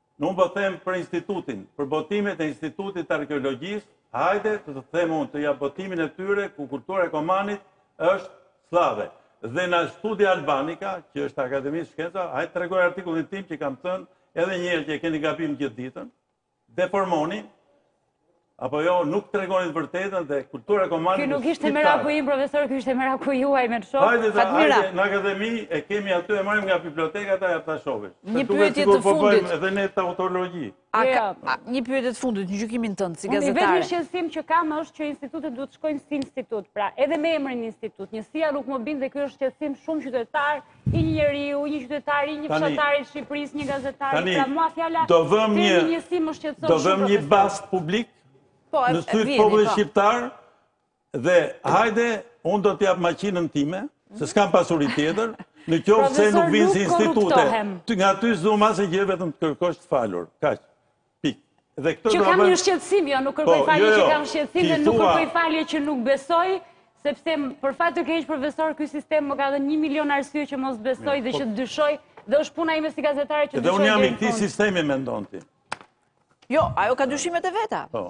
Unë po them për institutin, për botimet e institutit të arkeologjisë, hajde të të them unë të jap botimin e tyre ku kultura e Komanit është sllave. Dhe në Studia Albanica, që është e Akademisë së Shkencave, hajde t'tregoj artikullin tim që kam thënë edhe një herë që e keni gabim gjithë ditën, deformoni, Apo jo, nuk tregoni të vërtetën dhe kultura e Komanit. Ky nuk ishte meraku im profesor, ky ishte meraku juaj me shokë. Hajde, hajde, në akademi e kemi aty e marrim nga biblioteka ta jap ta shohësh. Një pyetje të fundit. Edhe ne tautologji. A ka një pyetje të fundit në gjykimin tënd si gazetar? Unë vetëm shqetësim që kam është që institutet duhet të shkojnë si institut, pra edhe me emrin institut. Njësia nuk më bind dhe ky është shqetësim shumë qytetar i një njeriu, i një qytetari, i një fshatari të Shqipërisë, një gazetari, pra mua fjala do vëm një njësi më shqetëson Do vëm një bast publik po, në sy të popullit po. shqiptar dhe hajde unë do të jap makinën time, se mhm. s'kam pasuri tjetër, në qoftë se nuk vijnë si institute. Nga ty s'dua asgjë vetëm të kërkosh të falur. Kaq. Pik. Dhe këtë Që kam një shqetësim, jo, nuk kërkoj po, falje jo, që jo. kam shqetësim dhe nuk kërkoj falje që nuk besoj, sepse për fat të keq profesor ky sistem më ka dhënë 1 milion arsye që mos besoj dhe që të dyshoj dhe është puna ime si gazetare që dyshoj. Dhe unë jam i këtij sistemi mendon ti. Jo, ajo ka dyshimet e veta. Po.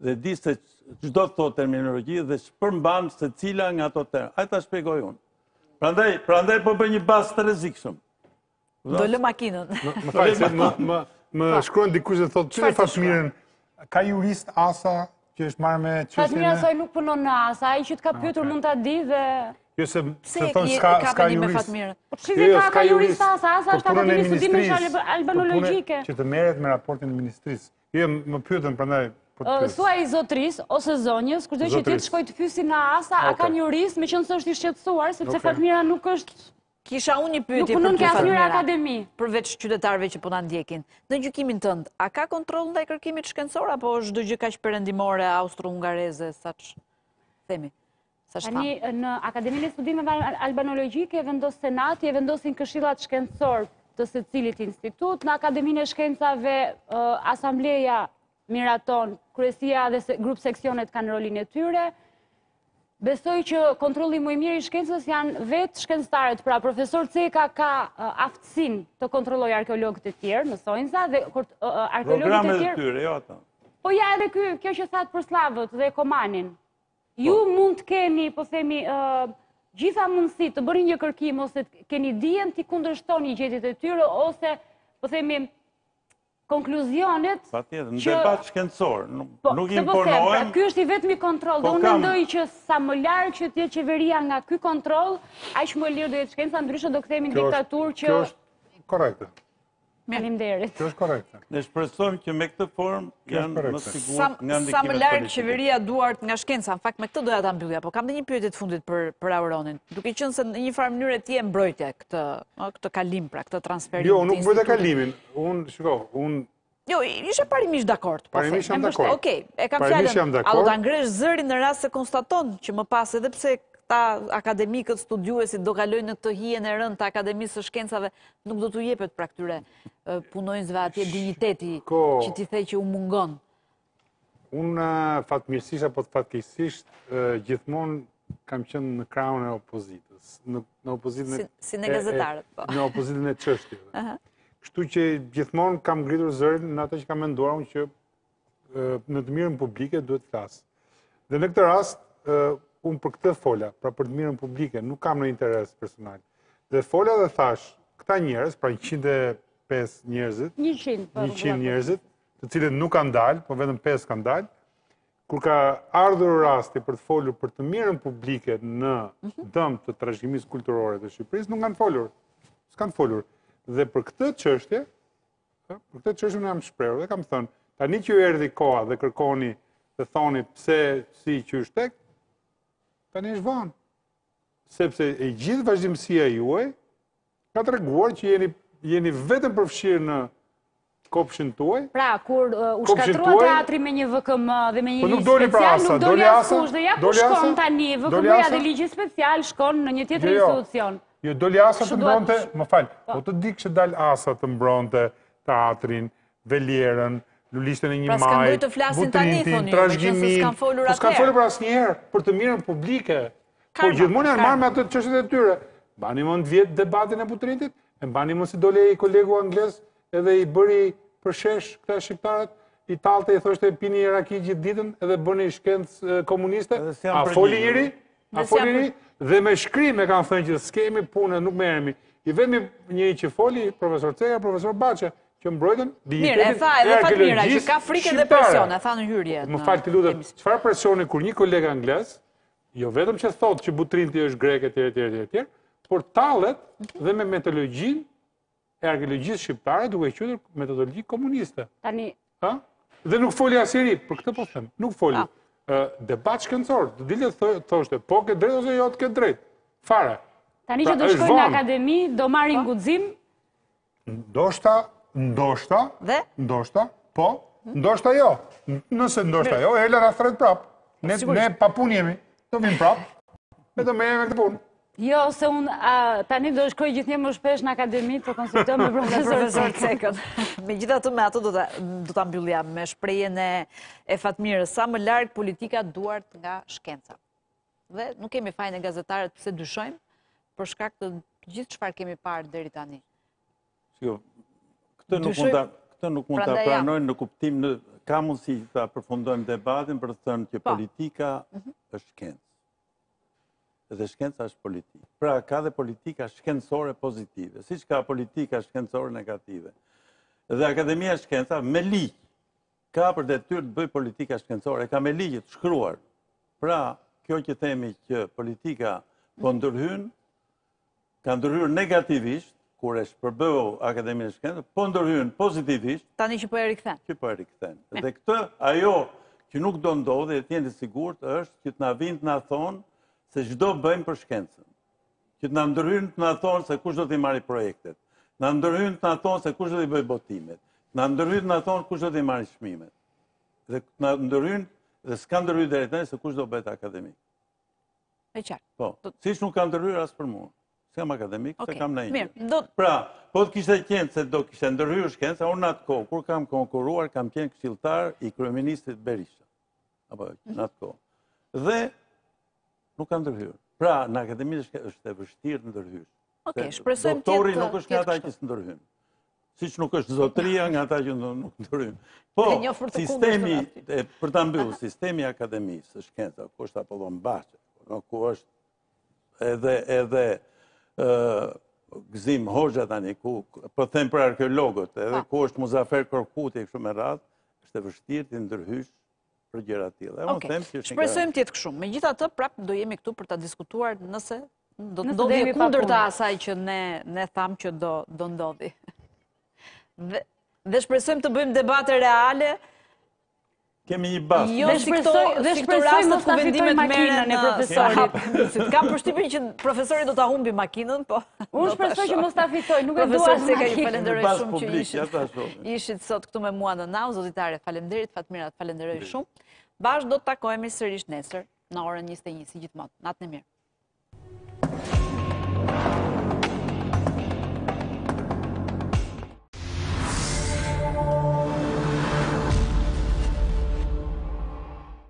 dhe di se ç'do të thotë terminologji dhe ç'përmban secila nga ato terma. Hajde ta shpjegoj unë. Prandaj, prandaj po bëj një bast të rrezikshëm. Do lë makinën. Më fal, se më më më shkruan dikush dhe thotë çfarë Fatmirin? Ka jurist Asa që është marrë me çështjen. Fatmira saj nuk punon në Asa, ai që të ka ah, pyetur mund ta di dhe Jo se se thonë s'ka s'ka jurist. Po çfarë jo, jo, ka ka jurist Asa? Asa është akademi studimeve albanologjike. Që të merret me raportin e ministrisë. Jo, më pyetën prandaj po të pyes. Thuaj zotërisë ose zonjës, kushdo që të jetë të shkojë të pyesi në Asa, a ka një jurist, meqenëse është i shqetësuar sepse Fatmira nuk është Kisha unë një pyetje për punon Fatmira akademi. Përveç qytetarëve që po na ndjekin, në gjykimin tënd, a ka kontroll ndaj kërkimit shkencor apo është çdo gjë kaq perëndimore austro-hungareze, sa ç'themi? Tani, në Akademinë e Studimeve Albanologjike, e vendos senati e vendosin këshillat shkencorë të secilit institut, në Akademinë e Shkencave, asambleja miraton, kryesia dhe grup seksionet kanë rolin e tyre, besoj që kontroli më i mirë i shkencës janë vetë shkencëtarët, pra profesor Ceka ka aftësinë të kontrollojë arkeologët e tjerë, me thënë, dhe arkeologët e tjerë... Programet e tyre, jo ata. Po ja edhe kjo që thatë për sllavët dhe Komanin. Ju po. mund të keni, po themi, gjitha mundësi të bëni një kërkim, ose keni dijen t'i kundërshtoni gjetjet e tyre, ose, po themi, konkluzionet... Patjetër, në debat shkencor, nuk po, po imponohem... Pra, ky është i vetmi kontroll, po dhe unë mendoj që sa më larg që të jetë qeveria nga ky kontroll, aq më lirë do jetë shkenca, ndryshe do kthehemi në diktaturë që... Kjo është korrekte. Faleminderit. Kjo është korrekte. Ne shpresojmë që me këtë formë janë më sigurt nga ndikimet politike. Sa më larg qeveria duart nga shkenca, në fakt me këtë doja ta mbyllja, por kam dhe një pyetje të fundit për për Auronin. Duke qenë se në njëfarë mënyre ti e mbrojtje këtë, ë këtë kalim pra, këtë transferim. Jo, nuk mbrojtja kalimin. Unë, shiko, unë Jo, ishe parimisht dakord. Po parimisht jam dakord. Okej, e kam fjalën. A do ta ngresh zërin në rast se konstaton që më pas edhe pse këta akademikët studiuesit do kalojnë në këtë hijen e rëndë të Akademisë së Shkencave, Nuk do t'u jepet pra këtyre punonjësve atje dinjiteti që ti the që u mungon. Unë fatmirësisht apo të fatkeqësisht gjithmonë kam qenë në krahun e opozitës. Në opozitën e... Si ne gazetarët, po. Në opozitën e çështjeve. Kështu që gjithmonë kam ngritur zërin në ato që kam menduar unë që në të mirën publike duhet të flasë. Dhe në këtë rast, unë për këtë fola, pra për të mirën publike, nuk kam një interes personal. Dhe fola dhe thashë, këta njerëz, pra 105 njerëzit, 100 po, njerëzit, të cilët nuk kanë dalë, po vetëm 5 kanë dalë, kur ka ardhur rasti për të folur për të mirën publike në mhm. dëm të trashëgimisë kulturore të Shqipërisë, nuk kanë folur. S'kanë folur. Dhe për këtë çështje, Për këtë çështje unë jam shprehur dhe kam thënë, tani që ju erdhi koha dhe kërkoni dhe thoni pse si qysh tek, tani është vonë. Sepse e gjithë vazhdimësia juaj ka treguar që jeni jeni vetëm përfshirë në kopshin tuaj. Pra, kur uh, u shkatërrua teatri me një VKM dhe me një po ligj special, nuk doli askush dhe ja ku shkon tani, VKM-ja dhe ligji special shkon në një tjetër jo, jo. institucion. Jo, doli ASA të mbronte, më fal, po, po të kishte dalë ASA të mbronte teatrin, Velierën, lulishten e Një Majit, Butrintin, trashëgiminë, po s'kanë flasin tani, thonë tani, që nëse s'kanë folur atëherë. Po s'kanë folur për asnjëherë, për të mirën publike. Po gjithmonë janë marrë me ato çështjet e tyre. Mbani mend vjet debatin e Butrintit, e mbani mend si doli kolegu anglez edhe i bëri përshesh këta shqiptarët, i tallte i thoshte pini raki gjithë ditën edhe bëni shkencë komuniste, a foli njeri, A foli dhe me shkrim më kanë thënë që s'kemi punë, nuk merremi. I vetmi njeri që foli profesor Ceka, profesor Baçe, që mbrojtën dinjitetin e arkeologjisë. Mirë, e tha edhe Fatmira që ka frikë dhe presion, e tha në hyrje. Më fal ti lutem, çfarë presioni kur një koleg anglez, jo vetëm që thotë që Butrinti është grek etj etj etj, por tallet dhe me metodologjinë e arkeologjisë shqiptare duke e quajtur metodologji komuniste. Tani... Ha? Dhe nuk foli asnjeri, për këtë po them, nuk foli. Debat shkencor, të dilte të thoshte, po ke të drejtë ose jo s'ke të drejtë. Fare. Tani pra, që do shkojnë në akademi, do marrin po. guxim? Ndoshta, ndoshta, ndoshta, po, hm? ndoshta jo. Nëse ndoshta jo, e na thërret prap. Ne pa punë jemi, do vim prap, me t'u marrë me këtë punë. Jo, se unë tani do shkoj gjithnjë më shpesh në akademi të konsultohem me profesor Cekën. Megjithatë me ato do ta mbyllja me shprehjen e Fatmirës, sa më larg politika duart nga shkenca. Dhe nuk kemi faj ne gazetarët pse dyshojmë, për shkak të gjithë çfarë kemi parë deri tani. Jo, këtë nuk mund të... Këtë nuk mund ta pranoj në kuptim në... Ka mundësi ta përfundojmë debatin për të thënë që po. politika mhm. është shkencë. dhe shkenca është politikë. Pra, ka dhe politika shkencore pozitive, siç ka politika shkencore negative. Dhe Akademia e Shkencave, me ligj, ka për detyrë të bëjë politika shkencore, e ka me ligj të shkruar. Pra, kjo që temi që politika po ndërhyn, Ka ndërhyrë negativisht, kur e shpërbëu Akademinë e Shkencave, po ndërhyn pozitivisht. Tani që po e rikthen. Që po e rikthen. Dhe këtë, ajo që nuk do ndodhi, e të jeni të sigurt, është që të na vijnë të na thonë se ç'do bëjmë për shkencën. Që të na ndërhyjnë të na thonë se kush do t'i marri projektet. Të ndërhyjnë të na thonë se kush do t'i bëjë botimet. Të ndërhyjnë të na thonë kush do t'i marri çmimet. Dhe të ndërhyjnë dhe s'ka ndërhyrë deri tani se kush do bëhet akademik. E qartë. Po, siç nuk ka ndërhyrë as për mua. Se jam akademik, se kam në ingjë. Pra, po të kishte qenë se do kishte ndërhyrë shkenca, se unë në atë kohë, kur kam konkurruar, kam qenë këshilltar i kryeministrit Berisha. Apo, në atë kohë. Dhe, nuk kam ndërhyrë. Pra, në akademi është e vështirë të ndërhysh. Doktori nuk është nga ata që s'ndërhyn. siç nuk është zotëria nga ata që nuk të rrimë. Po, sistemi, për ta mbyllur, sistemi i Akademisë së Shkencave, ku është Apollon Baçe, ku është edhe, edhe, Gëzim Hoxha tani, ku për po them për arkeologët, edhe ku është Muzafer Korkuti, kështu me radhë, është e vështirë të ndërhysh për gjëra të tilla. Unë them që është një Shpresojmë të jetë kështu. Megjithatë, prap do jemi këtu për ta diskutuar nëse do të ndodhi e kundërta e asaj që ne ne thamë që do do ndodhi. Dhe dhe shpresojmë të bëjmë debate reale. Kemi një bast. Jo, dhe shpresojmë dhe shpresojmë mos ta fitojmë makinën e profesorit. Kam përshtypjen që profesori do ta humbi makinën, po. Unë shpresoj që mos ta fitoj, nuk e dua as se keni. Falënderoj shumë që ishit. Ishit sot këtu me mua në Now, zoti Tare, faleminderit Fatmira, të falënderoj shumë. Bashkë do të takohemi sërish nesër në orën 21 si gjithmonë. Natën e mirë.